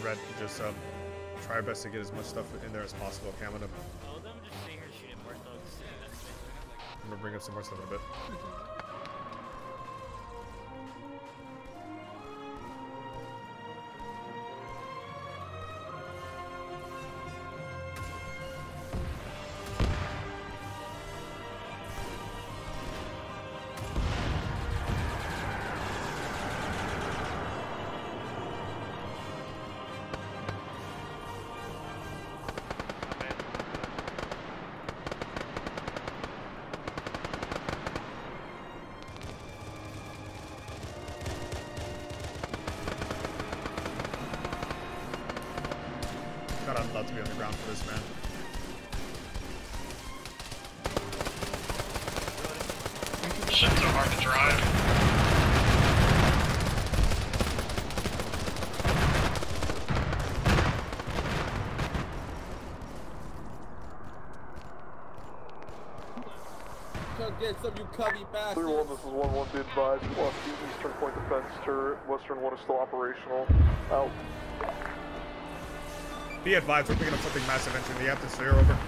Yeah, red. Just uh, try our best to get as much stuff in there as possible. Okay, I'm gonna, them just stay here shooting more thugs. I'm gonna bring up some more stuff in a bit. Come get some, you cubby bastard. Clear one, this is 1 1 be advised. Plus, the eastern point defense turret, western one is still operational. Out. Be advised, we're picking up something massive entering the atmosphere. Over.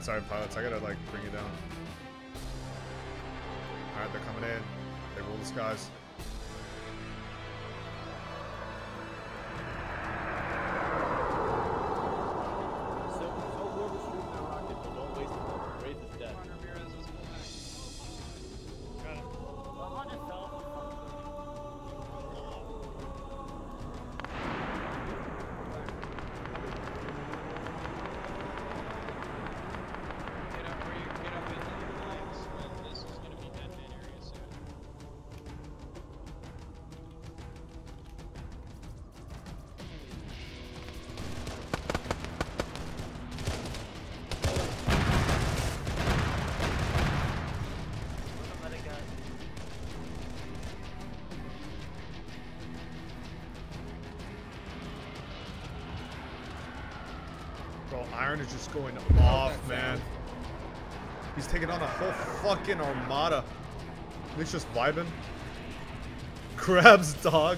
Sorry pilots, I gotta like bring you down. Alright, they're coming in. They rule the skies. Iron is just going off, man. He's taking on a whole fucking armada. He's just vibing. Grabs dog.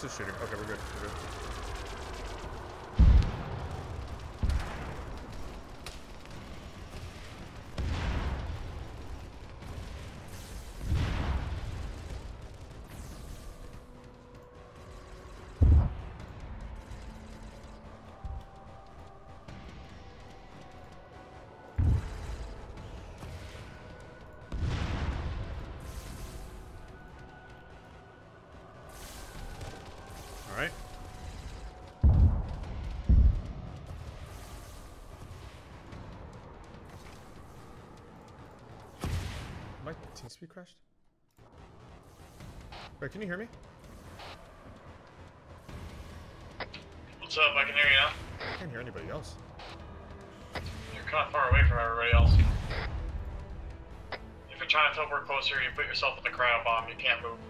This is shooting. Okay, we're good. We're good. Speed crashed? Wait, can you hear me? What's up? I can hear you now. I can't hear anybody else. You're kind of far away from everybody else. If you're trying to teleport closer, you put yourself in the cryo bomb. You can't move.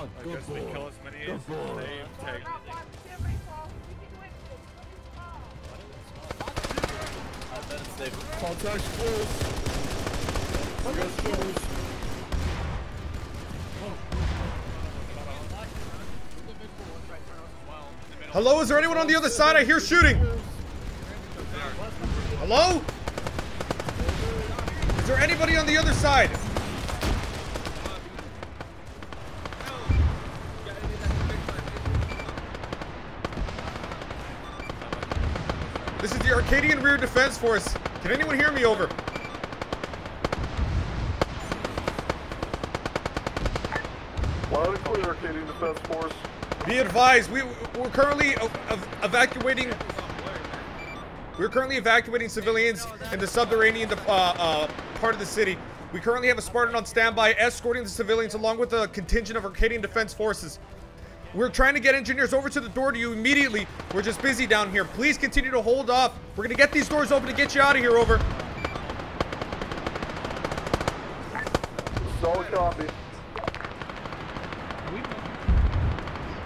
On. I Good guess we boy. kill as many Good as boy. they take. Contact close. We got shivers. Hello, is there anyone on the other side? I hear shooting. Defense Force. Can anyone hear me over? Loud and clear, Arcadian Defense Force. Be advised, we, we're currently ev- evacuating. We're currently evacuating civilians in the subterranean uh, uh, part of the city. We currently have a Spartan on standby escorting the civilians along with a contingent of Arcadian Defense Forces. We're trying to get engineers over to the door to you immediately. We're just busy down here. Please continue to hold off. We're gonna get these doors open to get you out of here. Over. Solid copy.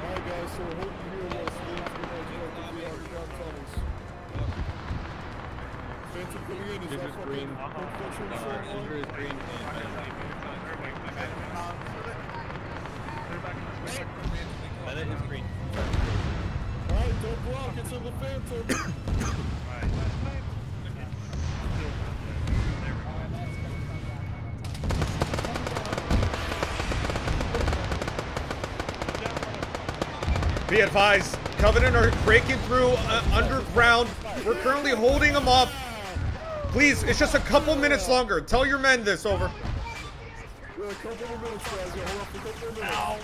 Alright guys, so we're holding here while civilians are directed the underground tunnels. Phantom coming in, is that fucking confidential Uh, showing Ginger is green and Bennett is green. Alright, don't block, it's in the Phantom. Be advised, Covenant are breaking through uh, underground. We're currently holding them up. Please, it's just a couple minutes longer. Tell your men this. Over. Yeah,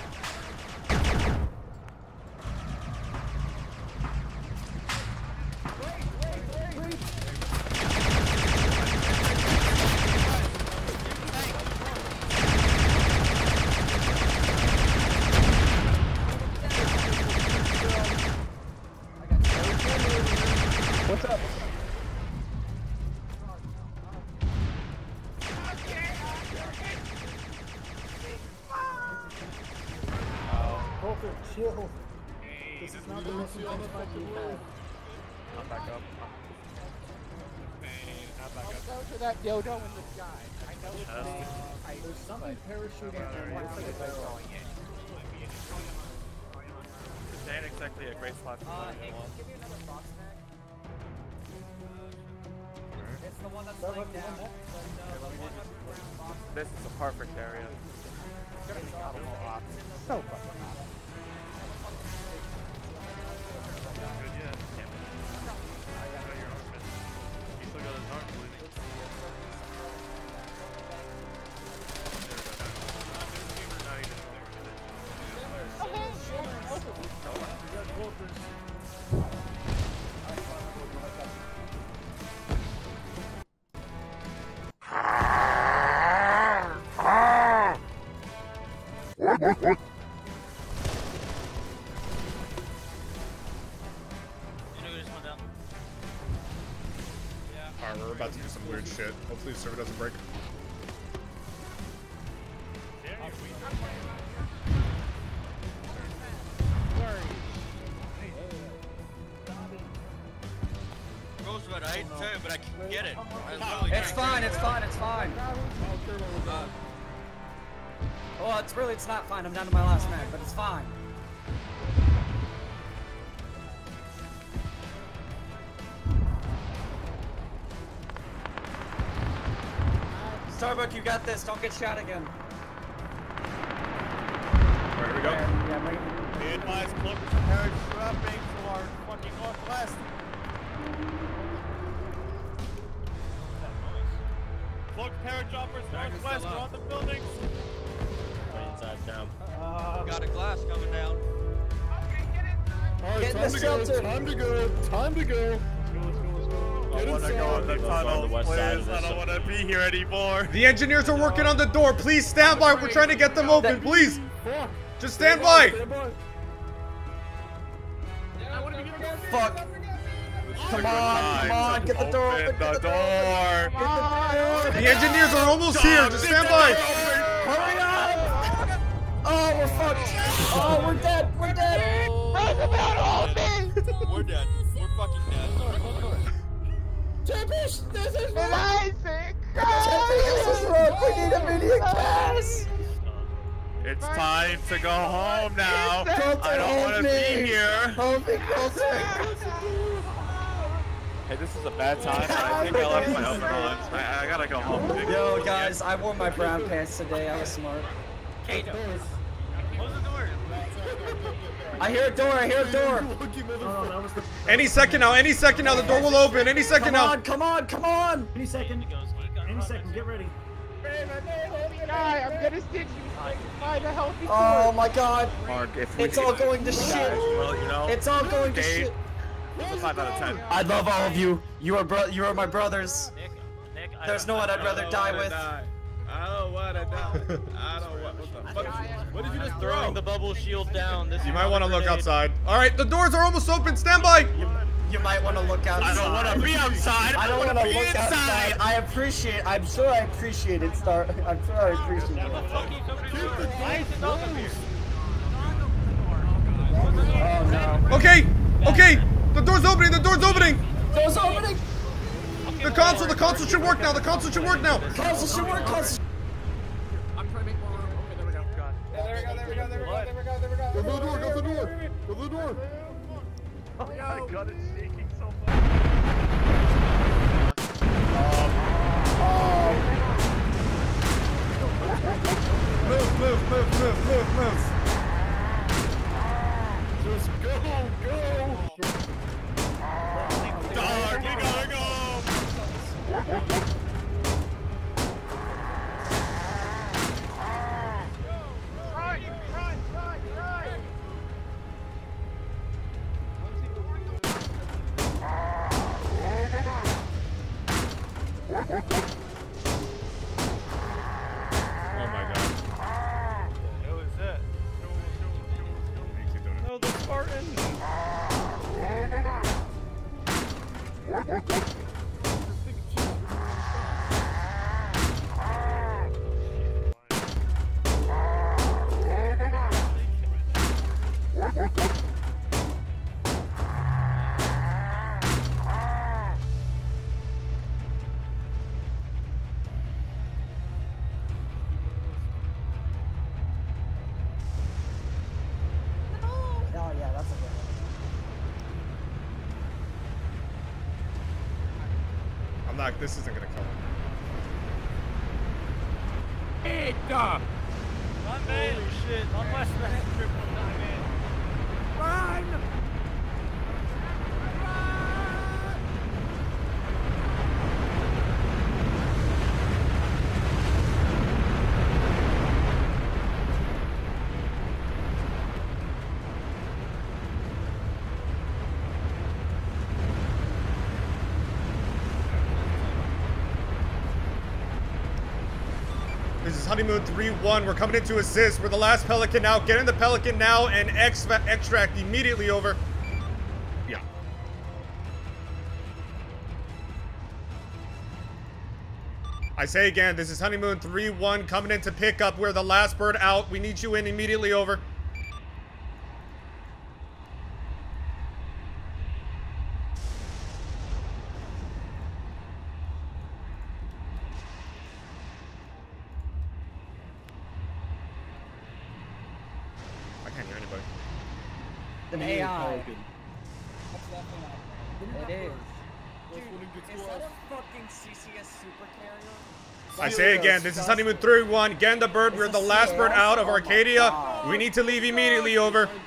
weird shit. Hopefully the server doesn't break. Roosevelt, I hate to but I can get it. It's fine, it's fine, it's fine. Well, it's really, it's not fine. I'm down to my last mag, you got this. Don't get shot again. Where we go? Be advised, cloakers and carriage dropping to our fucking northwest. Cloak paratroopers northwest, on the buildings. Inside down. Uh, got a glass coming down. Alright, Get in time the to go, shelter. time to go, time to go. I wanna go in inside. the go on the tunnel, west side of please. I don't wanna be here anymore. The engineers are working on the door. Please stand by. We're trying to get them open. Please. Just stand by. Stand by. Bad time, I think I left my oven on. I, I gotta go home. Yo, guys, I wore my brown pants today. I was smart. Kato. Close the door. I hear a door. I hear a door. Oh, any second now. Any second now. The door will open. Any second Come now. Come on, come on, come on. Any second. Any second. Get ready. Guy, I'm gonna stitch you. Find a healthy Oh my God. Mark, if we It's all going to shit. Well, you know, It's all going to shit. It's a five out of ten. I love all of you. You are bro. You are my brothers. Nick, I There's don't- no one I I'd rather die what with. I don't wanna die. I don't want. What the fuck? What did you just Throwing throw? the bubble shield down. This You might want to look outside. All right, the doors are almost open. Stand by. You might want to look outside. I don't wanna be outside. I I don't wanna want to be outside. I appreciate. I'm sure I appreciate it, Star. I'm sure I appreciate it. Why is it open here? Oh no. Okay. Okay. The door's opening. The door's opening. Door's opening. The console. The console should work now. The console should work now. Console should work. Console. I'm trying to make more room. Okay, there we go. Yeah, There we go, there we go, there we go, there we go, there we go. Go to the door, go to the door. Go to the door. Oh my god, it's shaking so much. Move, move, move, move, move, move. Ha ha This isn't gonna kill him. Eita! One man. Holy shit. One less than strip one time in. Run! This is Honeymoon 3-1. We're coming in to assist. We're the last Pelican now. Get in the Pelican now and ex extract immediately over. Yeah. I say again, this is Honeymoon 3-1 coming in to pick up. We're the last bird out. We need you in immediately over. I can't hear anybody. An AI. It is. Is that a fucking CCS super I say again, this is Honeymoon 3-1. Get in the bird. We're the last bird out of Arcadia. We need to leave immediately over. With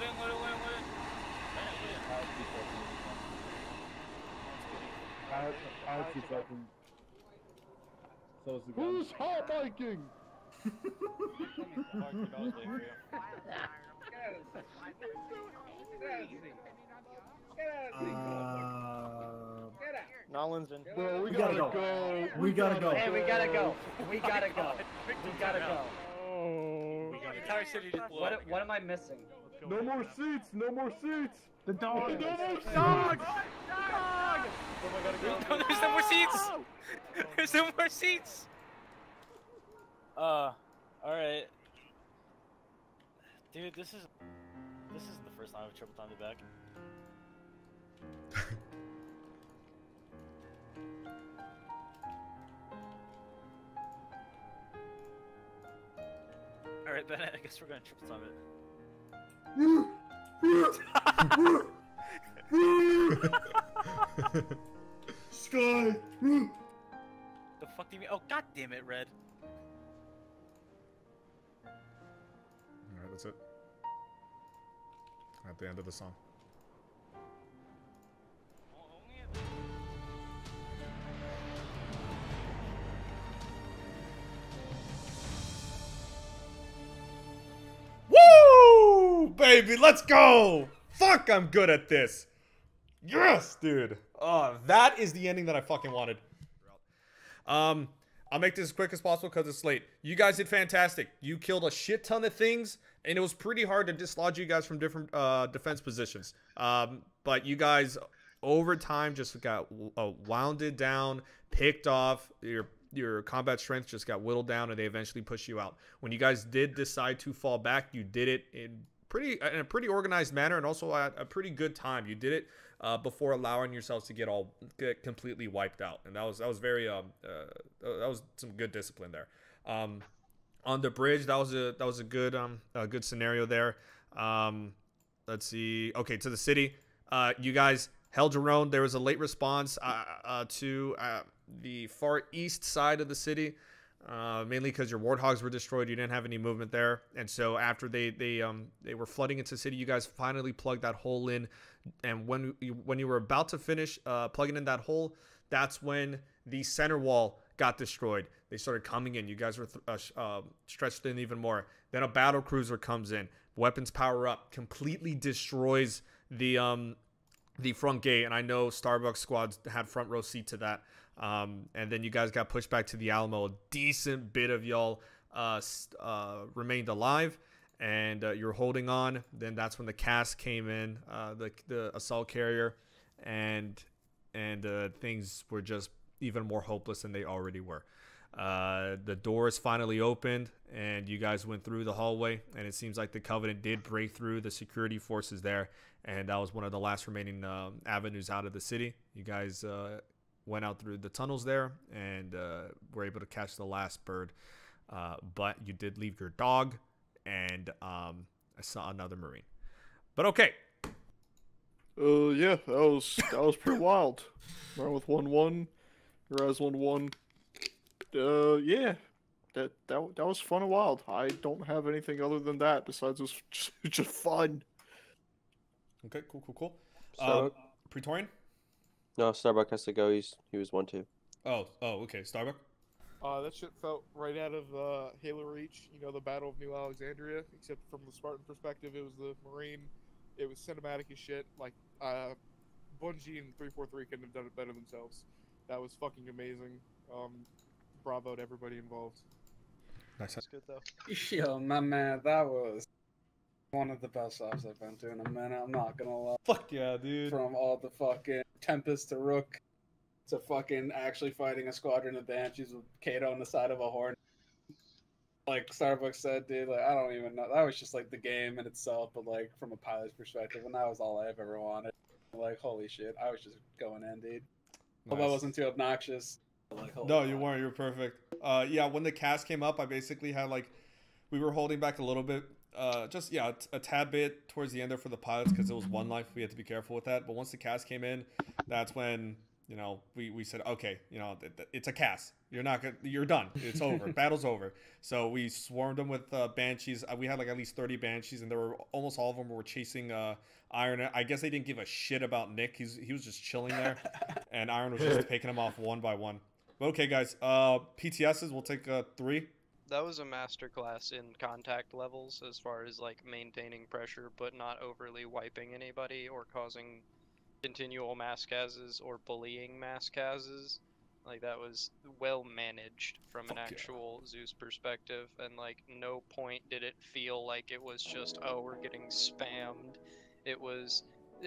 it, with it, with it. I have, I have two seconds. So is the gun. Who's hot biking? Uh, Nolan's in. Bro, we, We gotta, gotta go. go. We gotta go. Hey, we gotta go. We gotta go. We gotta go. Oh. The entire city just blew What, up. what am I missing? No more seats. No more seats. The dog. No more Dog! Dog! There's no more seats! There's no more seats! Uh, alright. Dude, this is. This isn't the first time I've triple timed it back. Alright, then I guess we're gonna triple time it. Sky. The fuck do you mean? Oh, god damn it, Red. Alright, that's it. At the end of the song. Woo! Baby, let's go! Fuck, I'm good at this. Yes, dude. Oh, that is the ending that I fucking wanted. Um, I'll make this as quick as possible because it's late. You guys did fantastic. You killed a shit ton of things, and it was pretty hard to dislodge you guys from different uh, defense positions. Um, but you guys, over time, just got uh, wounded down, picked off. Your your combat strength just got whittled down, and they eventually pushed you out. When you guys did decide to fall back, you did it in pretty in a pretty organized manner, and also at a pretty good time. You did it uh, before allowing yourselves to get all get completely wiped out, and that was that was very um uh, that was some good discipline there. Um, on the bridge, that was a that was a good um a good scenario there. Um, let's see. Okay, to the city, uh, you guys held your own. There was a late response uh, uh, to uh, the far east side of the city. Uh, mainly because your warthogs were destroyed, you didn't have any movement there, and so after they they um they were flooding into the city, you guys finally plugged that hole in, and when you when you were about to finish uh, plugging in that hole, that's when the center wall got destroyed. They started coming in. You guys were th- uh, uh, stretched in even more. Then a battle cruiser comes in, weapons power up, completely destroys the um the front gate, and I know Starbucks squads had front row seat to that. Um, and then you guys got pushed back to the Alamo. A decent bit of y'all uh, uh, remained alive, and uh, you're holding on. Then that's when the CAS came in, uh, the the assault carrier, and and uh, things were just even more hopeless than they already were. Uh, the doors finally opened, and you guys went through the hallway. And it seems like the Covenant did break through the security forces there, and that was one of the last remaining um, avenues out of the city. You guys went out through the tunnels there, and uh, were able to catch the last bird. Uh, but you did leave your dog, and um, I saw another Marine. But okay, Uh, yeah, that was that was pretty wild. Run with one one, Raz one one. Uh, yeah, that that that was fun and wild. I don't have anything other than that besides it was just, just fun. Okay, cool, cool, cool. Uh, Starbuck? Praetorian? No, Starbuck has to go. He's he was one two. Oh, oh, okay. Starbuck. Uh, that shit felt right out of uh, Halo Reach. You know, the Battle of New Alexandria. Except from the Spartan perspective, it was the Marine. It was cinematic as shit. Like, uh, Bungie and 343 couldn't have done it better themselves. That was fucking amazing. Um, bravo to everybody involved. Nice. That's good though. Yo, my man, that was one of the best ops I've been to in a minute. I'm not gonna lie. Fuck yeah, dude. From all the fucking Tempest to Rook to fucking actually fighting a squadron of Banshees with Kato on the side of a horn. Like Starbucks said, dude, like I don't even know. That was just like the game in itself, but like from a pilot's perspective, and that was all I've ever wanted. Like, holy shit, I was just going in, dude. Hope I wasn't too obnoxious. Like, No, you weren't. You were perfect. Uh, yeah, when the CAS came up, I basically had like, we were holding back a little bit, uh, just yeah, a tad bit towards the end there for the pilots because it was one life. We had to be careful with that. But once the CAS came in, that's when you know we, we said okay, you know it's a CAS. You're not gonna, you're done. It's over. Battle's over. So we swarmed them with uh, banshees. Uh, we had like at least 30 banshees, and there were almost all of them were chasing uh, Iron. I guess they didn't give a shit about Nick. He's he was just chilling there, and Iron was just picking them off one by one. But okay, guys. Uh, PTSs. We'll take uh, three. That was a masterclass in contact levels as far as like maintaining pressure but not overly wiping anybody or causing continual mass cases or bullying mass cases. Like that was well managed from an actual Zeus perspective, and like no point did it feel like it was just oh we're getting spammed. It was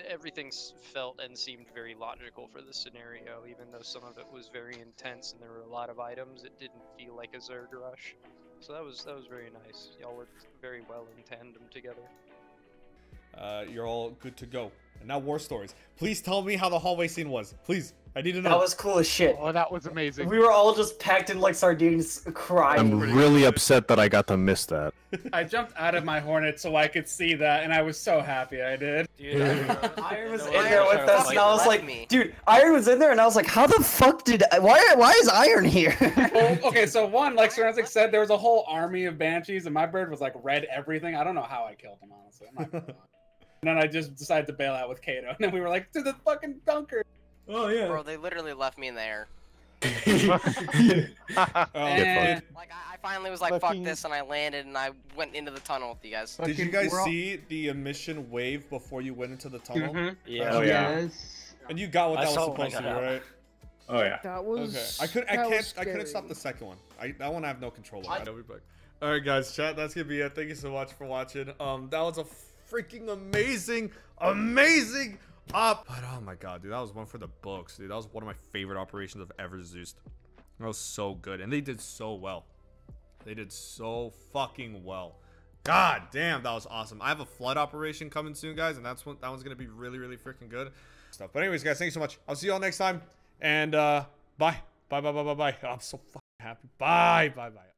everything felt and seemed very logical for the scenario, even though some of it was very intense and there were a lot of items. It didn't feel like a Zerg rush, so that was that was very nice. Y'all worked very well in tandem together. Uh, you're all good to go. And now war stories. Please tell me how the hallway scene was. Please, I need to know. That was cool as shit. Oh, that was amazing. We were all just packed in like sardines, crying. I'm really upset that I got to miss that. I jumped out of my Hornet so I could see that, and I was so happy I did. Dude, Iron was in there with us, and I was like, dude, Iron was in there, and I was like, how the fuck did, why, why is Iron here? well, okay, so one, like Sorensic said, there was a whole army of banshees, and my bird was like red everything. I don't know how I killed him, honestly. I'm not and then I just decided to bail out with Kato, and then we were like, to the fucking bunker. Oh yeah. Bro, they literally left me in the air. And- like I, I finally was like, Fucking- "Fuck this," and I landed and I went into the tunnel with you guys. Did you guys see the emission wave before you went into the tunnel? Mhm. Yeah. Oh, yeah. Yes. And you got what I that was saw when I supposed to be, right? Oh yeah. That was. Okay. I could. I that can't. I couldn't stop the second one. I that one I have no control over. I'll be back. All right, guys. Chat. That's gonna be it. Thank you so much for watching. Um, that was a freaking amazing, amazing op. But oh my god, dude, that was one for the books, dude. That was one of my favorite operations I've ever Zeused. That was so good, and they did so well. They did so fucking well. God damn, that was awesome. I have a flood operation coming soon, guys, and that's one that one's gonna be really, really freaking good stuff. But anyways, guys, thank you so much. I'll see you all next time, and uh, bye, bye, bye, bye, bye, bye. I'm so fucking happy. Bye, bye, bye.